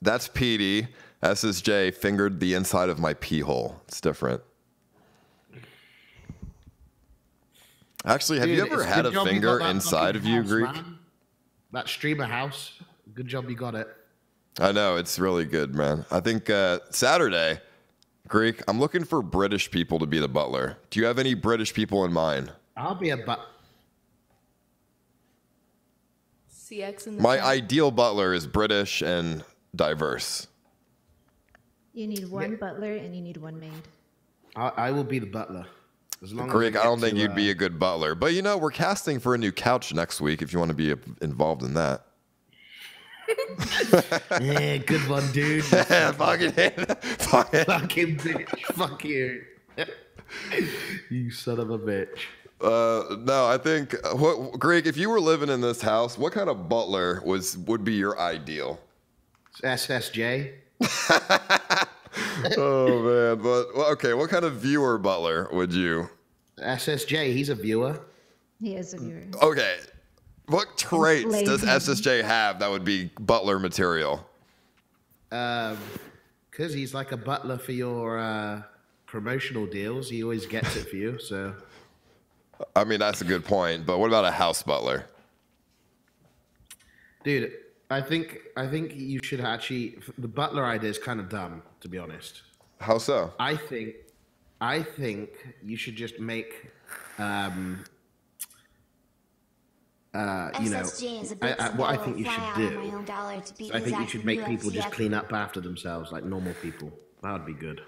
That's PD. SSJ fingered the inside of my pee hole. It's different. Actually, have you ever had a finger inside of you, Greek? man. That streamer house. Good job you got it. I know it's really good, man. I think uh, Saturday, Greek. I'm looking for British people to be the butler. Do you have any British people in mind? I'll be a but. CX in the My chat. ideal butler is British and diverse. You need one butler and you need one maid. I, I will be the butler. As long Greek, we I don't think to, you'd uh, be a good butler, but you know we're casting for a new couch next week. If you want to be involved in that. yeah, good one, dude. fucking, fucking, fucking bitch. Fuck you. you son of a bitch. Uh, no, I think uh, what Greg, if you were living in this house, what kind of butler was would be your ideal? SSJ. oh man, but well, okay, what kind of viewer butler would you? SSJ, he's a viewer. He is a viewer. Okay, what traits Enslave does. SSJ have that would be butler material? Um, cause he's like a butler for your uh, promotional deals. He always gets it for you. So I mean, that's a good point, but what about a house butler? Dude, I think I think you should actually. The butler idea is kind of dumb, to be honest. How so? I think, I think you should just make, um, uh, you know, SSJ is a I, big I, what I think you should fly out on my do. own dollar to beat I think you should make people just clean up after themselves like normal people. That would be good.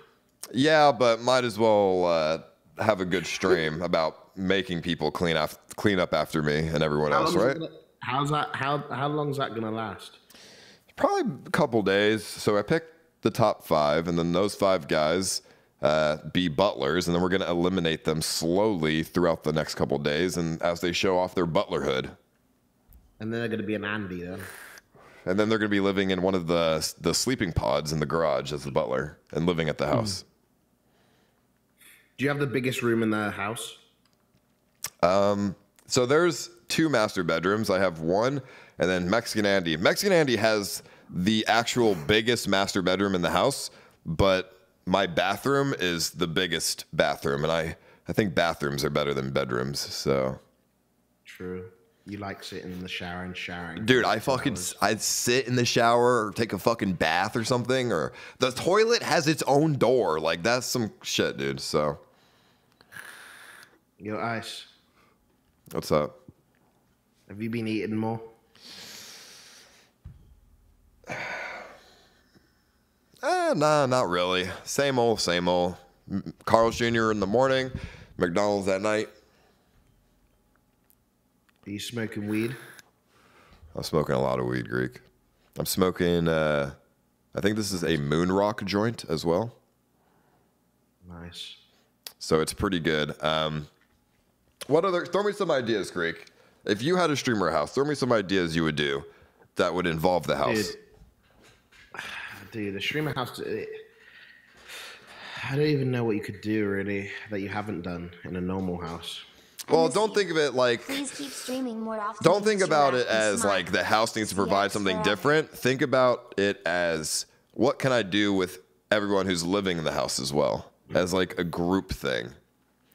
Yeah, but might as well uh, have a good stream about making people clean up clean up after me and everyone How else, right? gonna- How's that? How how long is that gonna last? Probably a couple days. So I picked the top five, and then those five guys uh, be butlers, and then we're going to eliminate them slowly throughout the next couple days, and as they show off their butlerhood, And then they're gonna be an Andy then. and then they're going to be living in one of the the sleeping pods in the garage as the butler, and living at the house. Do you have the biggest room in the house? Um, so there's two master bedrooms. I have one, and then Mexican Andy. Mexican Andy has the actual biggest master bedroom in the house, but my bathroom is the biggest bathroom, and I I think bathrooms are better than bedrooms. So, True. You like sitting in the shower and showering. dude, I fucking I'd sit in the shower or take a fucking bath or something, or the toilet has its own door. Like that's some shit, dude. So, Yo, Ice, what's up? have you been eating more? Eh, nah, not really. Same old, same old. Carl's Jr. in the morning, McDonald's at night. Are you smoking weed? I'm smoking a lot of weed, Greek. I'm smoking, uh, I think this is a Moon Rock joint as well. Nice. So it's pretty good. Um, what other, throw me some ideas, Greek. If you had a streamer house, throw me some ideas you would do that would involve the house. Dude, dude, the streamer house. It, I don't even know what you could do really that you haven't done in a normal house. Well, don't think of it like Please keep streaming more often. Don't think about it as smile. like the house needs to provide something different. Think about it as what can I do with everyone who's living in the house as well, as like a group thing,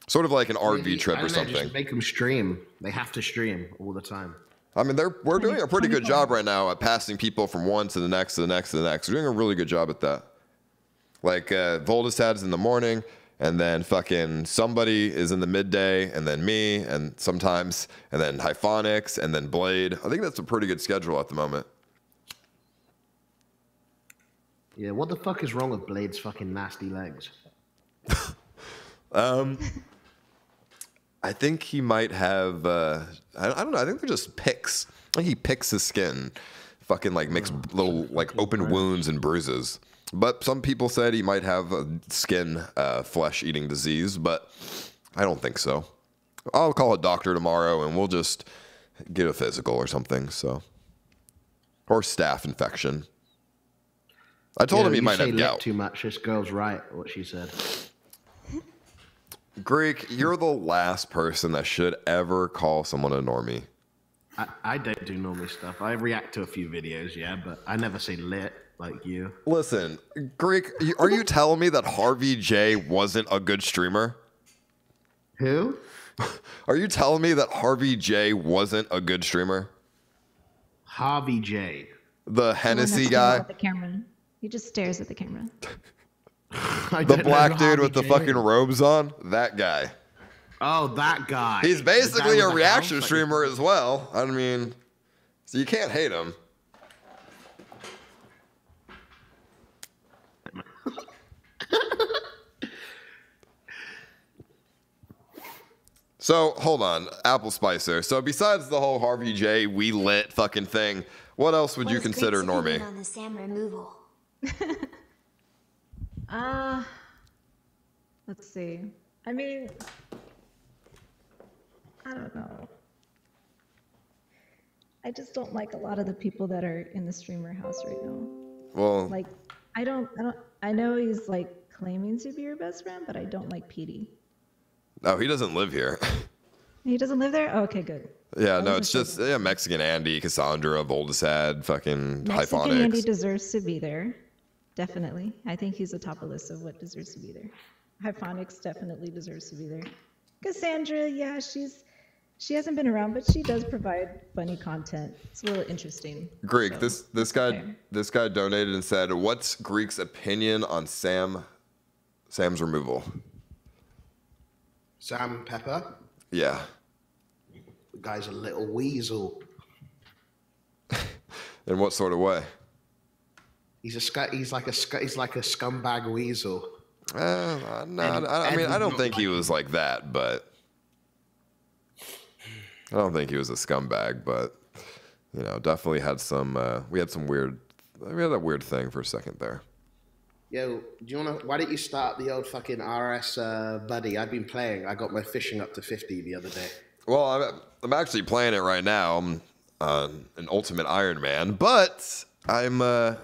sort of like an RV trip I or don't know, something. Just make them stream. They have to stream all the time. I mean, they're we're doing a pretty good job right now at passing people from one to the next to the next to the next. We're doing a really good job at that. Like uh, Voldesad in the morning, and then fucking somebody is in the midday, and then me, and sometimes, and then Hyphonix, and then Blade. I think that's a pretty good schedule at the moment. Yeah, what the fuck is wrong with Blade's fucking nasty legs? Um, I think he might have. Uh, I, I don't know. I think they're just picks. I think he picks his skin, fucking like makes little like open wounds and bruises. But some people said he might have a skin uh, flesh eating disease, but I don't think so. I'll call a doctor tomorrow and we'll just get a physical or something. So, or staph infection. I told Yeah, him he might have gout. too much. This girl's right. What she said. Greek, you're the last person that should ever call someone a normie. I, I don't do normie stuff. I react to a few videos, yeah, but I never say lit like you. Listen, Greek, are you telling me that Harvey J wasn't a good streamer? Who? Are you telling me that Harvey J wasn't a good streamer? Harvey J. The The Hennessy guy? The camera. He just stares at the camera. I The black dude Harvey with the J fucking robes on? That guy. Oh, that guy. He's The guy basically a reaction streamer as well. I mean, so you can't hate him. So hold on, Apple Spicer. So besides the whole Harvey J we lit fucking thing, what else would What you consider Greg's normie? on the Sam removal? Uh, let's see. I mean, I don't know. I just don't like a lot of the people that are in the streamer house right now. Well, Like, I don't, I don't, I know he's like claiming to be your best friend, but I don't like Petey. No, he doesn't live here. He doesn't live there. Oh, okay, good. yeah, no, it's just yeah, Mexican Andy, Cassandra, Voldesad, fucking Mexican Andy deserves to be there. Definitely. I think he's the atop a list of what deserves to be there. Hyphonix definitely deserves to be there. Cassandra, yeah, she's she hasn't been around, but she does provide funny content. It's a little interesting. Greek, this this guy this guy donated and said, "What's Greek's opinion on Sam Sam's removal?" Sam Pepper. Yeah. The guy's a little weasel. In what sort of way? He's a scu- he's like a scu- he's like a scumbag weasel. Uh, no, Ed- I, I mean, I don't think he was like that, but I don't think he was a scumbag. But you know, definitely had some. Uh, we had some weird. We had a weird thing for a second there. Yo, do you wanna? Why don't you start the old fucking RS uh, buddy? I've been playing. I got my fishing up to fifty the other day. Well, I'm, I'm actually playing it right now. I'm uh, an Ultimate Iron Man, but I'm uh,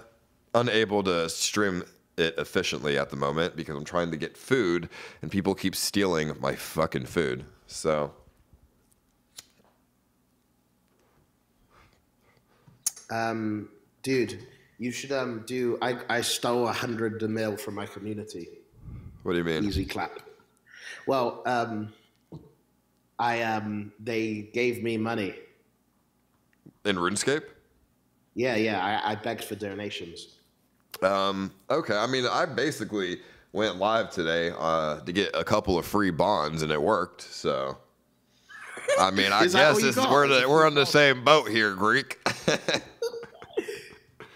unable to stream it efficiently at the moment because I'm trying to get food and people keep stealing my fucking food. So, Um, dude, you should um do. I I stole a hundred mil from my community. what do you mean? Easy clap. Well, um, I um they gave me money. In RuneScape? Yeah, yeah. I, I begged for donations. Um, okay. I mean, I basically went live today uh, to get a couple of free bonds, and it worked. So, I mean, I guess this, we're the, we're on the same boat here, Greek.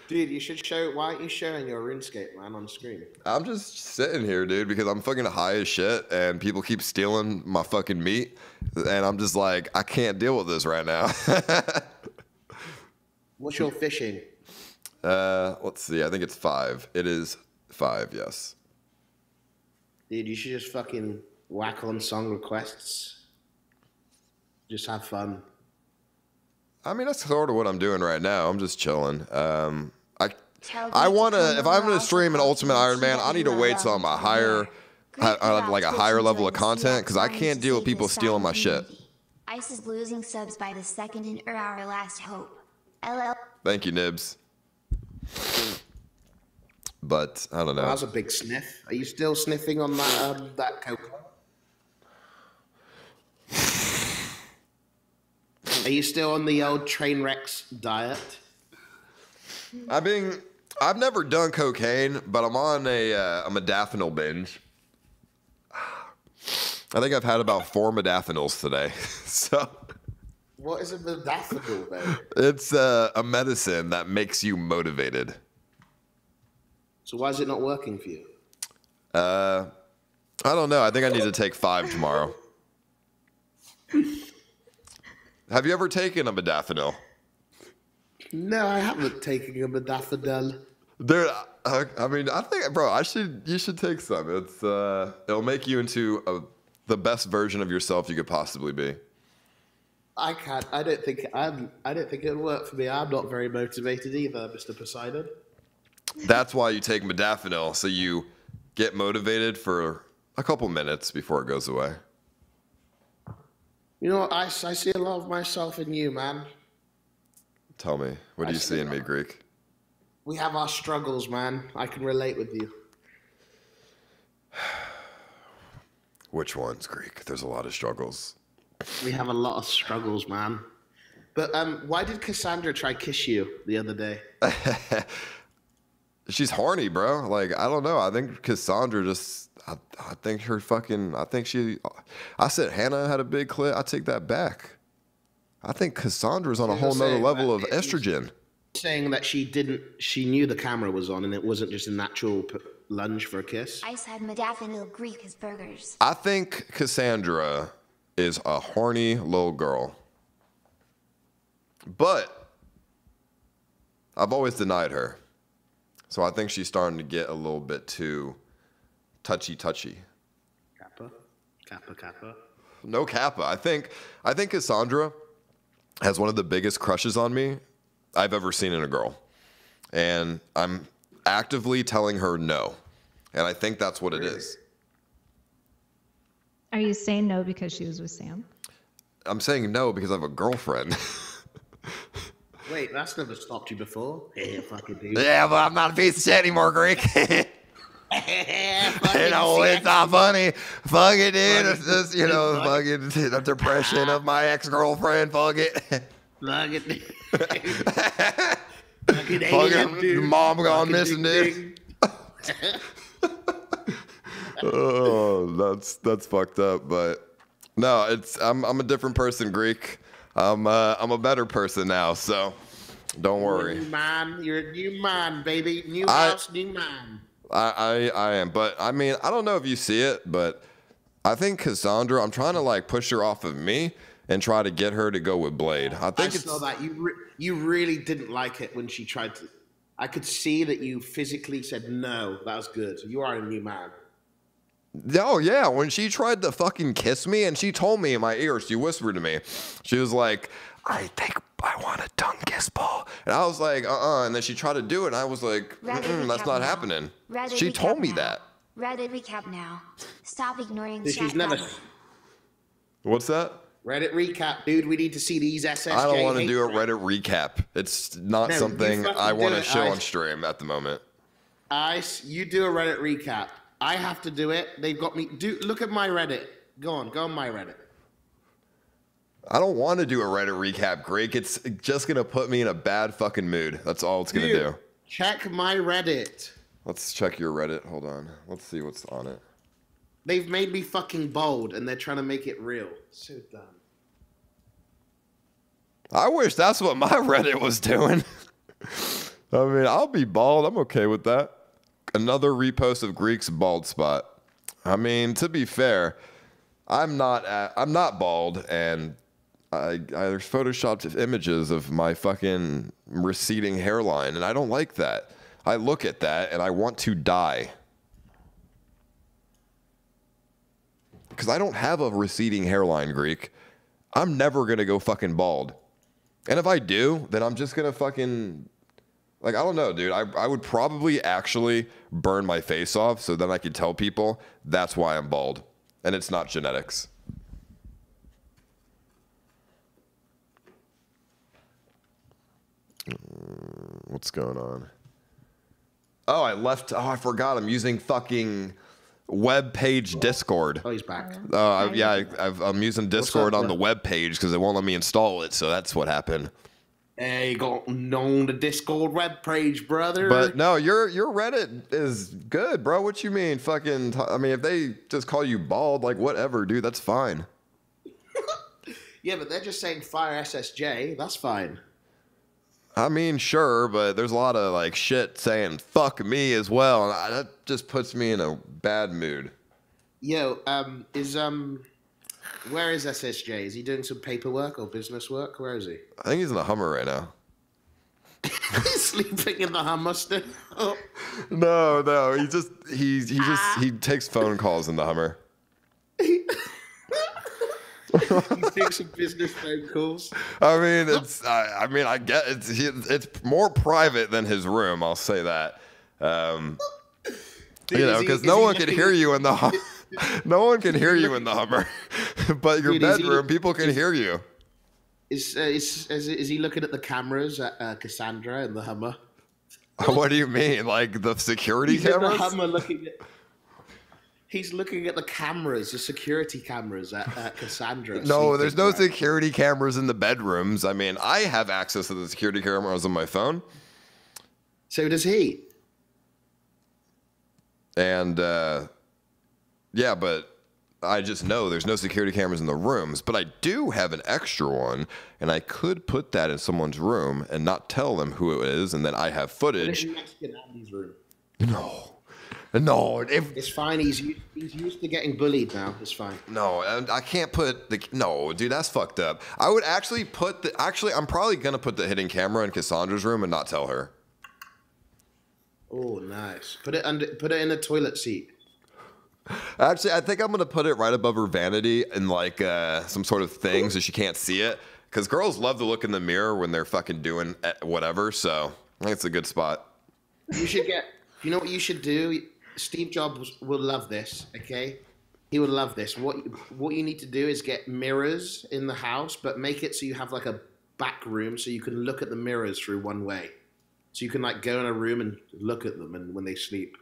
Dude, you should show. Why aren't you showing your RuneScape man on screen? I'm just sitting here, dude, because I'm fucking high as shit, and people keep stealing my fucking meat, and I'm just like, I can't deal with this right now. What's your fishing? Uh, let's see. I think it's five. It is five. Yes. Dude, you should just fucking whack on song requests. Just have fun. I mean, that's sort of what I'm doing right now. I'm just chilling. Um, I I want to. If I'm going to stream an Ultimate Iron Man, I need to wait till I'm a higher, hi, uh, like a higher level of content, because I can't deal with people stealing my shit. Ice is losing subs by the second and are our last hope. LL. Thank you, Nibs. But I don't know. That was a big sniff. Are you still sniffing on that um, that coke? Are you still on the old train wrecks diet? I mean, I've never done cocaine, but I'm on a uh, a modafinil binge. I think I've had about four modafinils today. so What is a modafinil, though? it's uh, a medicine that makes you motivated. So why is it not working for you? Uh, I don't know. I think I need to take five tomorrow. Have you ever taken a modafinil? No, I haven't taken a modafinil. Dude, I, I mean, I think, bro, I should. You should take some. It's uh, it'll make you into a, the best version of yourself you could possibly be. I can't. I don't think. I'm. I don't think it'll work for me. I'm not very motivated either, Mr. Poseidon. that's why you take modafinil so you get motivated for a couple minutes before it goes away. You know, I, I see a lot of myself in you, man. Tell me, what do I you see see in me, Greek? We have our struggles, man. I can relate with you. Which ones, Greek? There's a lot of struggles. We have a lot of struggles, man. But um, why did Cassandra try kiss you the other day? She's horny, bro. Like I don't know. I think Cassandra just. I, I think her fucking. I think she. I said Hannah had a big clit. I take that back. I think Cassandra's on a whole nother level of that- estrogen. Saying that she didn't, she knew the camera was on and it wasn't just a natural p- lunge for a kiss. Ice had modafinil Greek as burgers. I think Cassandra is a horny little girl. But I've always denied her. So I think she's starting to get a little bit too touchy touchy. Kappa, kappa, kappa. No Kappa. I think I think Cassandra has one of the biggest crushes on me I've ever seen in a girl. And I'm actively telling her no. And I think that's what it is. Are you saying no because she was with Sam? I'm saying no because I have a girlfriend. Wait, that's never stopped you before. Yeah, fucking dude. yeah, but I'm not a piece of shit anymore, Greek. you know, it's not funny. Fuck it, dude. It's just, you know, fucking the depression of my ex girlfriend. Fuck it. Look at me. Fucking mom gone missing, dude. Oh, that's that's fucked up. But no, it's I'm I'm a different person, Greek. I'm uh, I'm a better person now. So don't worry. New man, you're a new man, baby. New I- house, new man. I, I I am, but I mean, I don't know if you see it, but I think Cassandra. I'm trying to like push her off of me and try to get her to go with Blade. I I think it's saw that you re- you really didn't like it when she tried to. I could see that you physically said no. That was good. You are a new man. Oh yeah, when she tried to fucking kiss me and she told me in my ear, she whispered to me, she was like, "I think I want a tongue kiss, Paul," and I was like, "Uh uh," and then she tried to do it, and I was like, Mm-mm, "That's not now. happening." Rather She told me now. that. Reddit recap now. Stop ignoring She's chat never. What's that? Reddit recap, dude. We need to see these SSJ. I don't want to do a. Reddit recap. It's not No, something I want to show I- on stream at the moment. Ice, you do a Reddit recap. I have to do it. They've got me. Do look at my Reddit. Go on, go on my Reddit. I don't want to do a Reddit recap, Greg. It's just gonna put me in a bad fucking mood. That's all it's gonna Dude. do. Check my Reddit. Let's check your Reddit. Hold on. Let's see what's on it. They've made me fucking bold, and they're trying to make it real. So dumb. I wish that's what my Reddit was doing. I mean, I'll be bald. I'm okay with that. Another repost of Greek's bald spot. I mean, to be fair, I'm not I'm not bald, and I, I there's photoshopped images of my fucking receding hairline, and I don't like that. I look at that and I want to die. Because I don't have a receding hairline, Greek. I'm never gonna go fucking bald. And if I do, then I'm just gonna fucking like I don't know, dude. I I would probably actually burn my face off so then I could tell people that's why I'm bald. And it's not genetics. Mm, What's going on? Oh, I left. Oh, I forgot. I'm using fucking web page Discord. Oh, he's back. Uh, I- yeah, I, I've, I'm using Discord on the web page because they won't let me install it. So that's what happened. Hey, got known the Discord web page, brother. But no, your your Reddit is good, bro. What you mean, fucking? I mean, if they just call you bald, like whatever, dude, that's fine. yeah, but they're just saying fire SSJ. That's fine. I mean, sure, but there's a lot of like shit saying "fuck me" as well, and I, that just puts me in a bad mood. Yo, um, is um, where is SSJ? Is he doing some paperwork or business work? Where is he? I think he's in the Hummer right now. He's sleeping in the Hummer still. Oh. No, no, he just he he just he takes phone calls in the Hummer. He's doing some business phone calls. I mean, it's I, I mean, I get it's he, it's more private than his room. I'll say that. Um, Dude, you know, because no he one can hear you in the Hum- no one can hear you in the Hummer, but your Dude, is he bedroom, people can hear you. Is, uh, is, is is he looking at the cameras at uh, Cassandra and the Hummer? What do you mean, like the security He's in the cameras? Hummer looking at. He's looking at the cameras, the security cameras at, at Cassandra. No, there's no right? security cameras in the bedrooms. I mean, I have access to the security cameras on my phone. So does he. And uh, yeah, but I just know there's no security cameras in the rooms. But I do have an extra one, and I could put that in someone's room and not tell them who it is, and then I have footage. in Mexican Andy's room. No, no, if It's fine. He's he's used to getting bullied now. It's fine. No, I can't put the no, dude. That's fucked up. I would actually put the actually. I'm probably gonna put the hidden camera in Cassandra's room and not tell her. Oh, nice. Put it under. Put it in a toilet seat. Actually, I think I'm gonna put it right above her vanity in like uh, some sort of thing so she can't see it. Because girls love to look in the mirror when they're fucking doing eh, whatever. So I think it's a good spot. You should get. You know what you should do? Steve Jobs will love this. Okay, he would love this. What what you need to do is get mirrors in the house, but make it so you have like a back room so you can look at the mirrors through one way. So you can like go in a room and look at them, and when they sleep.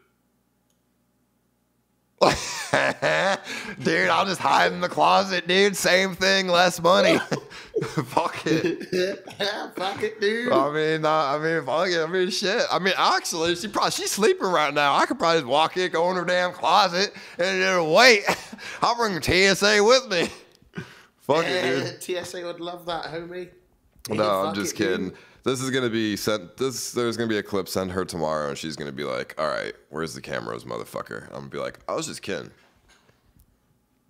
dude, I'll just hide in the closet, dude. Same thing, less money. Fuck it. Fuck it, dude. I mean, I mean, fuck it. I mean, shit. I mean, actually, she probably she's sleeping right now. I could probably just walk in, go in her damn closet, and just wait. I'll bring TSA with me. Fuck it, dude. TSA would love that, homie. No, I'm just it, dude. This is gonna be sent. This there's gonna be a clip sent her tomorrow, and she's gonna be like, "All right, where's the cameras, motherfucker?" I'm gonna be like, "I was just kidding."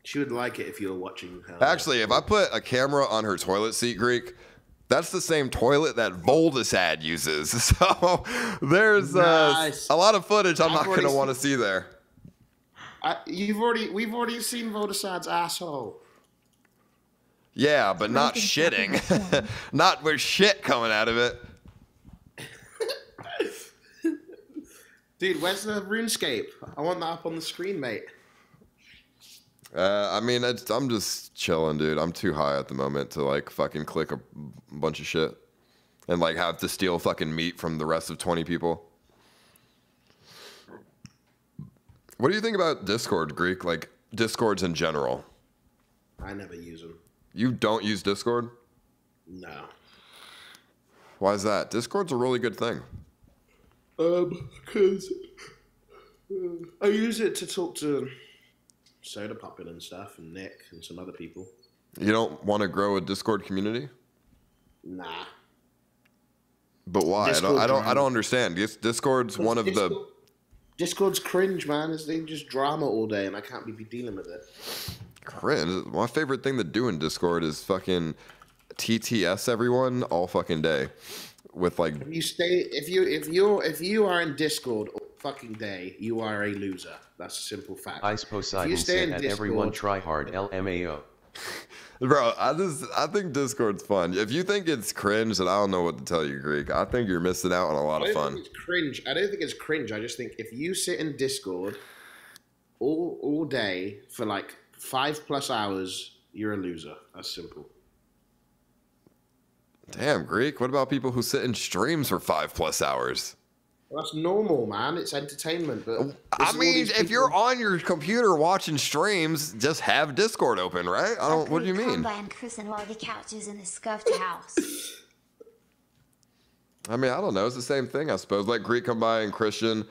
She would like it if you were watching her. Actually, if I put a camera on her toilet seat, Greek, that's the same toilet that Voldesad uses. So there's uh, Nice. a lot of footage I'm I've not gonna want to see there. I, you've already, we've already seen Voldesad's asshole. Yeah, but not shitting. not with shit coming out of it. Dude, where's the RuneScape? I want that up on the screen, mate. Uh, I mean, it's, I'm just chilling, dude. I'm too high at the moment to like fucking click a bunch of shit and like have to steal fucking meat from the rest of 20 people. What do you think about Discord, Greek? Like Discords in general? I never use them. You don't use Discord? No. Why is that? Discord's a really good thing. Um, because I use it to talk to Sodapoppin and stuff, and Nick and some other people. You don't want to grow a Discord community? Nah. But why? I don't. I don't. I don't understand. Discord's one of the. Discord's cringe, man. It's they just drama all day, and I can't be dealing with it. Cringe. My favorite thing to do in Discord is fucking TTS everyone all fucking day with like If you stay, if you if you if you are in Discord all fucking day, you are a loser. That's a simple fact. Ice If you Poseidon stay in said at everyone try hard LMAO. Bro, I just I think Discord's fun. If you think it's cringe, then I don't know what to tell you, Greek. I think you're missing out on a lot of fun. it's cringe. I don't think it's cringe. I just think if you sit in Discord all all day for like five plus hours, you're a loser. That's simple. Damn, Greek. What about people who sit in streams for five plus hours? Well, that's normal, man. It's entertainment. But I mean, if people- you're on your computer watching streams, just have Discord open, right? I don't. What do you mean? Combine Chris and all the couches in the scuffed house. I mean, I don't know. It's the same thing, I suppose. Let Greek come by and Christian,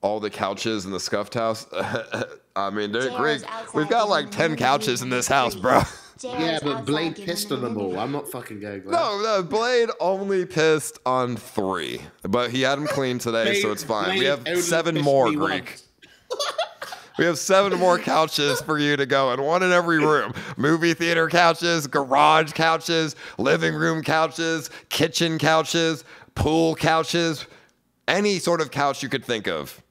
all the couches in the scuffed house. I mean, dude, JR's Greek, we've got like 10 couches in this house, bro. yeah, but Blade pissed on them all. I'm not fucking going. Glad. No, no, Blade only pissed on three, but he had them clean today, so it's fine. we have seven more, Greek. We have seven more couches for you to go, and one in every room. Movie theater couches, garage couches, living room couches, kitchen couches, pool couches, any sort of couch you could think of.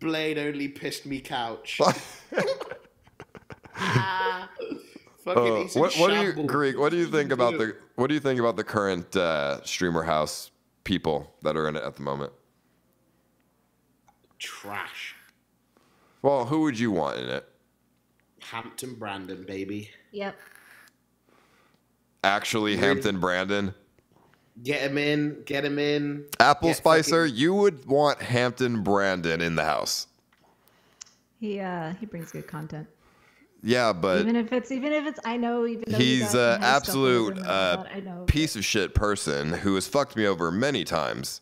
Blade only pissed me couch. Fucking, Uh, he's what, what do you, shambles. Greek? What do you think about the what do you think about the current uh, streamer house people that are in it at the moment. Trash. Well, who would you want in it? Hampton Brandon, baby. Yep. Actually, Hampton Brandon. Get him in. Get him in. Apple Spicer, fucking- you would want Hampton Brandon in the house. He uh he brings good content. Yeah, but even if it's even if it's I know even though he he's an some absolute uh, but know. piece of shit person who has fucked me over many times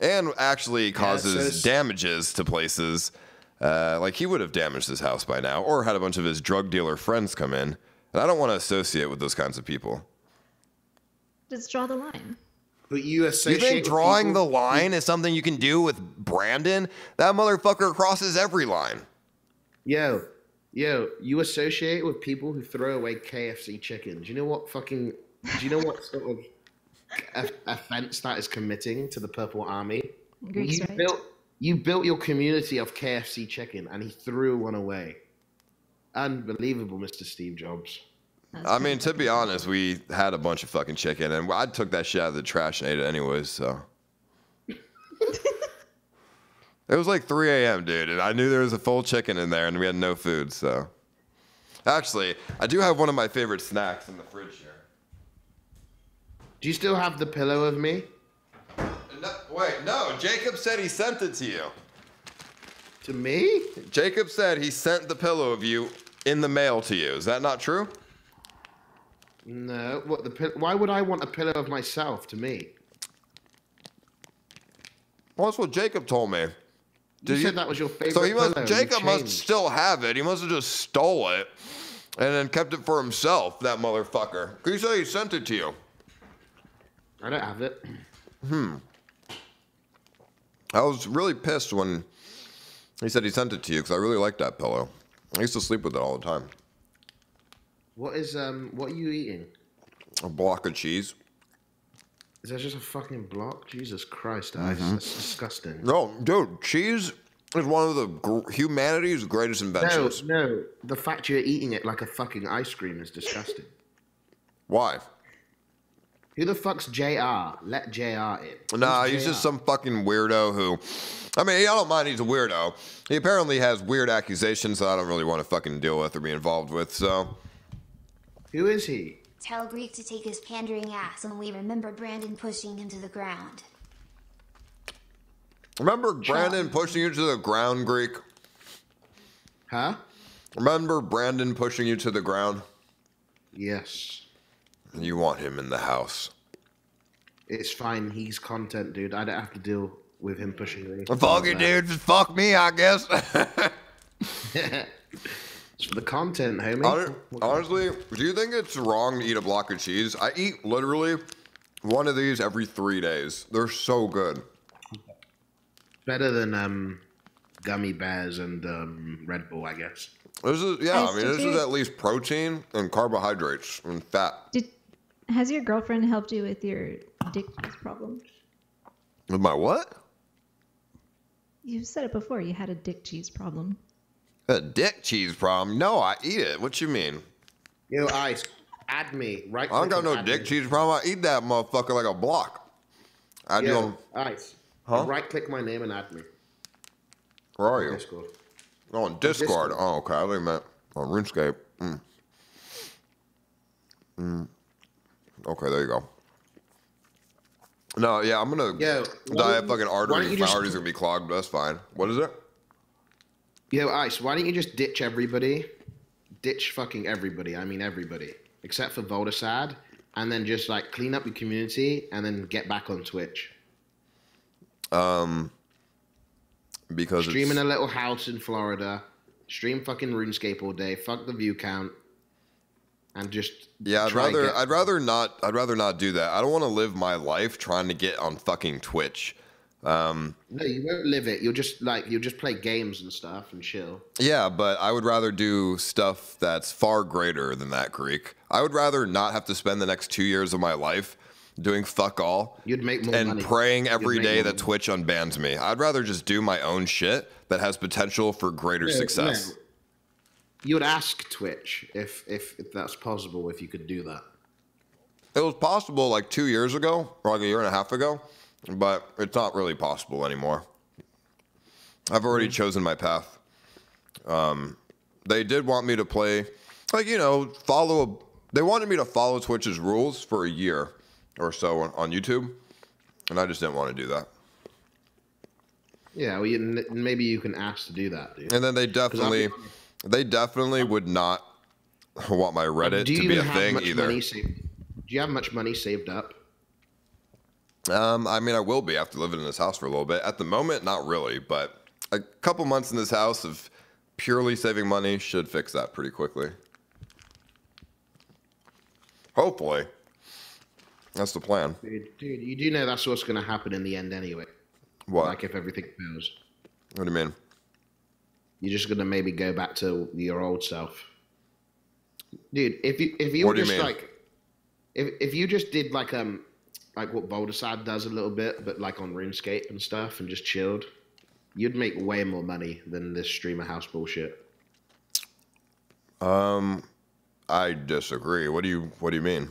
and actually causes so- damages to places. Uh, like he would have damaged his house by now or had a bunch of his drug dealer friends come in. And I don't want to associate with those kinds of people. Just draw the line. But you associate. You associate think drawing people- the line is something you can do with Brandon? That motherfucker crosses every line. Yo, yo, you associate with people who throw away KFC chicken. Do you know what fucking? Do you know what sort of of- offense that is committing to the Purple Army? Greeks, you right? built you built your community of KFC chicken, and he threw one away. Unbelievable, Mr. Steve Jobs. I mean, to be honest, we had a bunch of fucking chicken, and I took that shit out of the trash and ate it anyways. So it was like 3 a.m., dude, and I knew there was a full chicken in there, and we had no food. So actually, I do have one of my favorite snacks in the fridge here. Do you still have the pillow of me? No, wait, no. Jacob said he sent it to you. To me? Jacob said he sent the pillow of you in the mail to you. Is that not true? No. What the? Why would I want a pillow of myself to me? Well, that's what Jacob told me. You said that was your favorite So he must. Jacob must still have it. He must have just stole it and then kept it for himself. That motherfucker. He said he sent it to you. I don't have it. Hmm. I was really pissed when he said he sent it to you because I really liked that pillow. I used to sleep with it all the time. What is um? What are you eating? A block of cheese. Is that just a fucking block? Jesus Christ, Ice. Mhm. That's disgusting. No, dude, cheese is one of the gr- humanity's greatest inventions. no. no, The fact you're eating it like a fucking ice cream is disgusting. Why? Who the fuck's JR? Let JR in. Nah, he's JR? just some fucking weirdo who. I mean, I don't mind he's a weirdo. He apparently has weird accusations that I don't really want to fucking deal with or be involved with, so. Who is he? Tell Greek to take his pandering ass and we remember Brandon pushing him to the ground. Remember Brandon pushing you to the ground, Greek? Huh? Remember Brandon pushing you to the ground? Yes. You want him in the house. It's fine. He's content, dude. I don't have to deal with him pushing me. Fuck it, dude. Just fuck me, I guess. it's for the content, homie. Hon- Honestly, do you think it's wrong to eat a block of cheese? I eat literally one of these every three days. They're so good. Better than um, gummy bears and um, Red Bull, I guess. This is yeah. I Guys, mean, did this is at least protein and carbohydrates and fat. Did has your girlfriend helped you with your dick juice problem? With my what? You've said it before. You had a dick cheese problem. A dick cheese problem? No, I eat it. What you mean? Yo, Ice, add me. Right. I don't got no dick me. cheese problem. I eat that motherfucker like a block. I do. Yo, on- Ice. Huh? Right click my name and add me. Where are you? Discord. Oh, on Discord. Discord. Oh, okay. I think meant on RuneScape. Mm. Mm. Okay, there you go. No, yeah, I'm gonna Yo, die of fucking artery. My artery's gonna be clogged, but that's fine. What is it? Yo, Ice, why don't you just ditch everybody? Ditch fucking everybody. I mean everybody. Except for Voldesad. And then just like clean up your community and then get back on Twitch. Um, because Stream in a little house in Florida. Stream fucking RuneScape all day. Fuck the view count. And just yeah, I'd rather get- I'd rather not I'd rather not do that. I don't want to live my life trying to get on fucking Twitch. Um, No, you won't live it. You'll just like you'll just play games and stuff and chill. Yeah, but I would rather do stuff that's far greater than that, Greek. I would rather not have to spend the next two years of my life doing fuck all You'd make more and money. praying every day that Twitch unbans me. I'd rather just do my own shit that has potential for greater No, success. no. You would ask Twitch if, if if that's possible if you could do that. It was possible like two years ago, or like a year and a half ago, but it's not really possible anymore. I've already chosen my path. Um, they did want me to play, like you know, follow. A they wanted me to follow Twitch's rules for a year or so on, on YouTube, and I just didn't want to do that. Yeah, well, you, maybe you can ask to do that, dude. And then they definitely, they definitely would not want my Reddit to be a thing either. saved? Do you have much money saved up? Um, I mean, I will be after living in this house for a little bit. At the moment, not really, but a couple months in this house of purely saving money should fix that pretty quickly. Hopefully, that's the plan. Dude, dude, you do know that's what's going to happen in the end anyway. What? Like if everything fails. What do you mean? You're just going to maybe go back to your old self. Dude, if you if you What were you just mean? like if if you just did like um like what Boulderside does a little bit, but like on RuneScape and stuff and just chilled, you'd make way more money than this streamer house bullshit. Um, I disagree. What do you What do you mean?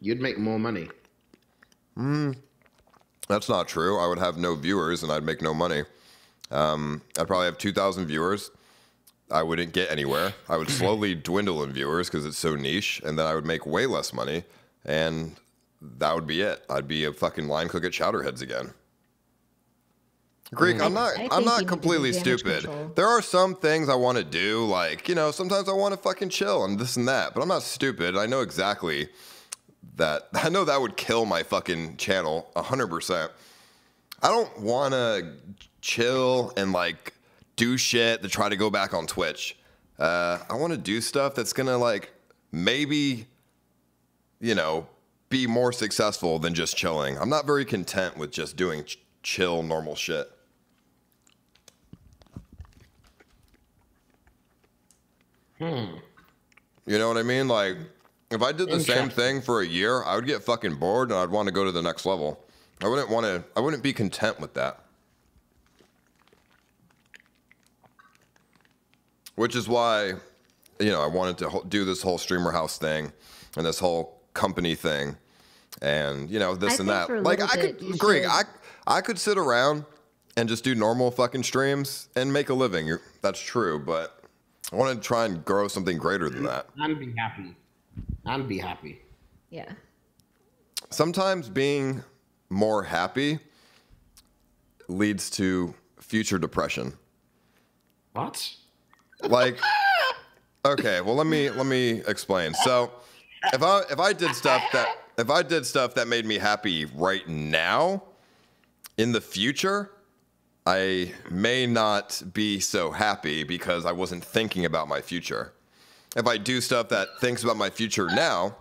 You'd make more money. Hmm, that's not true. I would have no viewers and I'd make no money. Um, I'd probably have two thousand viewers. I wouldn't get anywhere. I would slowly dwindle in viewers because it's so niche, and then I would make way less money, and that would be it. I'd be a fucking line cook at Chowderheads again. Greek, I'm not. I I'm not need to do completely stupid. control. There are some things I want to do, like you know, sometimes I want to fucking chill and this and that. But I'm not stupid. I know exactly that. I know that would kill my fucking channel hundred percent. I don't want to chill and like do shit to try to go back on Twitch. Uh, I want to do stuff that's gonna like maybe, you know, be more successful than just chilling. I'm not very content with just doing ch- chill, normal shit. Hmm. You know what I mean? Like, if I did the same thing for a year, I would get fucking bored and I'd want to go to the next level. I wouldn't want to. I wouldn't be content with that. Which is why, you know, I wanted to ho- do this whole streamer house thing and this whole company thing, and you know this I and that. Like I bit could, Greg, should- I I could sit around and just do normal fucking streams and make a living. You're, that's true, but I want to try and grow something greater than that. And be happy. And be happy. Yeah. sometimes being more happy leads to future depression. What? Like okay, well let me let me explain. So if I if I did stuff that if I did stuff that made me happy right now, in the future, I may not be so happy because I wasn't thinking about my future. If I do stuff that thinks about my future now,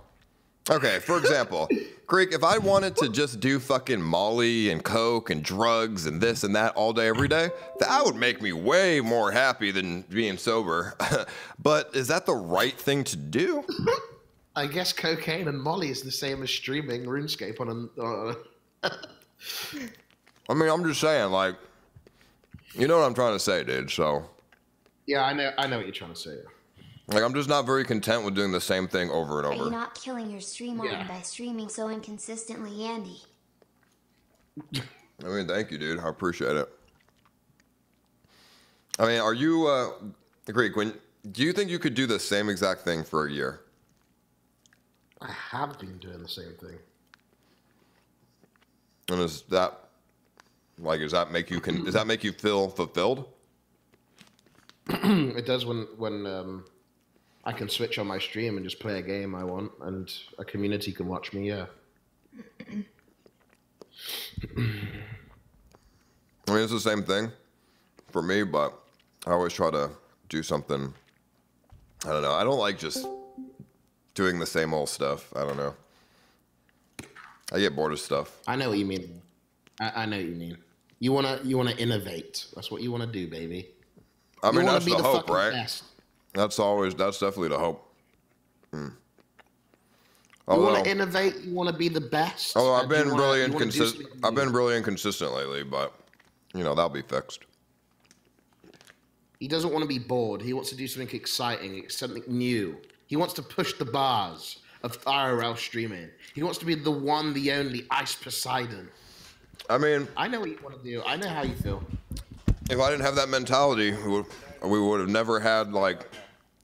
okay, for example, Greek, if I wanted to just do fucking Molly and Coke and drugs and this and that all day, every day, that would make me way more happy than being sober. but is that the right thing to do? I guess cocaine and Molly is the same as streaming RuneScape on a. Uh, I mean, I'm just saying, like, you know what I'm trying to say, dude. So, yeah, I know. I know what you're trying to say. like, I'm just not very content with doing the same thing over and Are you over. not killing your stream on by streaming so inconsistently, Andy? I mean, thank you, dude. I appreciate it. I mean, are you, uh, Greek, when, do you think you could do the same exact thing for a year? I have been doing the same thing. And is that, like, does that make you, can, does that make you feel fulfilled? it does when when um, I can switch on my stream and just play a game I want, and a community can watch me. Yeah. I mean, it's the same thing for me, but I always try to do something. I don't know. I don't like just doing the same old stuff. I don't know. I get bored of stuff. I know what you mean. I, I know what you mean. You wanna you wanna innovate. That's what you wanna do, baby. I mean, that's be the, the hope, right? best. That's always, that's definitely the hope. Hmm. You wanna innovate. You wanna be the best. although I've been wanna- really you wanna do inconsistent. I've been really inconsistent lately, but you know that'll be fixed. He doesn't want to be bored. He wants to do something exciting, something new. He wants to push the bars of IRL streaming. He wants to be the one, the only Ice Poseidon. I mean, I know what you want to do. I know how you feel. if I didn't have that mentality, we would, we would have never had like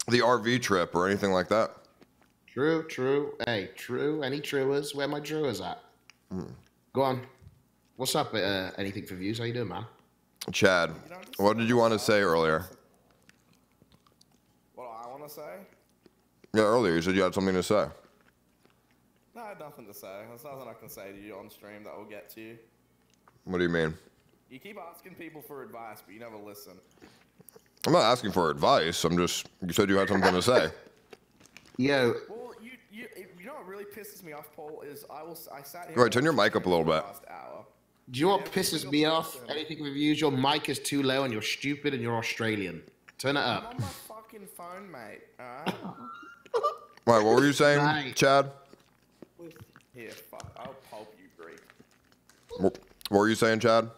the RV trip or anything like that. True, true. Hey, true. Any truers? Where my truers at? Hmm. Go on. What's up? Uh, anything for views? How you doing, man? Chad, what did you want to say earlier? What do I want to say? Yeah, earlier you said you had something to say. No, I had nothing to say. There's nothing I can say to you on stream that will get to you. What do you mean? You keep asking people for advice, but you never listen. I'm not asking for advice. I'm just you said you had something to say. Yeah. Well, you, you, you know what really pisses me off, Paul, is I will, I sat here. All right, turn your mic up a little bit. Do you know what pisses me off? Anything with views? Your mic is too low and you're stupid and you're Australian. Turn it I'm up. on my fucking phone, mate. Alright? Right, what were you saying, Right. Chad? Here, fuck. I'll pulp you, Greek. What what were you saying, Chad?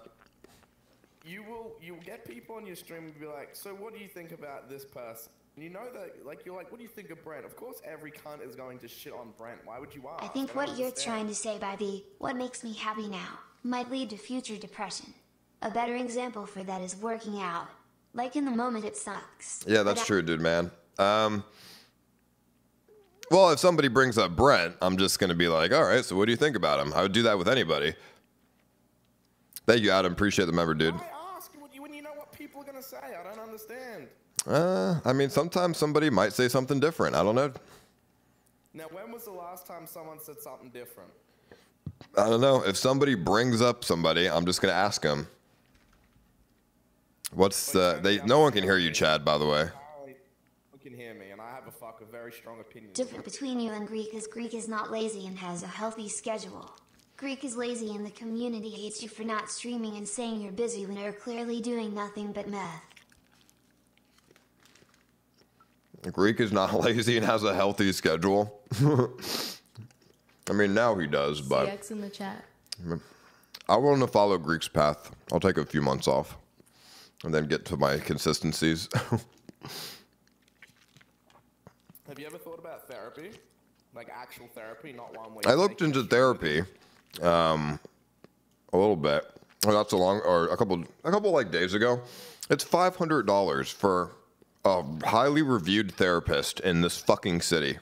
You will, you will get people on your stream and be like, so what do you think about this person? And you know that, like, you're like, what do you think of Brent? Of course, every cunt is going to shit on Brent. Why would you ask? I think don't what you're trying to say by the what makes me happy now might lead to future depression. A better example for that is working out. Like in the moment it sucks. Yeah, that's true, dude, man. Um, well, if somebody brings up Brent, I'm just gonna be like, all right, so what do you think about him? I would do that with anybody. Thank you, Adam. Appreciate the member, dude. Ask when you, when you know what people are going to say. I don't understand. Uh, I mean, sometimes somebody might say something different. I don't know. Now, when was the last time someone said something different? I don't know. If somebody brings up somebody, I'm just gonna ask them. What's the? They no one can hear you, Chad. By the way. You can hear me, and I have a very strong opinion. different between you and Greek is Greek is not lazy and has a healthy schedule. Greek is lazy and the community hates you for not streaming and saying you're busy when you're clearly doing nothing but meth. Greek is not lazy and has a healthy schedule. I mean, now he does, but CX in the chat. I want to follow Greek's path. I'll take a few months off and then get to my consistencies. Have you ever thought about therapy? Like actual therapy, not one way. I looked into therapy um, a little bit. Not so long, or a couple, a couple like days ago. It's five hundred dollars for a highly reviewed therapist in this fucking city.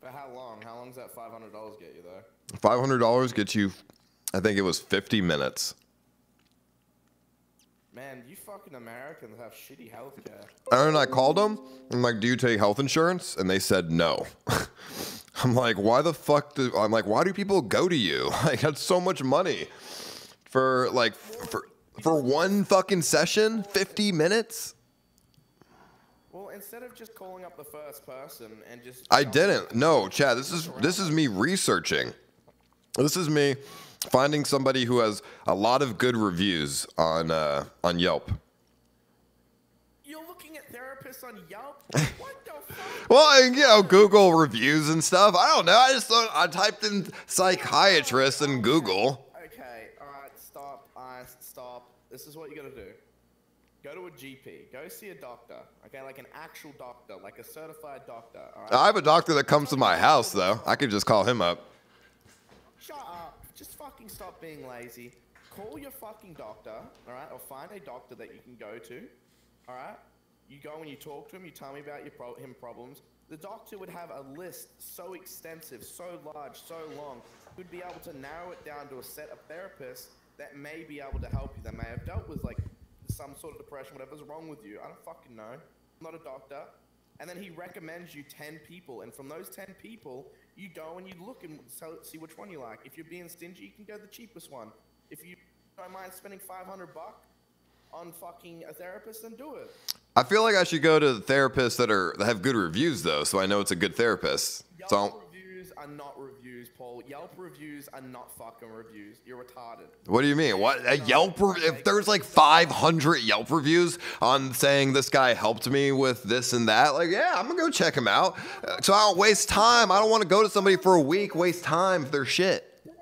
For how long? How long does that five hundred dollars get you though? Five hundred dollars gets you, I think it was fifty minutes. Fucking Americans have shitty healthcare. And I called them. I'm like, "Do you take health insurance?" And they said no. I'm like, "Why the fuck do?" I'm like, "Why do people go to you? Like, that's so much money for like for for one fucking session, 50 minutes." Well, instead of just calling up the first person and just I didn't. No, Chad. This is this is me researching. This is me finding somebody who has a lot of good reviews on uh, on Yelp. you're looking at therapists on Yelp. Well, I- you know, Google reviews and stuff. I don't know. I just thought I typed in psychiatrist in Google. Okay, all right, stop. I stop. This is what you gotta do. Go to a GP. Go see a doctor. Okay, like an actual doctor, like a certified doctor. All right. I have a doctor that comes to my house, though. I could just call him up. Shut up. Just fucking stop being lazy. Call your fucking doctor, alright? Or find a doctor that you can go to, alright? You go and you talk to him, you tell me about your pro- him problems. The doctor would have a list so extensive, so large, so long, would be able to narrow it down to a set of therapists that may be able to help you, that may have dealt with like some sort of depression, whatever's wrong with you. I don't fucking know. I'm not a doctor. And then he recommends you 10 people, and from those 10 people, you go and you look and so- see which one you like. If you're being stingy, you can go the cheapest one. If you don't mind spending 500 bucks on fucking a therapist, then do it. I feel like I should go to therapists that are that have good reviews, though, so I know it's a good therapist. Yelp So, reviews are not reviews, Paul. Yelp reviews are not fucking reviews. You're retarded. what do you mean? What a Yelp? Re- if there's like 500 Yelp reviews on saying this guy helped me with this and that, like, yeah, I'm gonna go check him out. Uh, So I don't waste time. I don't want to go to somebody for a week, waste time if they're shit. That's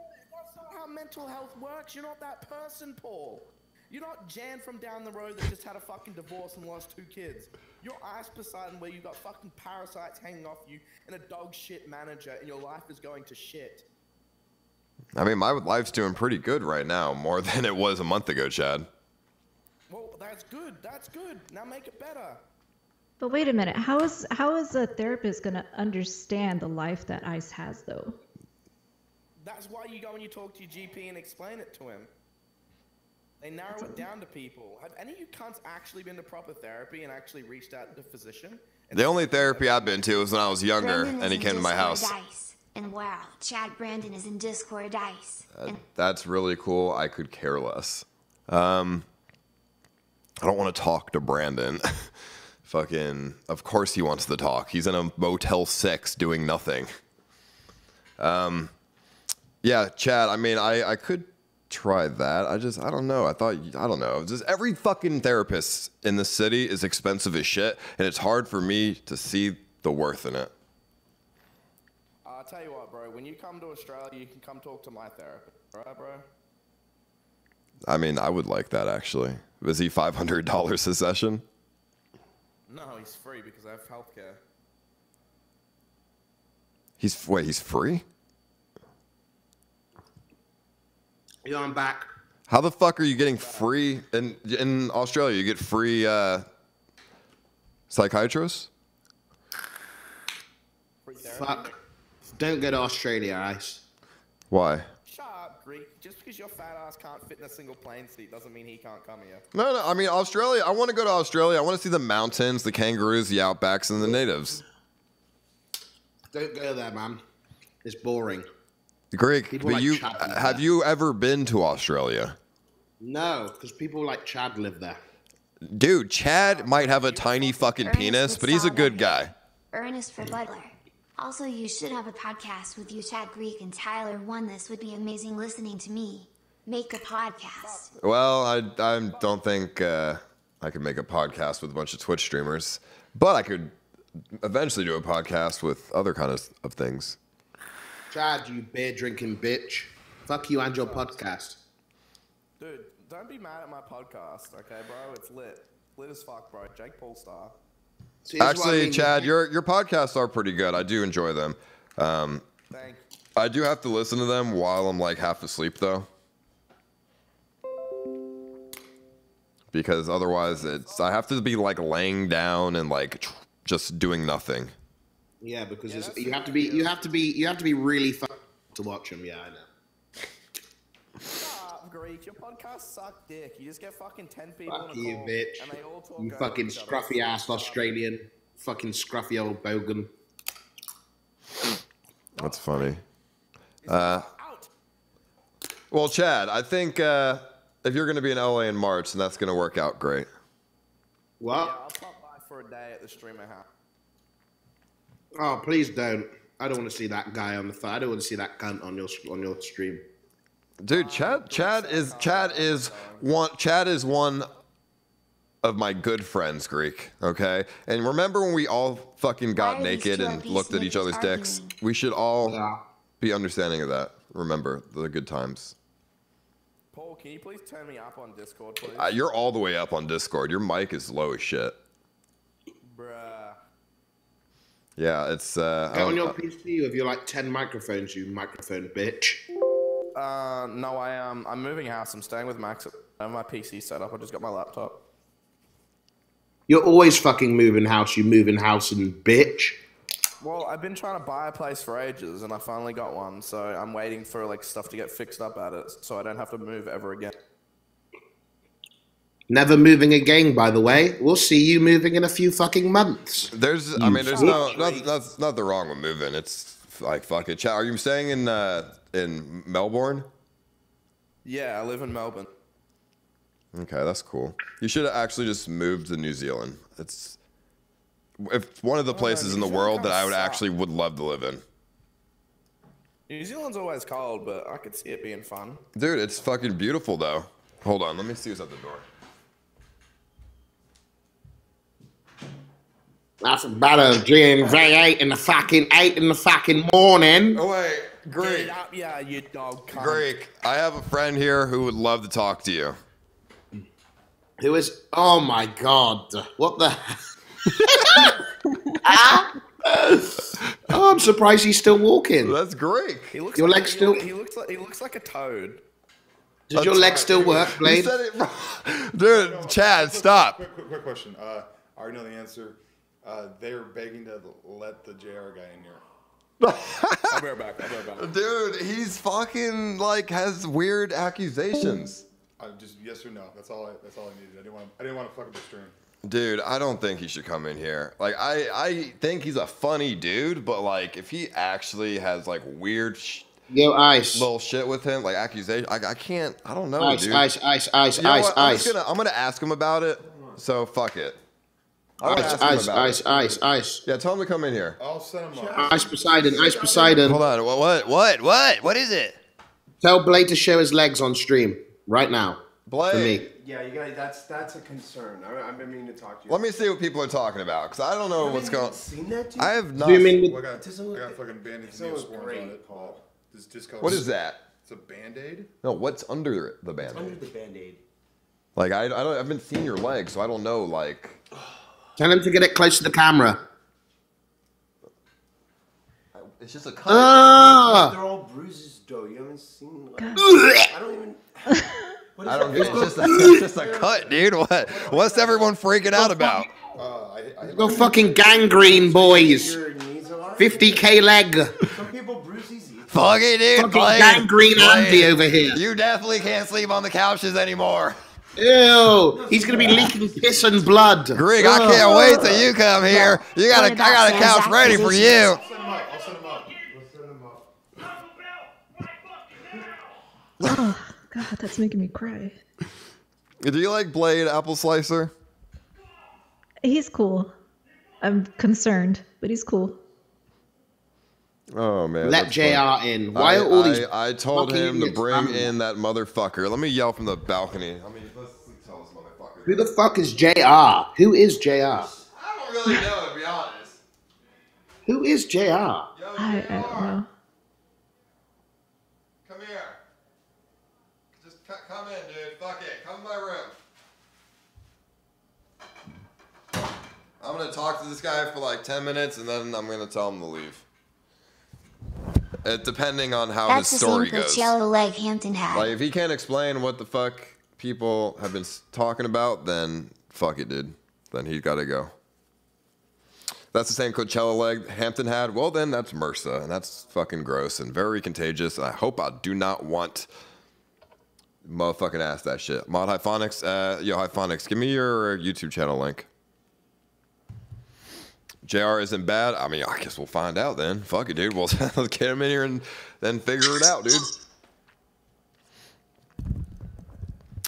not how mental health works. You're not that person, Paul. You're not Jan from down the road that just had a fucking divorce and lost two kids. You're Ice Poseidon where you got fucking parasites hanging off you and a dog shit manager and your life is going to shit. I mean, my life's doing pretty good right now, more than it was a month ago, Chad. Well, that's good. That's good. Now make it better. But wait a minute. How is how is a therapist gonna understand the life that Ice has though? That's why you go and you talk to your GP and explain it to him. They narrow it down to people. Have any of you cunts actually been to proper therapy and actually reached out to a physician? The only therapy I've been to was when I was younger, Brandon and he came to my house. Dice. And wow, Chad Brandon is in Discord Dice. Uh, that's really cool. I could care less. Um, I don't want to talk to Brandon. Fucking, of course he wants to talk. He's in a Motel 6 doing nothing. Um, yeah, Chad, I mean, I, I could try that. I just, I don't know. I thought, I don't know. Just every fucking therapist in the city is expensive as shit, and it's hard for me to see the worth in it. I'll tell you what, bro. When you come to Australia, you can come talk to my therapist. Alright, bro? I mean, I would like that actually. Was he $500 a session? No, he's free because I have healthcare. He's, wait, he's free? Yeah, I'm back. How the fuck are you getting free in in Australia? You get free uh, psychiatrists. Fuck. Don't go to Australia, Ice. Why? Shut up, Greek. Just because your fat ass can't fit in a single plane seat doesn't mean he can't come here. No, no. I mean Australia. I want to go to Australia. I want to see the mountains, the kangaroos, the outbacks, and the natives. Don't go there, man. It's boring. Greek, People but like you Chad live have you ever been to Australia? No, because people like Chad live there. Dude, Chad might have a tiny fucking penis, but he's a good guy. Ernest for Butler. Also, you should have a podcast with you, Chad Greek and Tyler. One, this would be amazing listening to me. Make a podcast. Well, I, I don't think uh, I could make a podcast with a bunch of Twitch streamers, but I could eventually do a podcast with other kind of, of things. Chad, you beer drinking bitch. Fuck you and your podcast. Dude, don't be mad at my podcast, okay, bro? It's lit. Lit as fuck, bro. Jake Paul star. See, this is what I Actually, mean. Chad, your your podcasts are pretty good. I do enjoy them. Um, Thank I do have to listen to them while I'm like half asleep though, because otherwise it's I have to be like laying down and like tr- just doing nothing. Yeah, because it's, you have to be you have to be you have to be really fun to watch them. Yeah, I know. Shut up, Greek. Your podcast suck dick. You just get fucking 10 people Fuck in you, call, bitch. and they all talk You fucking scruffy ass Australian. Fucking scruffy old bogan. That's funny. Uh, well, Chad, I think uh, if you're going to be in LA in March, then that's going to work out great. Well, Yeah, I'll pop by for a day at the streamer house. Oh, please don't. I don't want to see that guy on the phone. I don't want to see that cunt on your on your stream. Dude, Chad, Chad is Chad is one. Chad is one of my good friends, Greek. Okay, and remember when we all fucking got Why are these naked and looked at each niggas other's dicks? We should all be understanding of that. Remember the good times. Paul, can you please turn me up on Discord, please? Uh, you're all the way up on Discord. Your mic is low as shit. Bruh. Yeah, it's. Uh, I Get on don't- your PC with your like ten microphones, you microphone bitch. Uh, no, I um, I'm moving house. I'm staying with Max. I have my PC set up. I just got my laptop. You're always fucking moving house, you moving house and bitch. Well, I've been trying to buy a place for ages, and I finally got one. So I'm waiting for like stuff to get fixed up at it, so I don't have to move ever again. Never moving again, by the way. We'll see you moving in a few fucking months. There's, I mean, there's no, nothing, that's nothing wrong with moving. It's like fuck it. Chad, are you staying in uh, in Melbourne? Yeah, I live in Melbourne. Okay, that's cool. You should have actually just moved to New Zealand. It's if one of the places in the world that I would actually would love to live in. New Zealand's always cold, but I could see it being fun. Dude, it's fucking beautiful though. Hold on, let me see who's at the door. That's about a GMV eight in the fucking eight in the fucking morning. Oh wait, Greek. Up, yeah, you dog cunt. Greek, I have a friend here who would love to talk to you. Who is? Oh my god! What the? oh, I'm surprised he's still walking. That's great. He looks Your like, leg still- He looks like he looks like a toad. Does your leg still work, Blade? said it wrong. Dude, Chad, stop. Quick, quick, quick question. Uh, I already know the answer. Uh, they were begging to let the JR guy in here. I'll be right back. I'll be right back. Dude, he's fucking like has weird accusations. I just yes or no. That's all. I, that's all I needed. I didn't want. I didn't want to fuck up the stream. Dude, I don't think he should come in here. Like, I, I think he's a funny dude, but like, if he actually has like weird sh- Yo, ice. little shit with him, like accusation, I, I can't. I don't know, Ice, dude. ice, ice, ice, You know ice, what? I'm ice. just gonna, I'm gonna ask him about it. So fuck it. I'm gonna Ice, ice, ice, it. ice, ice. Yeah, tell him to come in here. I'll set him up. Ice Poseidon, Ice Poseidon. Hold on. What? What? What? What? What is it? Tell Blade to show his legs on stream right now. Blade. For me. Yeah, you guys, that's that's a concern. I, I've been meaning to talk to you. Let me see what people are talking about, because I don't know what's going. Seen that? Dude? I have not. Zoom in with- Well, I got, I got fucking band-aids and neosporins great. on it, Paul. This discolor. What is that? It's a band-aid. No, what's under the band aid? Under the band-aid. Like I, I don't, I haven't seen your leg, so I don't know. Like, Tell him to get it close to the camera. it's just a cut. Ah! They're all bruises, though. You haven't seen. Like, I don't even. What is I don't that? get it. It's just, a, it's just a cut, dude. What? What's everyone freaking out about? Uh, I, I, Go fucking gangrene, boys. Your knees a lot? 50k leg. Some people bruise easy. Fuck it, dude. Fucking Blade. gangrene Blade. Andy over here. You definitely can't sleep on the couches anymore. Ew. He's gonna be leaking piss and blood. Greg, I can't wait till you come here. You got a, I got a couch ready for you. I'll set him up. I'll set him up. We'll set him up. Oh, God, that's making me cry. Do you like Blade Apple Slicer? He's cool. I'm concerned, but he's cool. Oh man. Let that's JR fun. in. Why I, are all these I, I told him to bring running? in that motherfucker. Let me yell from the balcony. I mean, let's tell this motherfucker. Who the fuck is JR? Who is JR? I don't really know, to be honest. Who is JR? I, I don't know. Come here. Just c- come in, dude. Fuck it. Come to my room. I'm gonna talk to this guy for like 10 minutes and then I'm gonna tell him to leave. It, depending on how That's his the story same goes. Coachella leg Hampton had. Like, if he can't explain what the fuck people have been talking about, then fuck it, dude. Then he's gotta go. That's the same Coachella leg Hampton had. Well, then that's MRSA, and that's fucking gross and very contagious. I hope I do not want motherfucking ass that shit. Mod Hyphonix, uh, yo, Hyphonix, give me your YouTube channel link. JR isn't bad. I mean, I guess we'll find out then. Fuck it, dude. We'll let's get him in here and then figure it out, dude.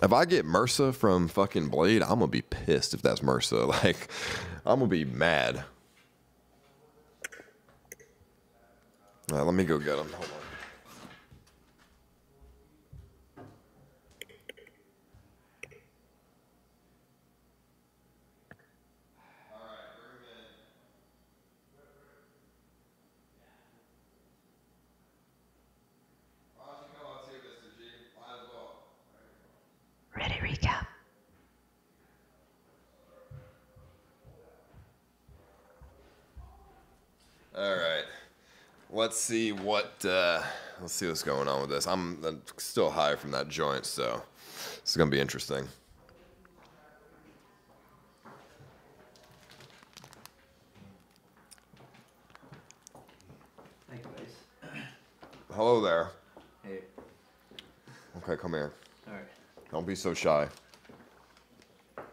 If I get MRSA from fucking Blade, I'm gonna be pissed if that's MRSA. Like, I'm gonna be mad. All right, let me go get him. All right. Let's see what uh, let's see what's going on with this. I'm, I'm still high from that joint, so this is gonna be interesting. Thank you, guys. Hello there. Hey. Okay, come here. All right. Don't be so shy. All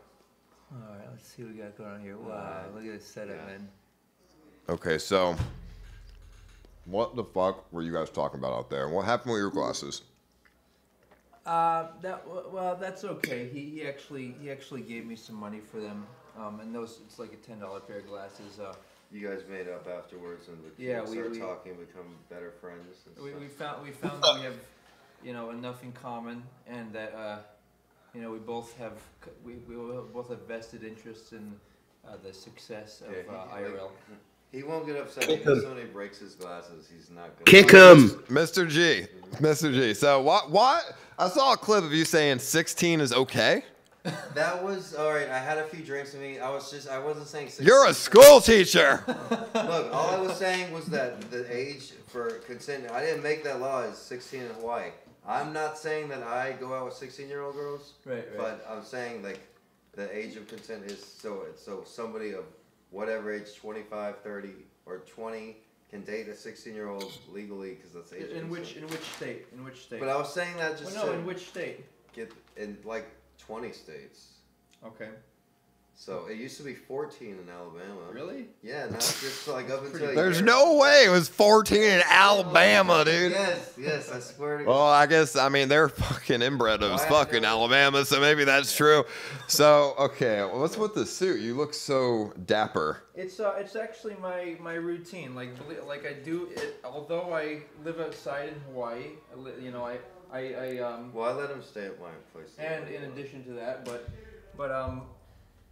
right. Let's see what we got going on here. Wow, look at this setup, man. Okay, so what the fuck were you guys talking about out there? What happened with your glasses? Uh, that well, that's okay. He, he actually he actually gave me some money for them. Um, and those it's like a ten dollar pair of glasses. Uh, You guys made up afterwards and we Yeah, we- started we- talking, become better friends. And we, stuff. we found we found that we have, you know, enough in common, and that uh, you know we both have we, we both have vested interests in uh, the success of Yeah, he- uh, like, IRL. He won't get upset Kick because him. somebody breaks his glasses. He's not gonna Kick him, Mr. G. Mr. G. So what? What? I saw a clip of you saying 16 is okay. That was all right. I had a few drinks with me. I was just, I wasn't saying. 16. You're a school teacher. Look, all I was saying was that the age for consent. I didn't make that law as 16 in Hawaii. I'm not saying that I go out with 16 year old girls. Right, right. But I'm saying like the age of consent is so so somebody of whatever age, 25, 30, or 20 can date a 16 year old legally because that's age. In which in which state? In which state? But I was saying that just Well, no, in which state? Get in like 20 states. Okay. So it used to be 14 in Alabama. Really? Yeah, now it's just like up until. There's year- no way it was 14 in Alabama, dude. Yes, yes, I swear to Well, I guess I mean they're fucking inbred as fuck in Alabama, so maybe that's true. So okay, well, what's with the suit? You look so dapper. It's uh, it's actually my my routine. Like like I do it. Although I live outside in Hawaii, you know I I, I um. Well, I let him stay at my place. And in addition to that, but but um,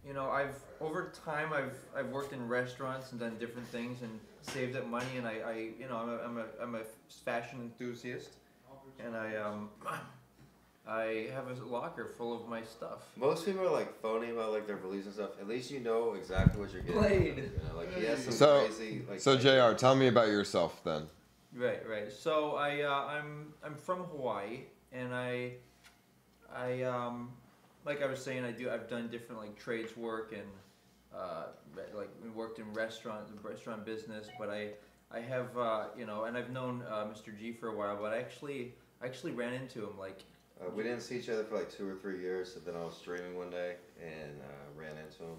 you know I've over time I've I've worked in restaurants and done different things and saved up money and I, I you know I'm a, I'm a I'm a fashion enthusiast and I um I have a locker full of my stuff. Most people are like phony about like their beliefs and stuff. At least you know exactly what you're getting. Blade. You know, like he has some So, crazy like. so Jr. Tell me about yourself then. Right, right. So I uh, I'm I'm from Hawaii, and I I um like I was saying I do I've done different like trades work and uh, like worked in restaurant the restaurant business, but I I have uh, you know and I've known uh, Mr. G for a while, but I actually I actually ran into him like Uh, we didn't see each other for like two or three years, and then I was streaming one day and uh, ran into him.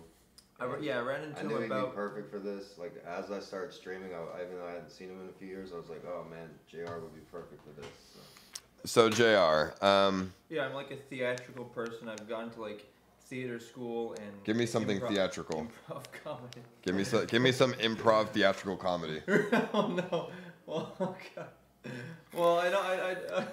I yeah, I ran into I him knew he'd about- be perfect for this. Like as I started streaming, I, even though I hadn't seen him in a few years, I was like, oh man, Jr. would be perfect for this. So. So Jr. Um, yeah I'm like a theatrical person. I've gone to like theater school and Give me something improv- theatrical. Improv comedy. give me some, give me some improv theatrical comedy. oh no. Well, oh god. Well, I don't. I, I,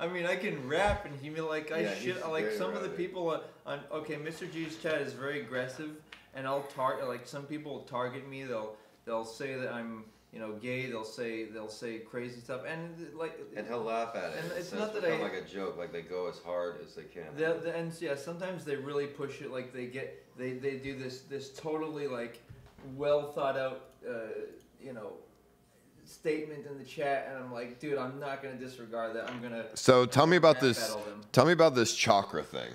I mean, I can rap and he mean like I Yeah, shit. Like very some of the people on, on. Okay, Mr. G's chat is very aggressive, and I'll target. Like some people will target me. They'll they'll say that I'm you know gay. They'll say they'll say crazy stuff, and like And he'll laugh at it. And it's not that I- like a joke. Like they go as hard as they can. The, the, and yeah, sometimes they really push it. Like they get they, they do this this totally like well thought out uh, you know statement in the chat, and I'm like, dude, I'm not gonna disregard that. I'm gonna. So tell me about this. Tell me about this chakra thing.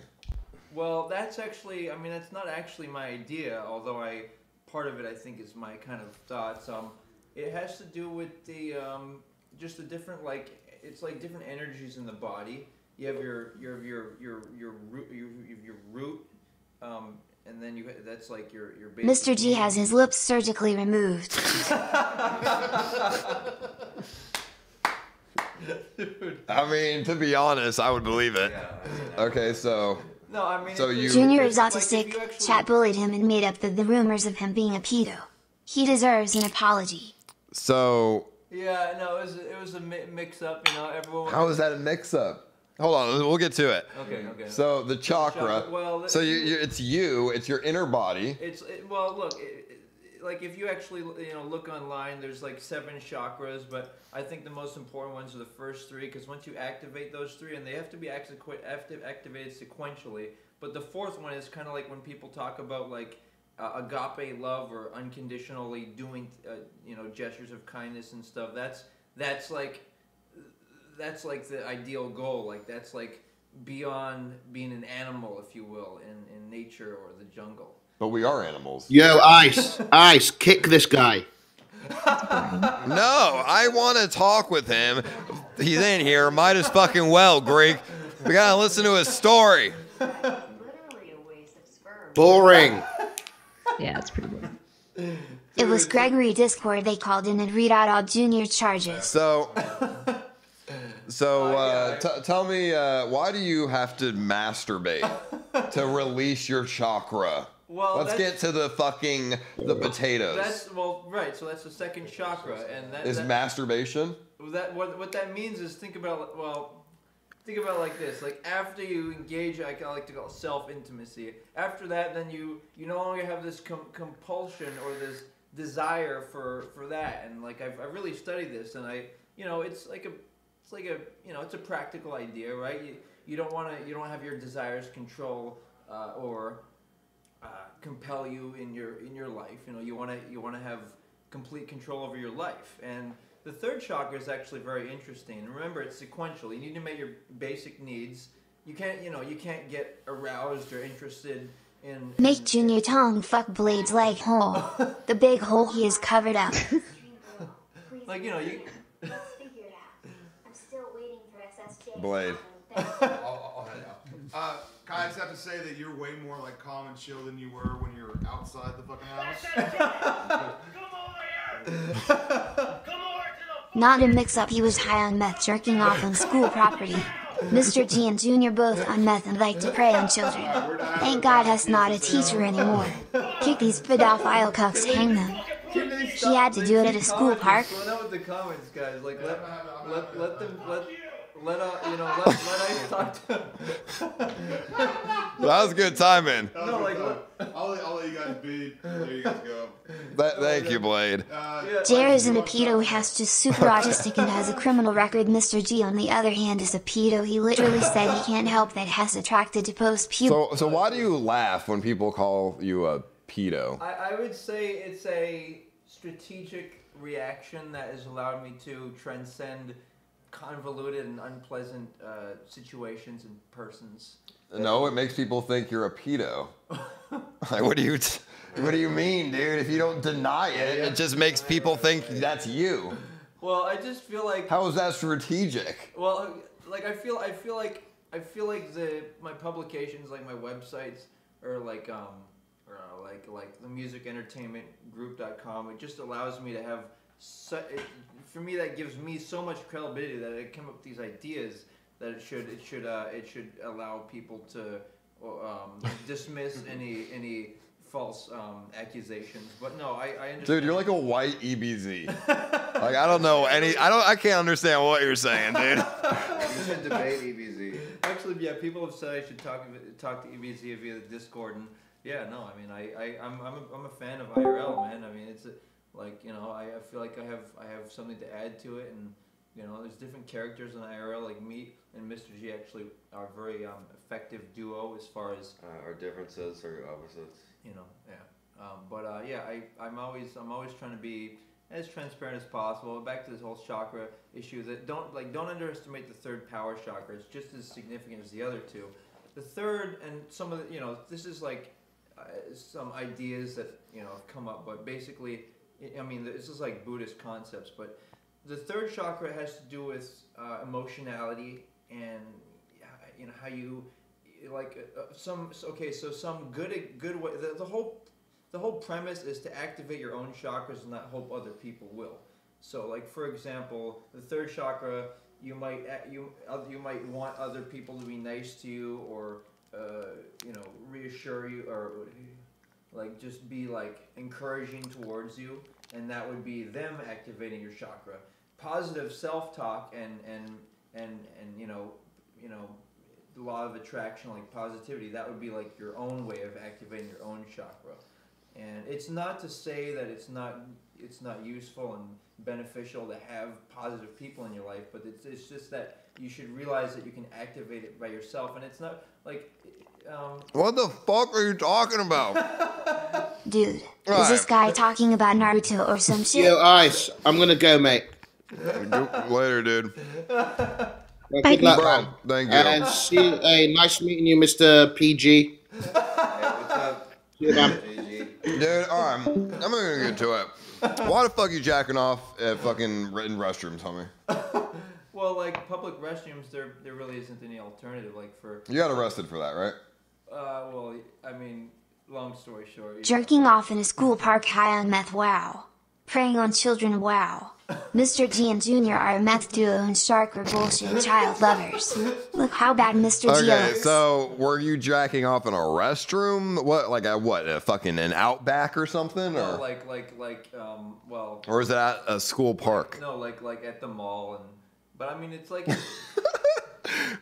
Well, that's actually, I mean, that's not actually my idea, although I, part of it I think is my kind of thoughts. Um, it has to do with the, um, just the different, like, it's like different energies in the body. You have your, your, your, your, your root, your, your root, um, and then you, that's like your, your basic Mr. G has his lips surgically removed. I mean, to be honest, I would believe it. Okay, so. No, I mean, So you. Junior is autistic. Chat bullied him and made up the, the rumors of him being a pedo. He deserves an apology. So Yeah, no, it was, it was a mi- mix up, you know, everyone. how is that a mix-up? Hold on, we'll get to it. Okay, okay. So the chakra. chakra, well, so you, you, it's you. It's your inner body. It's it, well, look, it, like if you actually you know look online, there's like seven chakras, but I think the most important ones are the first three because once you activate those three, and they have to be acti- active, activated sequentially. But the fourth one is kind of like when people talk about like uh, agape love or unconditionally doing uh, you know gestures of kindness and stuff. That's that's like that's like the ideal goal. Like that's like beyond being an animal, if you will, in, in nature or the jungle. But we are animals. Yo, Ice, Ice, kick this guy. No, I want to talk with him. He's in here. Might as fucking well, Greek. We gotta listen to his story. Boring. Yeah, it's pretty boring. It was Gregory Discord they called in and read out all Junior charges. So, so uh, t- tell me, uh, why do you have to masturbate to release your chakra? Well, let's get to the fucking the potatoes. That's well, right. So that's the second chakra, and that Is that, masturbation? that what what that means is think about well, think about it like this. Like after you engage, I like to call self intimacy. After that, then you you no longer have this com- compulsion or this desire for for that. And like I've, I've really studied this, and I you know it's like a it's like a you know it's a practical idea, right? You you don't want to you don't have your desires control uh, or uh, compel you in your in your life. You know, you want to you want to have complete control over your life. And the third chakra is actually very interesting. Remember, it's sequential. You need to meet your basic needs. You can't you know you can't get aroused or interested in. Make Junior tongue fuck Blade's leg hole. the big hole he is covered up. like you know you. Figured out. I'm still waiting for SSJ. Blade. I'll, I'll head out. Uh, Kai, I just have to say that you're way more like calm and chill than you were when you were outside the fucking house. Not a mix up, he was high on meth jerking off on school property. Mr. G and Junior both on meth and like to prey on children. Thank God Hess not a teacher anymore. Kick these pedophile cucks, hang them. He had to do it at a school park. Let let let them let uh, you know let let Ice talk to. That was good timing. No, like let, I'll, let- I'll let you guys be. There you guys go. Th- thank you, Blade. Jer is an a pedo, He has just super autistic and has a criminal record. Mr. G, on the other hand, is a pedo. He literally said he can't help that Hess attracted to post puberty. So, so why do you laugh when people call you a pedo? I, I would say it's a strategic reaction that has allowed me to transcend convoluted and unpleasant uh, situations and persons. No, it makes people think you're a pedo. like, what do you, t- what do you mean, dude? If you don't deny it, it just makes people think that's you. Well, I just feel like How is that strategic? Well, like I feel, I feel like I feel like the my publications, like my websites, or like um, or uh, like like the music entertainment group.com, it just allows me to have. Su- it, for me, that gives me so much credibility that I come up with these ideas that it should it should uh, it should allow people to um, dismiss any any false um, accusations. But no, I, I understand. Dude, you're like a white EBZ. like I don't know any. I don't. I can't understand what you're saying, dude. You should debate E EBZ. Actually, yeah, people have said I should talk talk to EBZ via the Discord, and yeah, no, I mean, I, I I'm I'm a, I'm a fan of IRL, man. I mean, it's a, like you know, I, I feel like I have I have something to add to it, and you know, there's different characters in IRL, like me and Mr. G actually are a very um, effective duo as far as Uh, our differences or opposites. you know, yeah. Um, but uh, yeah, I I'm always I'm always trying to be as transparent as possible. Back to this whole chakra issue that don't like don't underestimate the third power chakra. It's just as significant as the other two. The third and some of the you know this is like uh, some ideas that you know have come up, but basically, I- mean this is like Buddhist concepts, but the third chakra has to do with uh, emotionality and uh, you know how you like uh, uh, some okay so some good good way the, the whole the whole premise is to activate your own chakras and not hope other people will. So like for example the third chakra you might you you might want other people to be nice to you or uh, you know reassure you or like just be like encouraging towards you and that would be them activating your chakra. Positive self-talk and and and and you know you know the law of attraction like positivity that would be like your own way of activating your own chakra. And it's not to say that it's not it's not useful and beneficial to have positive people in your life but it's, it's just that you should realize that you can activate it by yourself and it's not like um, What the fuck are you talking about? Dude, is this guy talking about Naruto or some shit? Yo, Ice, I'm gonna go, mate. Later, dude. Well, Bye, good luck, bro. man. Thank you. And see, hey, nice meeting you, Mr. PG. Hey, What's up? See you, man. Dude, alright. I'm gonna get to it. Why the fuck you jacking off at fucking in restrooms, homie? well like public restrooms there there really isn't any alternative like for You got arrested for that, right? Uh, well i mean long story short you- Jerking off in a school park high on meth, wow. Preying on children, wow. Mr. G and Junior are a meth duo and Shark are bullshit child lovers. Look how bad Mr. G Okay, so were you jacking off in a restroom? What, like a what? A fucking an outback or something, No, or like like like um well or is it at a school park? no like like at the mall and but I mean it's like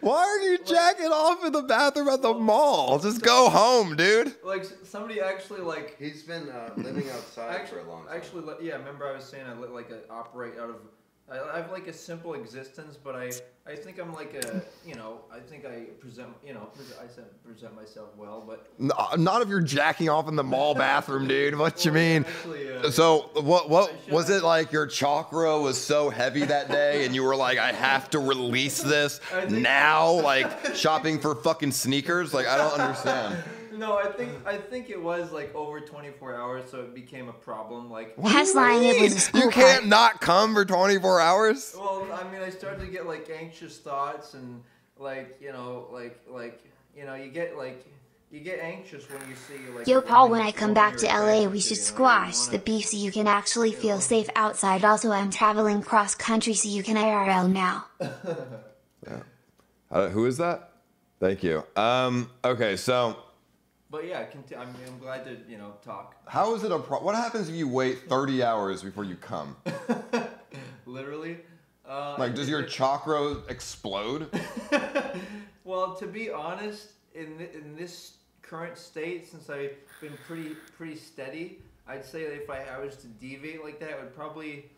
Why are you jacking off in the bathroom at the mall? Just go home, dude. like somebody actually like He's been uh, living outside actually for a long time. actually yeah remember I was saying I li- like I operate out of I, have like a simple existence, but I I think I'm like a you know I think I present you know I said present myself well, but N- Not if you're jacking off in the mall bathroom, dude. What you mean? actually, uh, So what? What was it like? Your chakra was so heavy that day, and you were like, "I have to release this now." Like shopping for fucking sneakers. Like I don't understand. No, I think I think it was like over 24 hours, so it became a problem. Like Hess lying it was a school You can't not come for 24 hours. Well, I mean, I started to get like anxious thoughts and like you know, like like you know, you get like you get anxious when you see like. Yo, Paul, when I come back to LA, face, we you should know, squash the beef so you can actually feel safe outside. Also, I'm traveling cross country so you can IRL now. Uh, who is that? Thank you. Um. Okay. So But yeah, conti- I'm, I'm glad to you know talk. how is it a pro- What happens if you wait 30 hours before you come? Literally. Uh, Like, does your chakra explode? Well, to be honest, in th- in this current state, since I've been pretty pretty steady, I'd say that if I, I was to deviate like that, it would probably,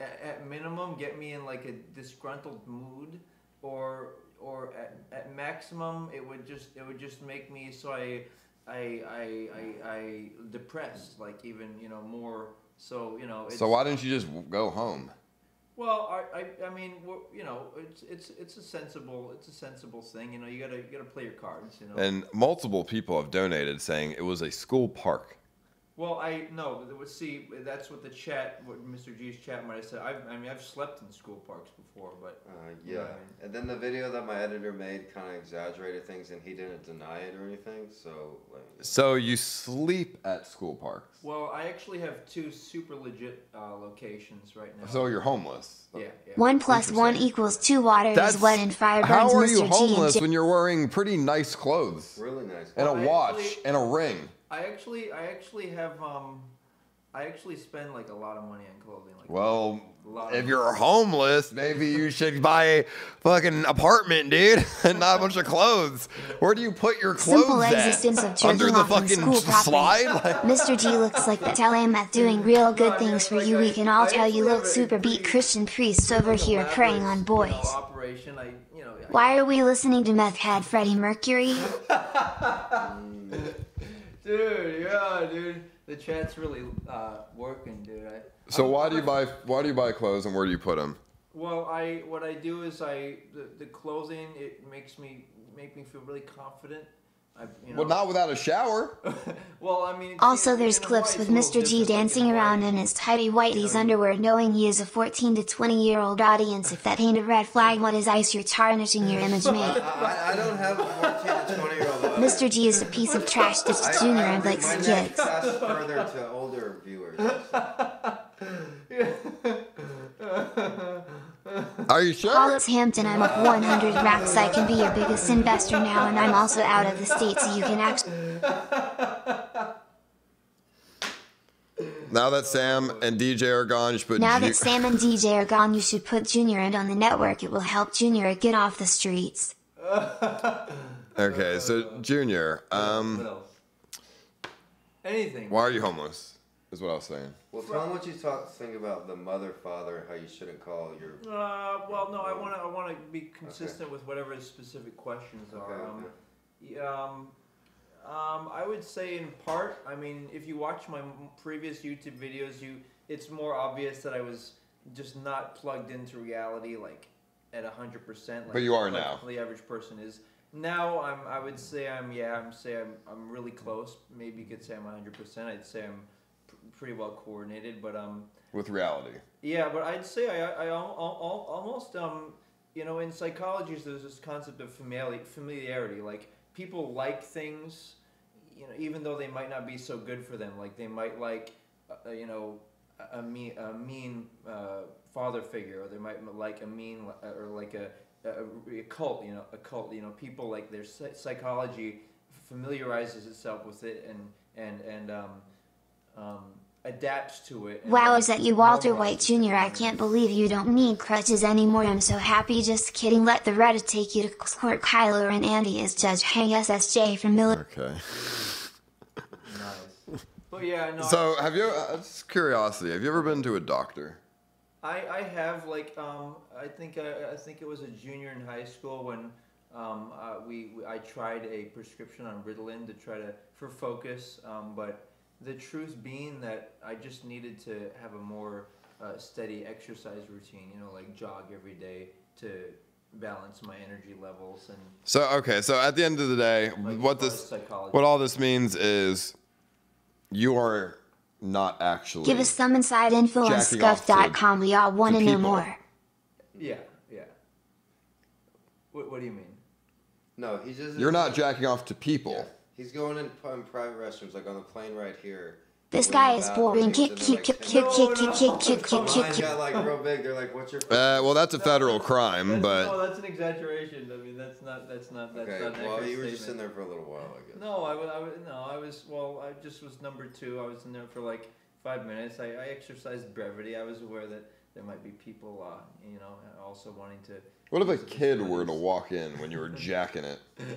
at, at minimum, get me in like a disgruntled mood, or or at, at maximum, it would just it would just make me so I I I I, I depressed, like even you know more. So you know. It's, So why didn't you just go home? well, I, I, I mean, you know, it's it's it's a sensible it's a sensible thing. You know, you gotta you gotta play your cards. You know. And multiple people have donated saying it was a school park. Well, I no, but see, that's what the chat, what Mr. G's chat might have said. I've, I mean, I've slept in school parks before, but Uh, yeah, and then the video that my editor made kind of exaggerated things, and he didn't deny it or anything. So like, So you sleep at school parks. Well, I actually have two super legit uh, locations right now. So you're homeless. Yeah, yeah. One plus one equals two. Water That's- is wet and fire How burns are Mr. you G and homeless J- when you're wearing pretty nice clothes? Really nice. And a Well, I watch actually- and a ring. I actually, I actually have, um, I actually spend like a lot of money on clothing. Like Well, a if you're homeless, maybe you should buy a fucking apartment, dude, and not a bunch of clothes. Where do you put your clothes Simple at? existence of jerking Under the fucking school property. slide? Like- Mr. G looks like the tell him that doing real good things for you. We can all tell you look super beat Christian priests over here preying on boys. operation. I, you know, Why are we listening to meth head Freddie Mercury? dude, yeah, dude. The chat's really uh, working, dude. I, So why do you buy why do you buy clothes and where do you put them? Well, I what I do is I the, the clothing it makes me make me feel really confident. I, you know, Well, not without a shower. well, I mean, Also, there's clips with Mr. G dancing around in his tidy whitey's underwear, knowing he is a 14 to 20 year old audience. If that ain't a red flag, what is ice? You're tarnishing your image, mate. I, I don't have a 14 to 20 year old. Mr. G is a piece of trash that's junior and likes my kids. neck casts further to older viewers. Are you sure? Paul, it's Hampton. I'm up 100 racks. I can be your biggest investor now, and I'm also out of the state, so you can actually. Now that Sam and DJ are gone, you should put Now Ju- that Sam and DJ are gone, you should put Junior End on the network. It will help Junior get off the streets. Okay, so Junior, um, anything. why are you homeless? Is what I was saying. Well, tell them what you talk, think about the mother, father, how you shouldn't call your. Uh, well, no, I want to. I want to be consistent with whatever the specific questions are. Okay, um, y- um, um, I would say in part. I mean, if you watch my previous YouTube videos, you it's more obvious that I was just not plugged into reality, like at hundred percent. But you are like now. The average person is. Now I'm. I would say I'm. Yeah, I'm. Say I'm. I'm really close. Maybe you could say I'm hundred percent. I'd say I'm pr- pretty well coordinated, but um. With reality. Yeah, but I'd say I, I, I al- al- almost, um, you know, in psychology, there's this concept of familiarity, familiarity. Like, people like things, you know, even though they might not be so good for them. Like, they might like, uh, you know, a, a mean, a mean uh, father figure, or they might like a mean, uh, or like a, a, a cult, you know, a cult. You know, people like their psychology familiarizes itself with it and, and, and, um, um, adapts to it. Wow, is that you, Walter White Jr.? I can't believe you don't need crutches anymore. I'm so happy. Just kidding. Let the Reddit take you to court. Kyler and Andy is Judge Hang SSJ from Miller. Okay. Nice. But yeah, no. So have you? Uh, just curiosity. Have you ever been to a doctor? I, I have like um I think I, I think it was a junior in high school when um uh, we, we I tried a prescription on Ritalin to try to for focus um but the truth being that I just needed to have a more uh, steady exercise routine you know like jog every day to balance my energy levels and So okay, so at the end of the day, Like, what this what all this means is you are not actually Give us some inside info on Jacking off to- scuff.com. We all want to know more. yeah yeah what, what do you mean No, he's just. You're not jacking off to people. He's going in, in private restrooms, like on the plane right here. This guy is boring. Kick, kick, kick, kick, kick, kick, kick, kick, kick, kick. got like real big. They're like, "What's your?" Uh, well, that's a federal crime, but. no that's an exaggeration I mean that's not that's not that's Okay, not an well, you were just in there for a little while, I guess. No, I was, I was no, I was well. I just was number two. I was in there for like five minutes. I, I exercised brevity. I was aware that there might be people, uh, you know, also wanting to. What if a kid were to walk in when you were jacking it?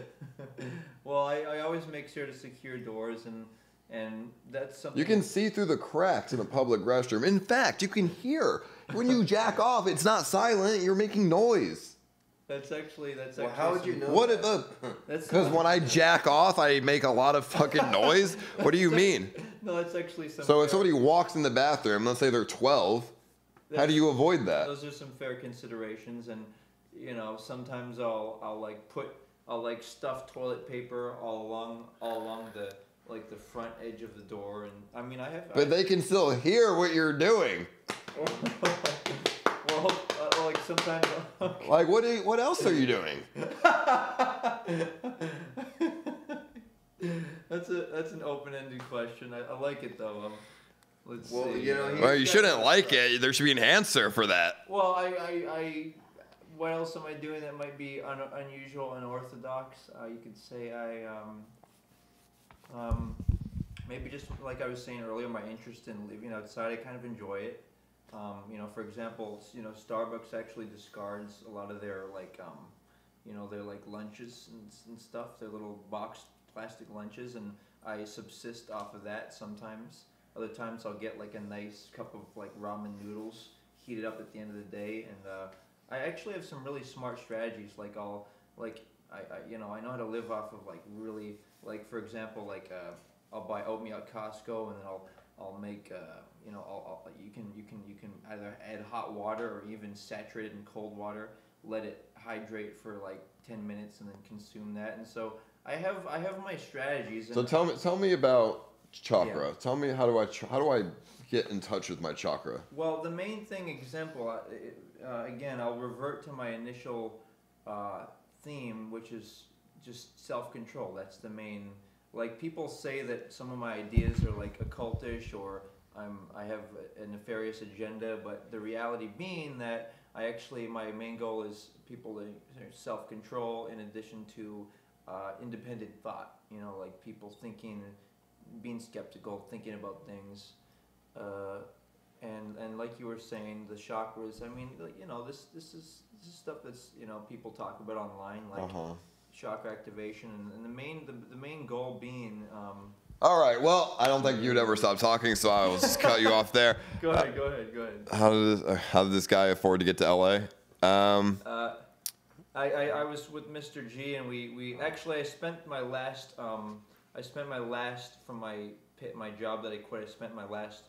Well, I, I always make sure to secure doors, and and that's something. You can see through the cracks in a public restroom. In fact, you can hear when you jack off. It's not silent. You're making noise. That's actually that's Well, actually. how would you know What if a? Because when I jack off, I make a lot of fucking noise. What do you mean? No, that's actually some. So if fair- somebody walks in the bathroom, let's say they're 12, how do you avoid that? Those are some fair considerations, and you know, sometimes I'll I'll like put I'll like stuff toilet paper all along all along the like the front edge of the door, and I mean I have. But they can still hear what you're doing. well, uh, like sometimes. Like, what? Do you, what else are you doing? that's a that's an open-ended question. I, I like it though. Um, let's Well, see. you know, Well, you shouldn't like it. There should be an answer for that. Well, I, I, I, what else am I doing that might be un, unusual, unorthodox? Uh, you could say I, um, um, maybe just like I was saying earlier, my interest in living outside. I kind of enjoy it. Um, you know, for example, you know, Starbucks actually discards a lot of their like, um, you know, their like lunches and, and stuff. Their little boxed plastic lunches, and I subsist off of that sometimes. Other times I'll get like a nice cup of like ramen noodles, heated up at the end of the day, and uh, I actually have some really smart strategies. Like I'll like I, I you know I know how to live off of like really like for example like uh, I'll buy oatmeal at Costco and then I'll I'll make uh, you know I'll, I'll, you can you can you can either add hot water or even saturate it in cold water, let it hydrate for like ten minutes and then consume that. And so I have I have my strategies. So tell me, tell me about chakra. Tell me how do I how do I get in touch with my chakra? Well, the main thing, example, uh, again, I'll revert to my initial uh, theme, which is just self control. That's the main. Like people say that some of my ideas are like occultish or I'm I have a nefarious agenda, but the reality being that I actually my main goal is people to self control in addition to uh, independent thought. You know, like people thinking, being skeptical, thinking about things. Uh, and and like you were saying, the chakras. I mean, like, you know, this this is this is stuff that's you know people talk about online, like Uh-huh. chakra activation, and, and the main the, the main goal being. Um, All right. Well, I don't think you'd ever stop talking, so I will just cut you off there. go ahead, go ahead, go ahead. How did this, uh, how did this guy afford to get to LA? Um, Uh, I, I, I was with Mr. G, and we, we actually I spent my last um, I spent my last from my my job that I quit. I spent my last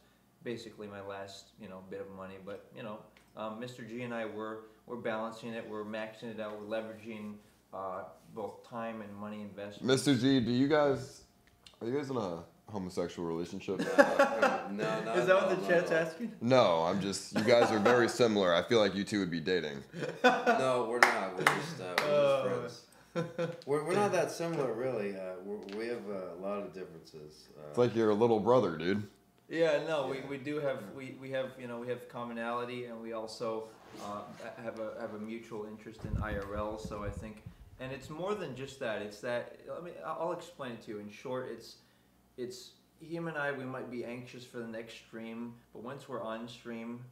basically my last you know bit of money, but you know um, Mr. G and I were we're balancing it, we're maxing it out, we're leveraging uh, both time and money investment. Mr. G, do you guys are you guys in a homosexual relationship? no, no. Is that what the chat's asking? No, I'm just. You guys are very similar. I feel like you two would be dating. no, we're not. We're just, uh, we're just friends. We're, we're not that similar, really. Uh, we're, we have uh, a lot of differences. Uh, It's like your little brother, dude. Yeah, no, we, we do have we, we have you know we have commonality and we also uh, have a have a mutual interest in IRL. So I think, and it's more than just that. It's that I mean I'll explain it to you. In short, it's it's him and I. We might be anxious for the next stream, but once we're on stream,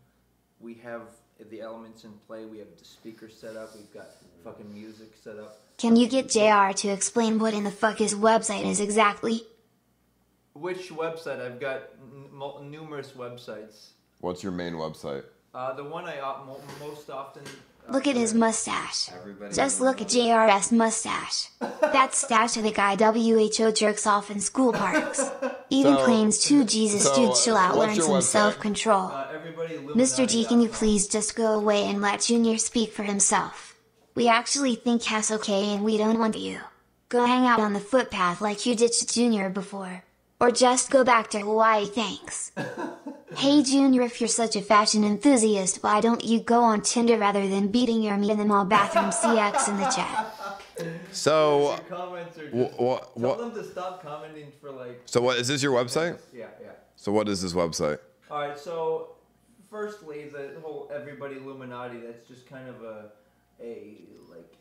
we have the elements in play. We have the speaker set up. We've got fucking music set up. Can you get JR to explain what in the fuck his website is exactly? Which website? I've got n- mul- numerous websites. What's your main website? Uh, the one I op- mo- most often. uh, Look at his mustache. Everybody Just look at JR's mustache. That stash of the guy WHO jerks off in school parks. Even So- claims two Jesus so, dude chill out what's learn some self control. Uh, Mr. G, can you please just go away and let Junior speak for himself? We actually think Cass okay and we don't want you. Go hang out on the footpath like you did to Junior before. Or just go back to Hawaii, thanks. hey Junior, if you're such a fashion enthusiast, why don't you go on Tinder rather than beating your meat in the mall bathroom CX in the chat? So, Your comments are wh- tell what- them to stop commenting for like. so what is this your website? Yeah, yeah. So what is this website? All right, so firstly, the whole everybody Illuminati. That's just kind of a a like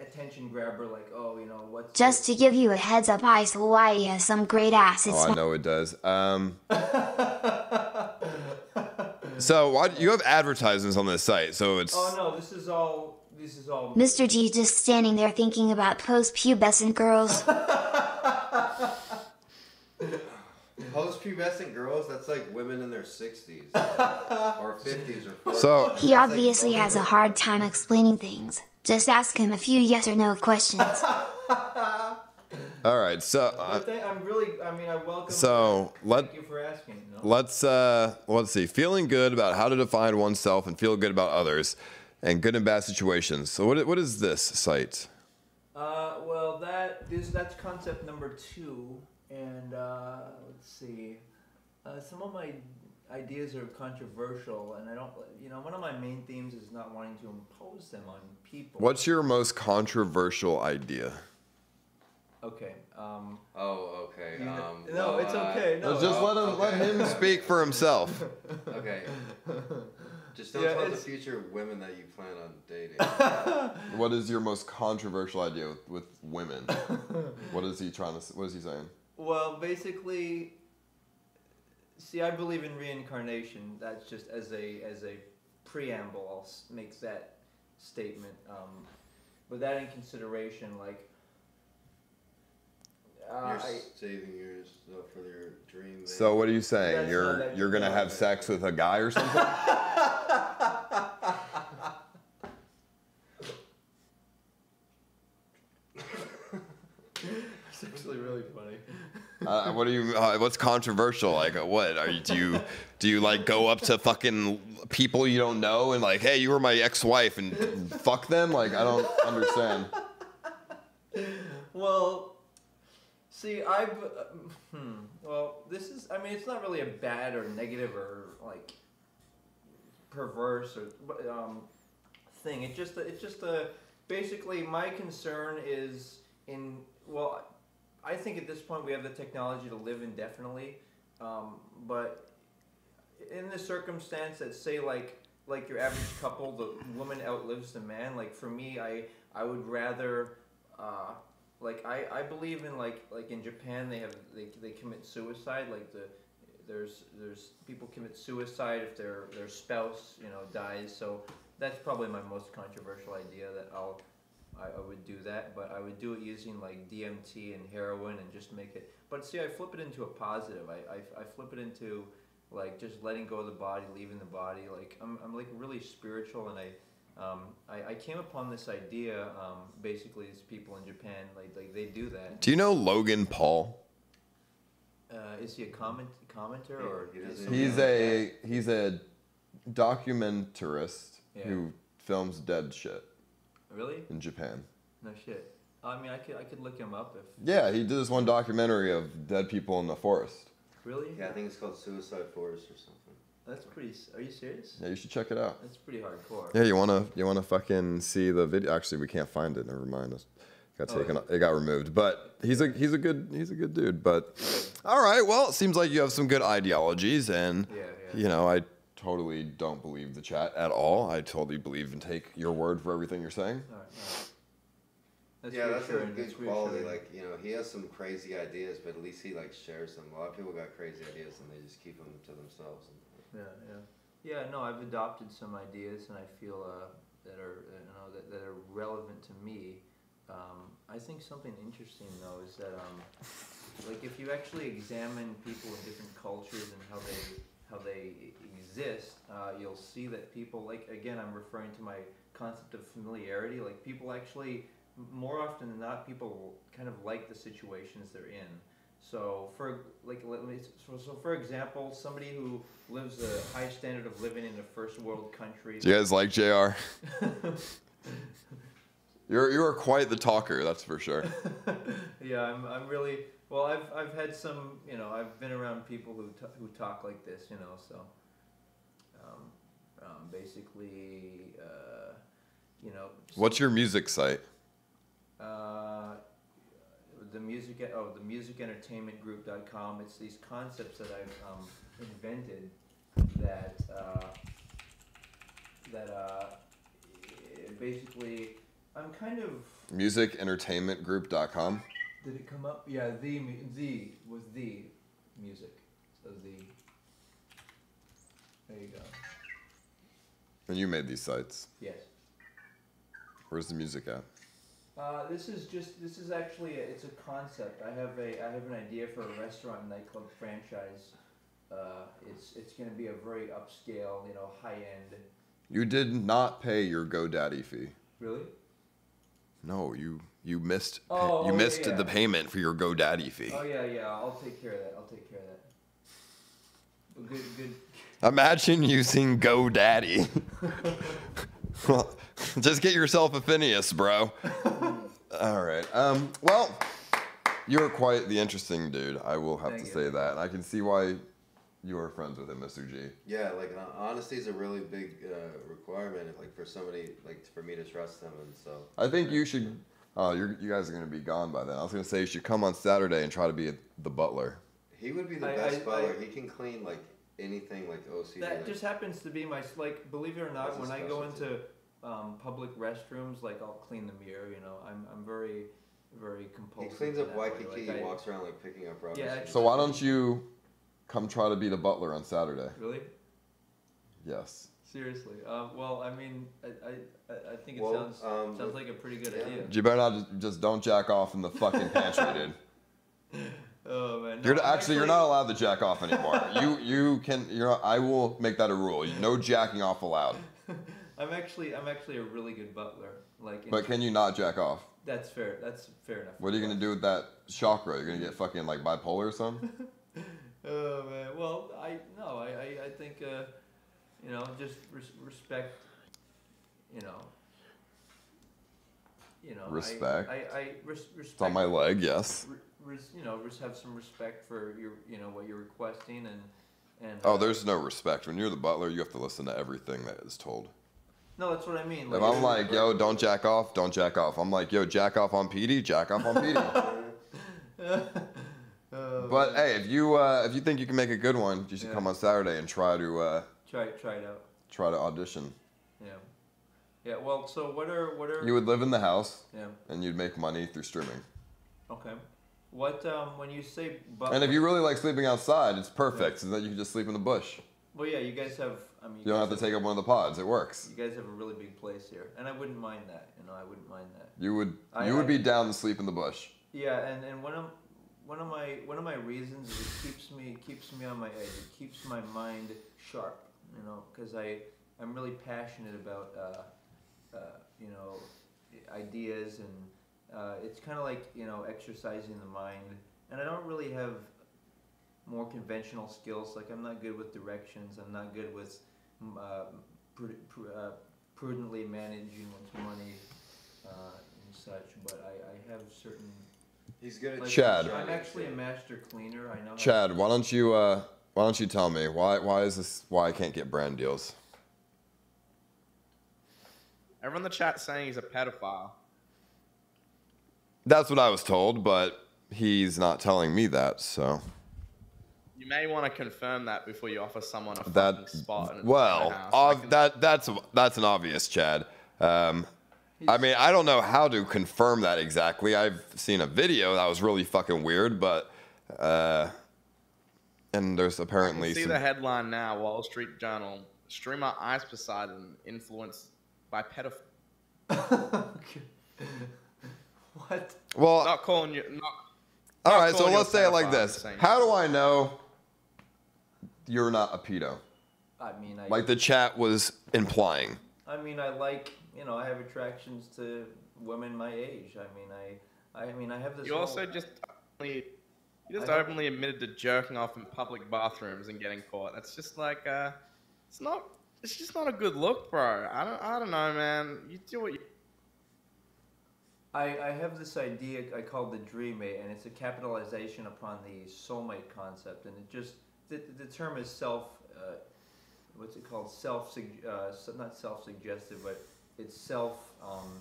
attention grabber. Like, oh, you know what's Just to give you a heads up, Ice Hawaii has some great ass. It's Oh, I know it does. Um, so why you have advertisements on this site? So it's Oh no, this is all. This is all. Mr. G just standing there thinking about post-pubescent girls. Post-pubescent girls, that's like women in their 60s or 50s or 40s. So- He obviously has a hard time explaining things. Just ask him a few yes or no questions. all right. So uh, But I'm really. I mean, I welcome. so let Thank you for asking. you know? let's uh let's see. Feeling good about how to define oneself and feel good about others, and good and bad situations. So what what is this site? Uh, well, that is that's concept number two, and uh, let's see. Uh, some of my ideas are controversial, and I don't. You know, one of my main themes is not wanting to impose them on people. What's your most controversial idea? Okay. Um, Oh, okay. You- Um, no, well, it's uh, okay. No, Let's just let him let him speak for himself. Okay. Just don't Yeah, tell the future women that you plan on dating. What is your most controversial idea with, with women? what is he trying to? What is he saying? Well, basically, see, I believe in reincarnation. That's just as a as a preamble. I'll make that statement. Um, with that in consideration, like, uh, You're I, saving yourself for your dream. So what are you saying? That's you're not that you're gonna have sex with a guy or something? it's actually really funny. Uh, what are you? Uh, what's controversial? Like uh, what? Are you do you do you like go up to fucking people you don't know and like, hey, you were my ex-wife and fuck them? Like I don't understand. Well, see, I've. Uh, hmm. Well, this is. I mean, it's not really a bad or negative or like perverse or um, thing. It's just. It's just a. Basically, my concern is in. Well, I think at this point we have the technology to live indefinitely, um, but in the circumstance that say like like your average couple, the woman outlives the man. Like for me, I I would rather. Uh, like I, I believe in like like in Japan they have they, they commit suicide like the there's there's people commit suicide if their their spouse you know dies so that's probably my most controversial idea that I'll I, I would do that but I would do it using like DMT and heroin and just make it but see I flip it into a positive I, I, I flip it into like just letting go of the body leaving the body like I'm, I'm like really spiritual and I um, I, I came upon this idea. Um, basically, these people in Japan, like, like they do that. Do you know Logan Paul? Uh, is he a comment commenter or? is He's a he's a documentarist Yeah. who films dead shit really in Japan. no shit. I mean, I could I could look him up if Yeah, he did this one documentary of dead people in the forest. really. Yeah, I think it's called Suicide Forest or something. That's pretty. s- Are you serious? Yeah, you should check it out. That's pretty hardcore. Yeah, you wanna you wanna fucking see the video? Actually, we can't find it. Never mind. It got Oh, taken. it got removed. But he's a he's a good he's a good dude. But all right. Well, it seems like you have some good ideologies, and Yeah, you know I totally don't believe the chat at all. I totally believe and take your word for everything you're saying. All right, all right. That's yeah, that's a good that's quality. Like you know, he has some crazy ideas, but at least he like shares them. A lot of people got crazy ideas and they just keep them to themselves. Yeah, yeah, yeah. No, I've adopted some ideas, and I feel uh, that are you know that, that are relevant to me. Um, I think something interesting though is that um, like if you actually examine people in different cultures and how they how they exist, uh, you'll see that people like again, I'm referring to my concept of familiarity. Like people actually, more often than not, people kind of like the situations they're in. So for like let me so, so for example, somebody who lives a high standard of living in a first world country. Do you guys like Jr? you're you're quite the talker, that's for sure. yeah, I'm, I'm really well. I've, I've had some, you know, I've been around people who who talk like this, you know. So, um, basically, uh, you know, What's your music site? uh, the music oh the musicentertainmentgroup.com. It's these concepts that I've um, invented that uh, that uh, basically I'm kind of Musicentertainmentgroup.com. Did it come up? Yeah, the the was the music. So the. There you go. And you made these sites. Yes. Where's the music at? Uh, this is just this is actually a, it's a concept. I have a I have an idea for a restaurant nightclub franchise. Uh, it's it's going to be a very upscale, you know, high end. You did not pay your GoDaddy fee. Really? No, you you missed Oh, you oh, missed yeah. the payment for your GoDaddy fee. Oh yeah, yeah. I'll take care of that. I'll take care of that. Good, good. Imagine using GoDaddy. just get yourself a Phineas, bro. All right. Um. Well, you're quite the interesting dude. I will have Thank to you. say that, and I can see why you are friends with him, Mr. G. Yeah, like hon- honesty is a really big uh, requirement, like for somebody, like for me to trust them, and so. I think you should. Oh, you're, you guys are gonna be gone by then. I was gonna say you should come on Saturday and try to be the butler. He would be the I- best I- butler. I- he can clean like anything, like OCD. That like- just happens to be my like. Believe it or not, when I go into um, public restrooms, like I'll clean the mirror. You know, I'm I'm very very compulsive. he cleans up. Waikiki. Like, he I- walks around like picking up rubbish. Yeah, and So why don't you come try to be the butler on Saturday? Really? Yes. Seriously. Um, well, I mean, I, I, I- I think it Well, sounds um, sounds like a pretty good yeah. idea. You better not just, just don't jack off in the fucking pantry, dude. Oh man. You're no, I'm actually, you're not allowed to jack off anymore. you you can you're I will make that a rule. No jacking off allowed. I'm actually I'm actually a really good butler. Like. But can you not jack off? That's fair. That's fair enough. What are you gonna do with that chakra? You're gonna get fucking like bipolar or something? Oh man. Well, I no, I I, I think uh, you know just res- respect. You know. You know. Respect? I I, res- respect. It's on my leg, yes. re- you know, res- have some respect for your, you know, what you're requesting, and and. Oh, there's no respect. When you're the butler, you have to listen to everything that is told. No, that's what I mean. If I'm like, yo, don't jack off, don't jack off. I'm like, yo, jack off on PD, jack off on PD. but hey, if you uh, if you think you can make a good one, you should Yeah. come on Saturday and try to uh, try try it out. try to audition. Yeah. Yeah. Well, so what are what are You would live in the house, Yeah. and you'd make money through streaming. Okay. What um when you say but And if you really like sleeping outside, it's perfect. So that you can just sleep in the bush. well yeah you guys have I mean You don't have to take up one of the pods. It works. you guys have a really big place here and I wouldn't mind that you know I wouldn't mind that You would I- you would I- be down to sleep in the bush. yeah and and one of one of my one of my reasons is it keeps me keeps me on my edge it keeps my mind sharp you know because I I'm really passionate about uh, uh, you know ideas and uh, it's kind of like you know exercising the mind and I don't really have more conventional skills like I'm not good with directions I'm not good with uh, pru- pru- uh, prudently managing one's money uh, and such but I, I have certain He's good at like, Chad. I'm actually a master cleaner I know Chad, why don't you uh, why don't you tell me why why is this why I can't get brand deals? Everyone in the chat saying he's a pedophile. That's what I was told, but he's not telling me that. So You may want to confirm that before you offer someone a that spot. In well, house. ob- that that's that's an obvious, Chad. Um, I mean, I don't know how to confirm that exactly. I've seen a video that was really fucking weird, but uh, and there's apparently See some, the headline now: Wall Street Journal. Streamer Ice Poseidon influenced by pedophile. what? Well, not calling you. Not, All not right, so let's say it like this: How do I know you're not a pedo? I mean, I Like the chat was implying. I mean, I like you know I have attractions to women my age. I mean, I I mean I have this. You whole- also just openly, you just I- openly admitted to jerking off in public bathrooms and getting caught. That's just like uh, it's not. It's just not a good look, bro. I don't. I don't know, man. You do what you. I, I have this idea I call the dream mate, and it's a capitalization upon the soulmate concept, and it just the, the term is self. Uh, what's it called? Self. Uh, not self-suggestive, but it's self um,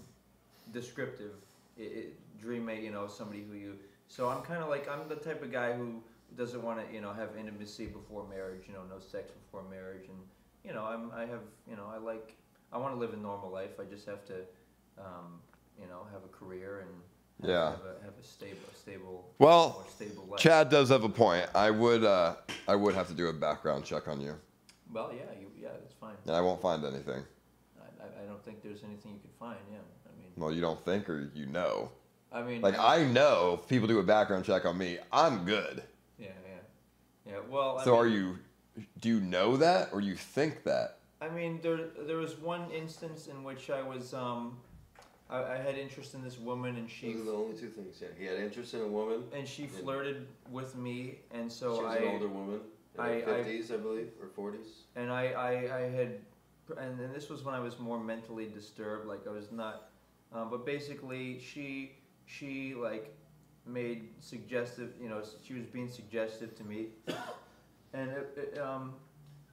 descriptive. It, it, dream mate, you know, somebody who you. So I'm kind of like I'm the type of guy who doesn't want to, you know, have intimacy before marriage. You know, no sex before marriage, and you know, I'm I have, you know, I like I want to live a normal life. I just have to, um, you know, have a career and have, Yeah. have, a, have a stable, stable, Well, stable. Chad does have a point. I would, uh, I would have to do a background check on you, Well, yeah, you, yeah, that's fine. and I won't find anything. I, I, I don't think there's anything you could find. Yeah, I mean, Well, you don't think, or you know. I mean, Like I know, if people do a background check on me, I'm good. yeah, yeah, yeah. Well, I So mean, are you? Do you know that, or you think that? I mean, there there was one instance in which I was um, I, I had interest in this woman, and she Those are the only two things. Yeah, he had interest in a woman, and she flirted with me, and so she was I an older woman, in I- her I- fifties, I, believe, or forties. and I, I, I had, and, and this was when I was more mentally disturbed. Like I was not, um, but basically she, she like, made suggestive. You know, she was being suggestive to me, and it, it, um,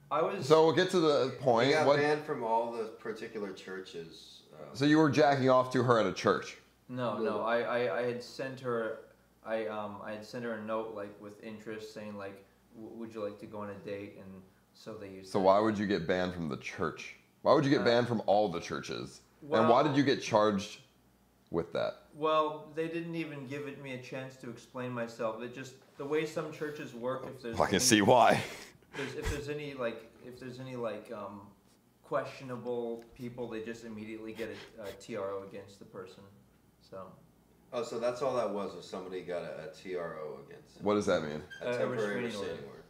I was. So we'll get to the point. He got What? banned from all the particular churches. So you were jacking off to her at a church. No, no. I, I, I had sent her, I um I had sent her a note like with interest saying like, would you like to go on a date? And so they used. So why would you get banned from the church? Why would you get Uh, banned from all the churches? and why did you get charged with that? Well, they didn't even give it me a chance to explain myself. It just the way some churches work. If there's I can any- see why. There's, if there's any like if there's any like um, questionable people, they just immediately get a, a TRO against the person. So. oh, so that's all that was. Was somebody got a, a TRO against him? What does that mean? A Uh, temporary restraining restraining order. order.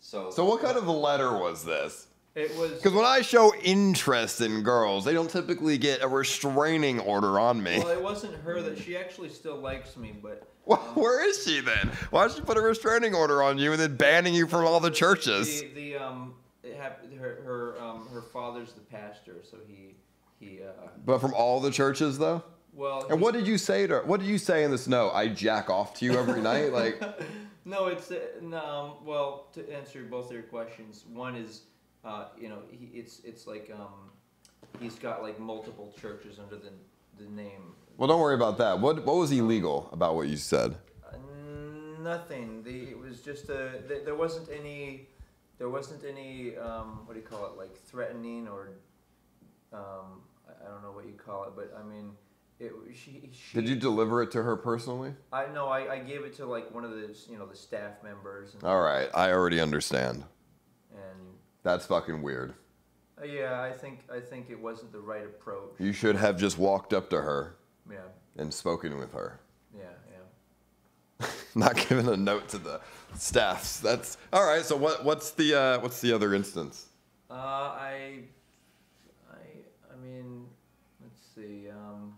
So. So what kind of a letter was this? It was Because when I show interest in girls, they don't typically get a restraining order on me. Well, it wasn't her that she actually still likes me, but Well, where is she then? Why did she put a restraining order on you and then banning you from all the churches? the, the um it happened her her um her father's the pastor, so he he uh But from all the churches, though. well And what did you say to her? What did you say in the snow? I jack off to you every night, like. no, it's uh, no, um, well to answer both of your questions. One is uh you know he, it's it's like um he's got like multiple churches under the the name Well, don't worry about that. What What was illegal about what you said? Uh, Nothing. The it was just a. Th- there wasn't any. There wasn't any. Um, what do you call it? Like threatening or. Um, I, don't know what you call it, but I mean, it. She. she Did you deliver it to her personally? I know. I, I gave it to like one of the you know the staff members. And, All right, I already understand. And That's fucking weird. uh, yeah, I think I think it wasn't the right approach. You should have just walked up to her Yeah. and spoken with her, Yeah. Yeah. not giving a note to the staffs. That's all right. So what? What's the uh, What's the other instance? Uh, I. I. I mean, let's see. Um,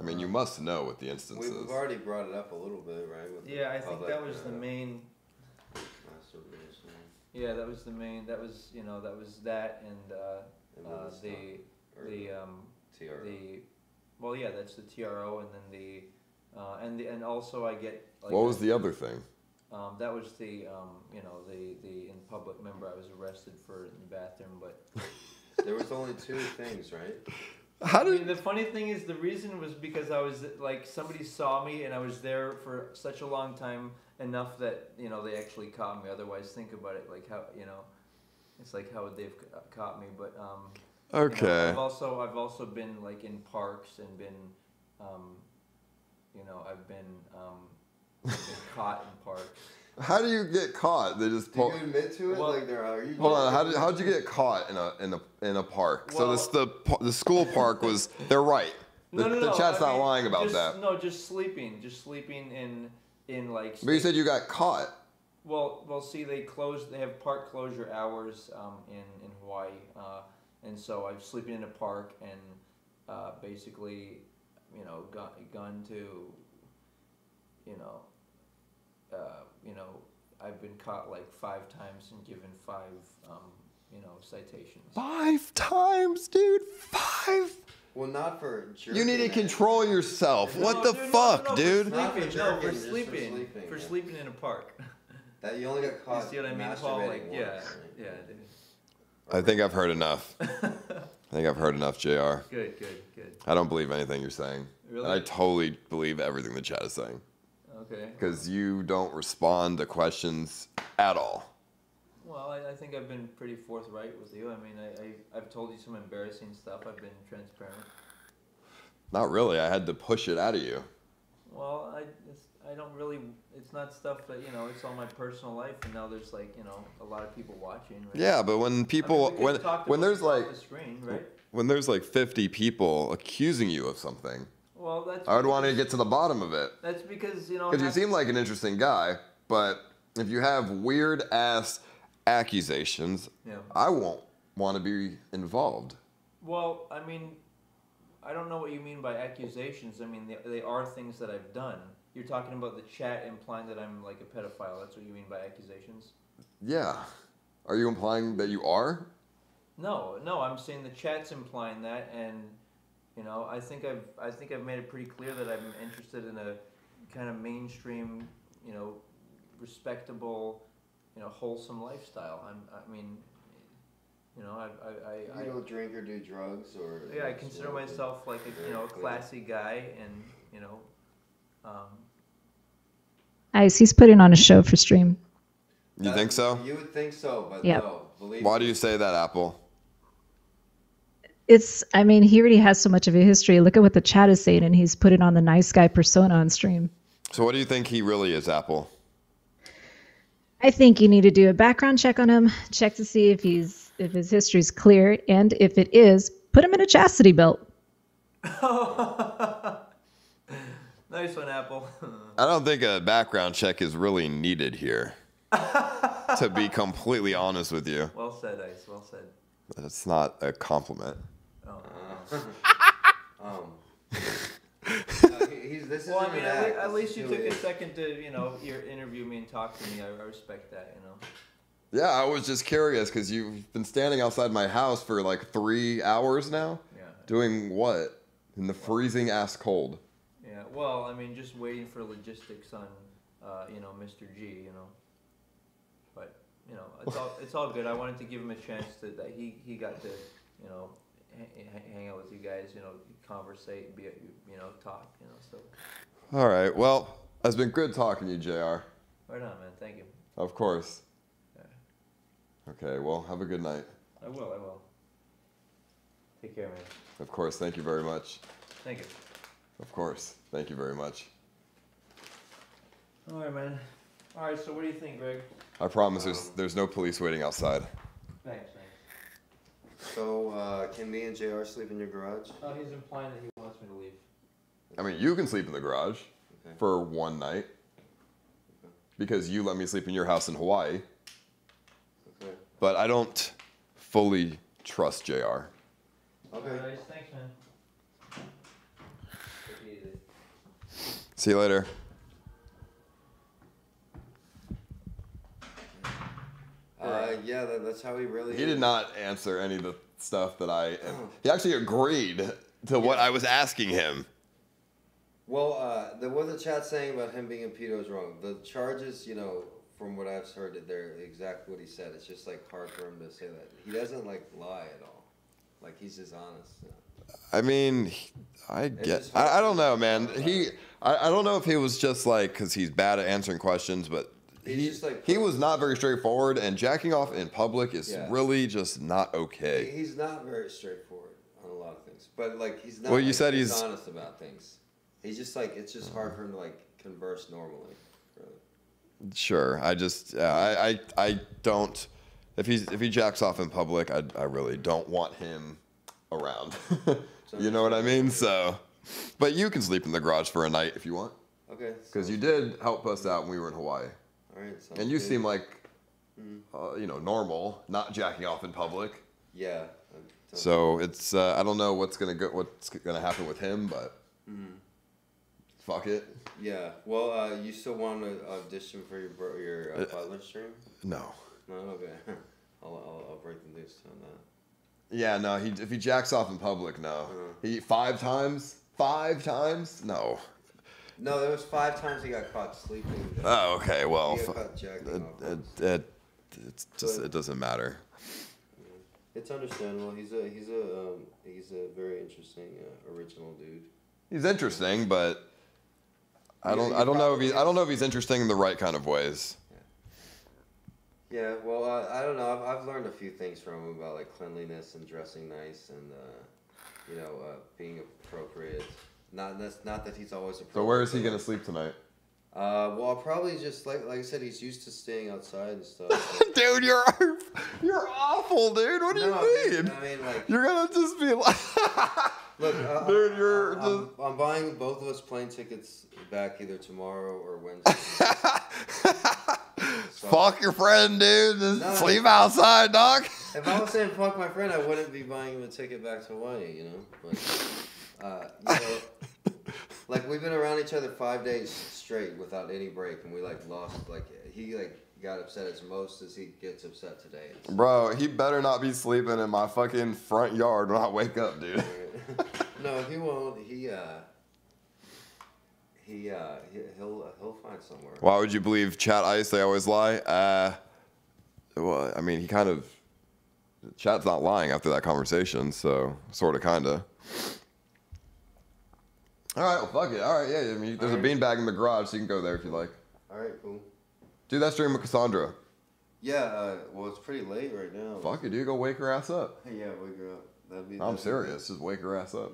I mean, you must know what the We, instance is. we've already brought it up a little bit, right? with the yeah, I think that public, was the uh, main. Yeah, that was the main. That was you know that was that and uh, And uh, the the the um, TRO. the well yeah that's the TRO and then the uh, and the, and also I get like What was the other thing? um, that was the um, you know the the in public. Remember I was arrested for in the bathroom, but There was only two things, right? How did I mean, the funny thing is the reason was because I was like somebody saw me and I was there for such a long time enough that you know they actually caught me. Otherwise, think about it like how you know, it's like how would they've caught me? But um, you know, Okay. I've also I've also been like in parks and been, um, you know, I've been um, been caught in parks. How do you get caught? They just Do you admit to it? Well- like, there are you? Hold on. How did How'd you get caught in a in a in a park? so this the the school park was. They're right. The, No, no, the chat's I not mean, lying about just, that. No, just sleeping, just sleeping in in like. But you said you got caught. Well, well, see, they close. They have park closure hours um, in in Hawaii, uh, and so I'm sleeping in a park and uh, basically, you know, gone, gone to, you know, uh, you know, I've been caught like five times and given five, um, you know, citations. Five times, dude. Five. Well, not for jerking. You need to control yourself. what No, the dude, no, fuck, no, no, dude? For Not for sleeping, no, jerking, for just for sleeping, sleeping, for yeah. sleeping in a park. That you only got You caught. see what I mean, Paul? Like, yeah, yeah, dude. I think I've heard enough. I think I've heard enough, Jr. Good, good, good. I don't believe anything you're saying. Really? And I totally believe everything the chat is saying. Okay. Because you don't respond to questions at all. Well, I, I think I've been pretty forthright with you. I mean, I, I I've told you some embarrassing stuff. I've been transparent. Not really. I had to push it out of you. Well, I it's, I don't really. It's not stuff that you know. It's all my personal life, and now there's like you know a lot of people watching. Right? Yeah, but when people I mean, when when there's like the screen, right? when there's like 50 people accusing you of something, Well, that's I would want to get to the bottom of it. That's because you know. Because you seem like an interesting guy, but if you have weird ass accusations, Yeah. I won't want to be involved. Well, I mean, I don't know what you mean by accusations. I mean, they, they are things that I've done. You're talking about the chat implying that I'm like a pedophile. That's what you mean by accusations? Yeah. Are you implying that you are? No, no. I'm saying the chat's implying that, and you know, I think I've I think I've made it pretty clear that I'm interested in a kind of mainstream, you know, respectable, you know, wholesome lifestyle. I'm, I mean, you know, I, I, I, I You don't drink or do drugs or. Yeah, I consider myself like a you know a classy guy, and you know, um, Ice, he's putting on a show for stream. You think so? You would think so, but Yep. no. Believe Why me. do you say that, Apple? It's, I mean, he already has so much of a history. Look at what the chat is saying, and he's putting on the nice guy persona on stream. So what do you think he really is, Apple? I think you need to do a background check on him, check to see if he's if his history's clear, and if it is, put him in a chastity belt. nice one, Apple. I don't think a background check is really needed here. to be completely honest with you, well said, Ice. Well said. that's not a compliment. Oh. Um. uh, he- he's, this well, I mean, at, at least you took he a second to you know your interview me and talk to me. I, I respect that. You know. Yeah, I was just curious because you've been standing outside my house for like three hours now. Yeah. Doing what? In the freezing ass cold. Well, I mean, just waiting for logistics on, uh, you know, Mr. G. You know. But you know, it's all it's all good. I wanted to give him a chance to that he he got to, you know, hang out with you guys. You know, conversate, be you know, talk. You know, so. All right. Well, it's been good talking to you, Jr. Right on, man. Thank you. Of course. Okay. Well, have a good night. I will. I will. Take care, man. Of course. Thank you very much. Thank you. Of course. Thank you very much. All right, man. All right. So, what do you think, Greg? I promise there's there's no police waiting outside. Thanks, thanks. So, uh, can me and JR sleep in your garage? Oh, he's implying that he wants me to leave. I mean, you can sleep in the garage Okay. for one night because you let me sleep in your house in Hawaii. Okay. But I don't fully trust Jr. Okay. All right, thanks, man. Take it easy. See you later. Uh, yeah, that, that's how he really. He is. did not answer any of the stuff that I. He actually agreed to what I was asking him. Well, uh, the, what the chat saying about him being a pedo is wrong. The charges, you know, from what I've heard, they're exactly what he said. It's just like hard for him to say that. He doesn't like lie at all. Like he's just honest. you know. I mean, I get. I, I don't know, man. He. I, I don't know if he was just like because he's bad at answering questions, but He's he like- he was not very straightforward. And jacking off in public is Yeah. really just not He- okay. He's not very straightforward on a lot of things, but like he's not. Well, you like, said he's- honest about things. He's just like it's just hard for him to like converse normally. Really. Sure. I just. Yeah, I, I. I don't. If he's if he jacks off in public, I I really don't want him around. you know what I mean? So, but you can sleep in the garage for a night if you want. Okay. Because you did help us out when we were in Hawaii. All right. And you good. seem like, Mhm. uh, you know, normal, not jacking off in public. Yeah. So it's uh, I don't know what's gonna go what's gonna happen with him, but Mhm. fuck it. Yeah. Well, uh, you still want to audition for your bro- your uh, Uh, Butler stream? No. No. Okay. I'll, I'll I'll break the news to him that. Yeah, no. He if he jacks off in public, no. Uh-huh. He five times, five times, no. No, there was five times he got caught sleeping. Oh, okay. Well, he got fu- caught jacking it, it, it, it's just it doesn't matter. It's understandable. He's a he's a um, he's a very interesting uh, original dude. He's interesting, but I don't you I don't know if he's I don't know if he's interesting in the right kind of ways. Yeah, well, uh, I don't know. I've, I've learned a few things from him about like cleanliness and dressing nice and uh, you know uh, being appropriate. Not that's not that he's always appropriate. So where is he gonna sleep tonight? Uh, well, probably just like like I said, he's used to staying outside and stuff. dude, you're you're awful, dude. What do No, you mean? I mean, like- you're gonna just be like, Look, uh, dude, you're I'm, I'm buying both of us plane tickets back either tomorrow or Wednesday. Fuck your friend, dude. Just No. sleep outside, dog. If I was saying fuck my friend, I wouldn't be buying him a ticket back to Hawaii, you know. But uh, you know, like we've been around each other five days straight without any break, and we like lost. Like he like got upset as most as he gets upset today. Bro, he better not be sleeping in my fucking front yard when I wake up, dude. no, he won't. He uh, he uh, he, he'll he'll find somewhere. Why would you believe Chat Ice? They always lie. Uh, well, I mean, he kind of. Chat's not lying after that conversation, so sort of, kind of. All right, well, fuck it. All right, yeah. I mean, there's a beanbag in the garage, so you can go there if you like. All right, cool. Do that stream with Cassandra. Yeah. Uh, well, it's pretty late right now. Fuck it, dude. Go wake her ass up. Yeah, wake her up. That'd be. I'm serious. Just wake her ass up.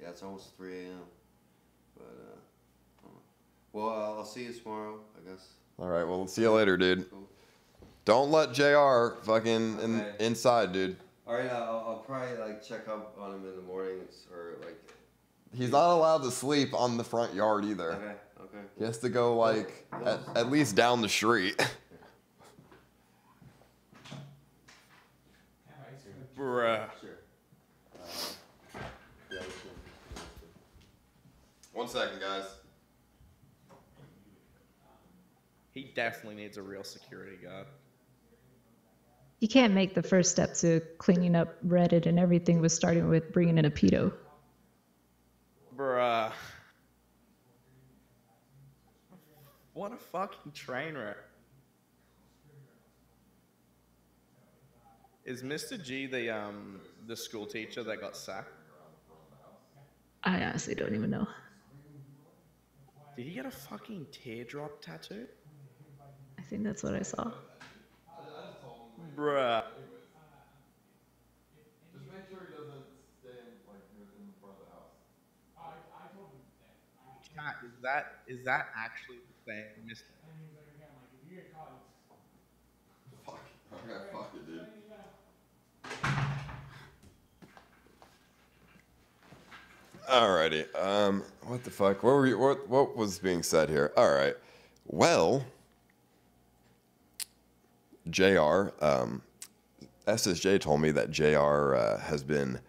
Yeah, it's almost 3 a.m. But, uh, I don't know. Well, I'll I'll see you tomorrow, I guess. All right, well, see you later, dude. Don't let JR fucking in, Okay. inside, dude. All right, I'll, I'll probably like check up on him in the mornings or like. He's not allowed to sleep on the front yard either. Okay, okay. He has to go like at, at least down the street. Bruh. One second, guys. He definitely needs a real security guard. You can't make the first step to cleaning up Reddit and everything with starting with bringing in a pedo. Bruh. What a fucking train wreck. Is Mr. G the um the school teacher that got sacked? I honestly don't even know. Did he get a fucking teardrop tattoo? I think that's what I saw. Bruh. Just make sure he doesn't stand like in front of the house. Chat, is that is that actually the same Mr. Fuck. Okay, fuck it, dude. Alrighty. Um, what the fuck? What were you, what what was being said here? All right. Well, Jr. Um, SSJ told me that Jr. Uh, has been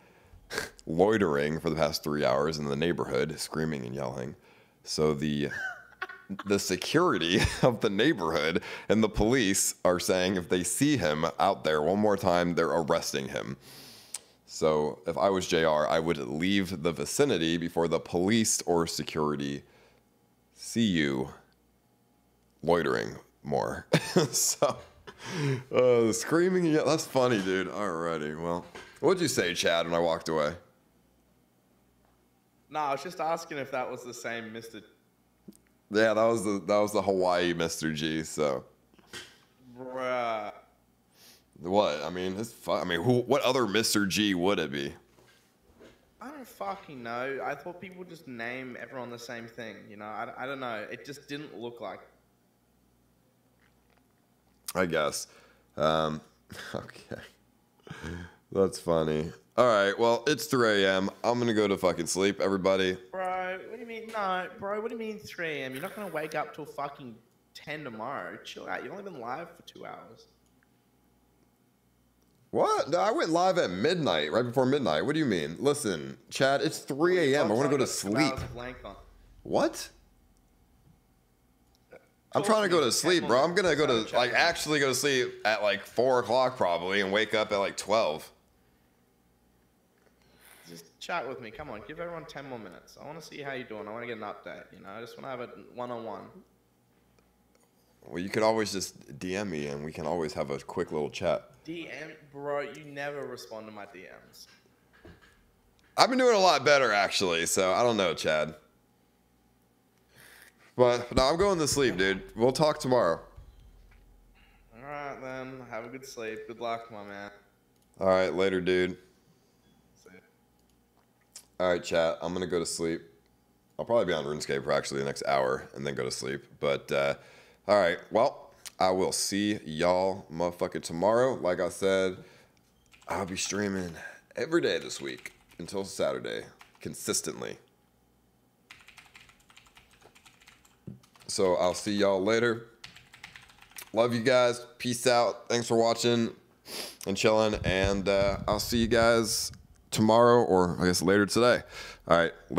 loitering for the past three hours in the neighborhood, screaming and yelling. So the the security of the neighborhood and the police are saying if they see him out there one more time, they're arresting him. So if I was JR, I would leave the vicinity before the police or security see you loitering more. so uh, screaming, yeah, that's funny, dude. Alrighty, well, what'd you say, Chad, when I walked away? No, I was just asking if that was the same Mr. Yeah, that was the that was the Hawaii Mr. G. So Bruh. what? I mean, it's fu- I mean, who? What other Mr. G would it be? I don't fucking know. I thought people would just name everyone the same thing. You know, I, I don't know. It just didn't look like. I guess. Um, okay. That's funny. All right. Well, it's 3 a.m. I'm gonna go to fucking sleep, everybody. Bro, what do you mean? No, bro, what do you mean 3 a.m.? You're not gonna wake up till fucking ten tomorrow. Chill out. You've only been live for two hours. What? No, I went live at midnight, right before midnight. What do you mean? Listen, Chad, it's 3 a.m. I want to go to sleep. hours of length on- What? I'm trying to go to sleep, bro. I'm gonna go to like actually go to sleep at like four o'clock probably and wake up at like twelve. Just chat with me. Come on, give everyone ten more minutes. I want to see how you're doing. I want to get an update. You know, I just want to have a one-on-one. Well, you could always just DM me and we can always have a quick little chat. DM, bro. You never respond to my DMs. I've been doing a lot better actually, so I don't know, Chad. But no, I'm going to sleep, dude. We'll talk tomorrow. All right then. Have a good sleep. Good luck, my man. All right, later, dude. See ya. All right, chat. I'm gonna go to sleep. I'll probably be on RuneScape for actually the next hour and then go to sleep. But uh, all right, well, I will see y'all motherfucker tomorrow. Like I said, I'll be streaming every day this week until Saturday, consistently. So I'll see y'all later. Love you guys. Peace out. Thanks for watching and chilling. And uh, I'll see you guys tomorrow or I guess later today. All right.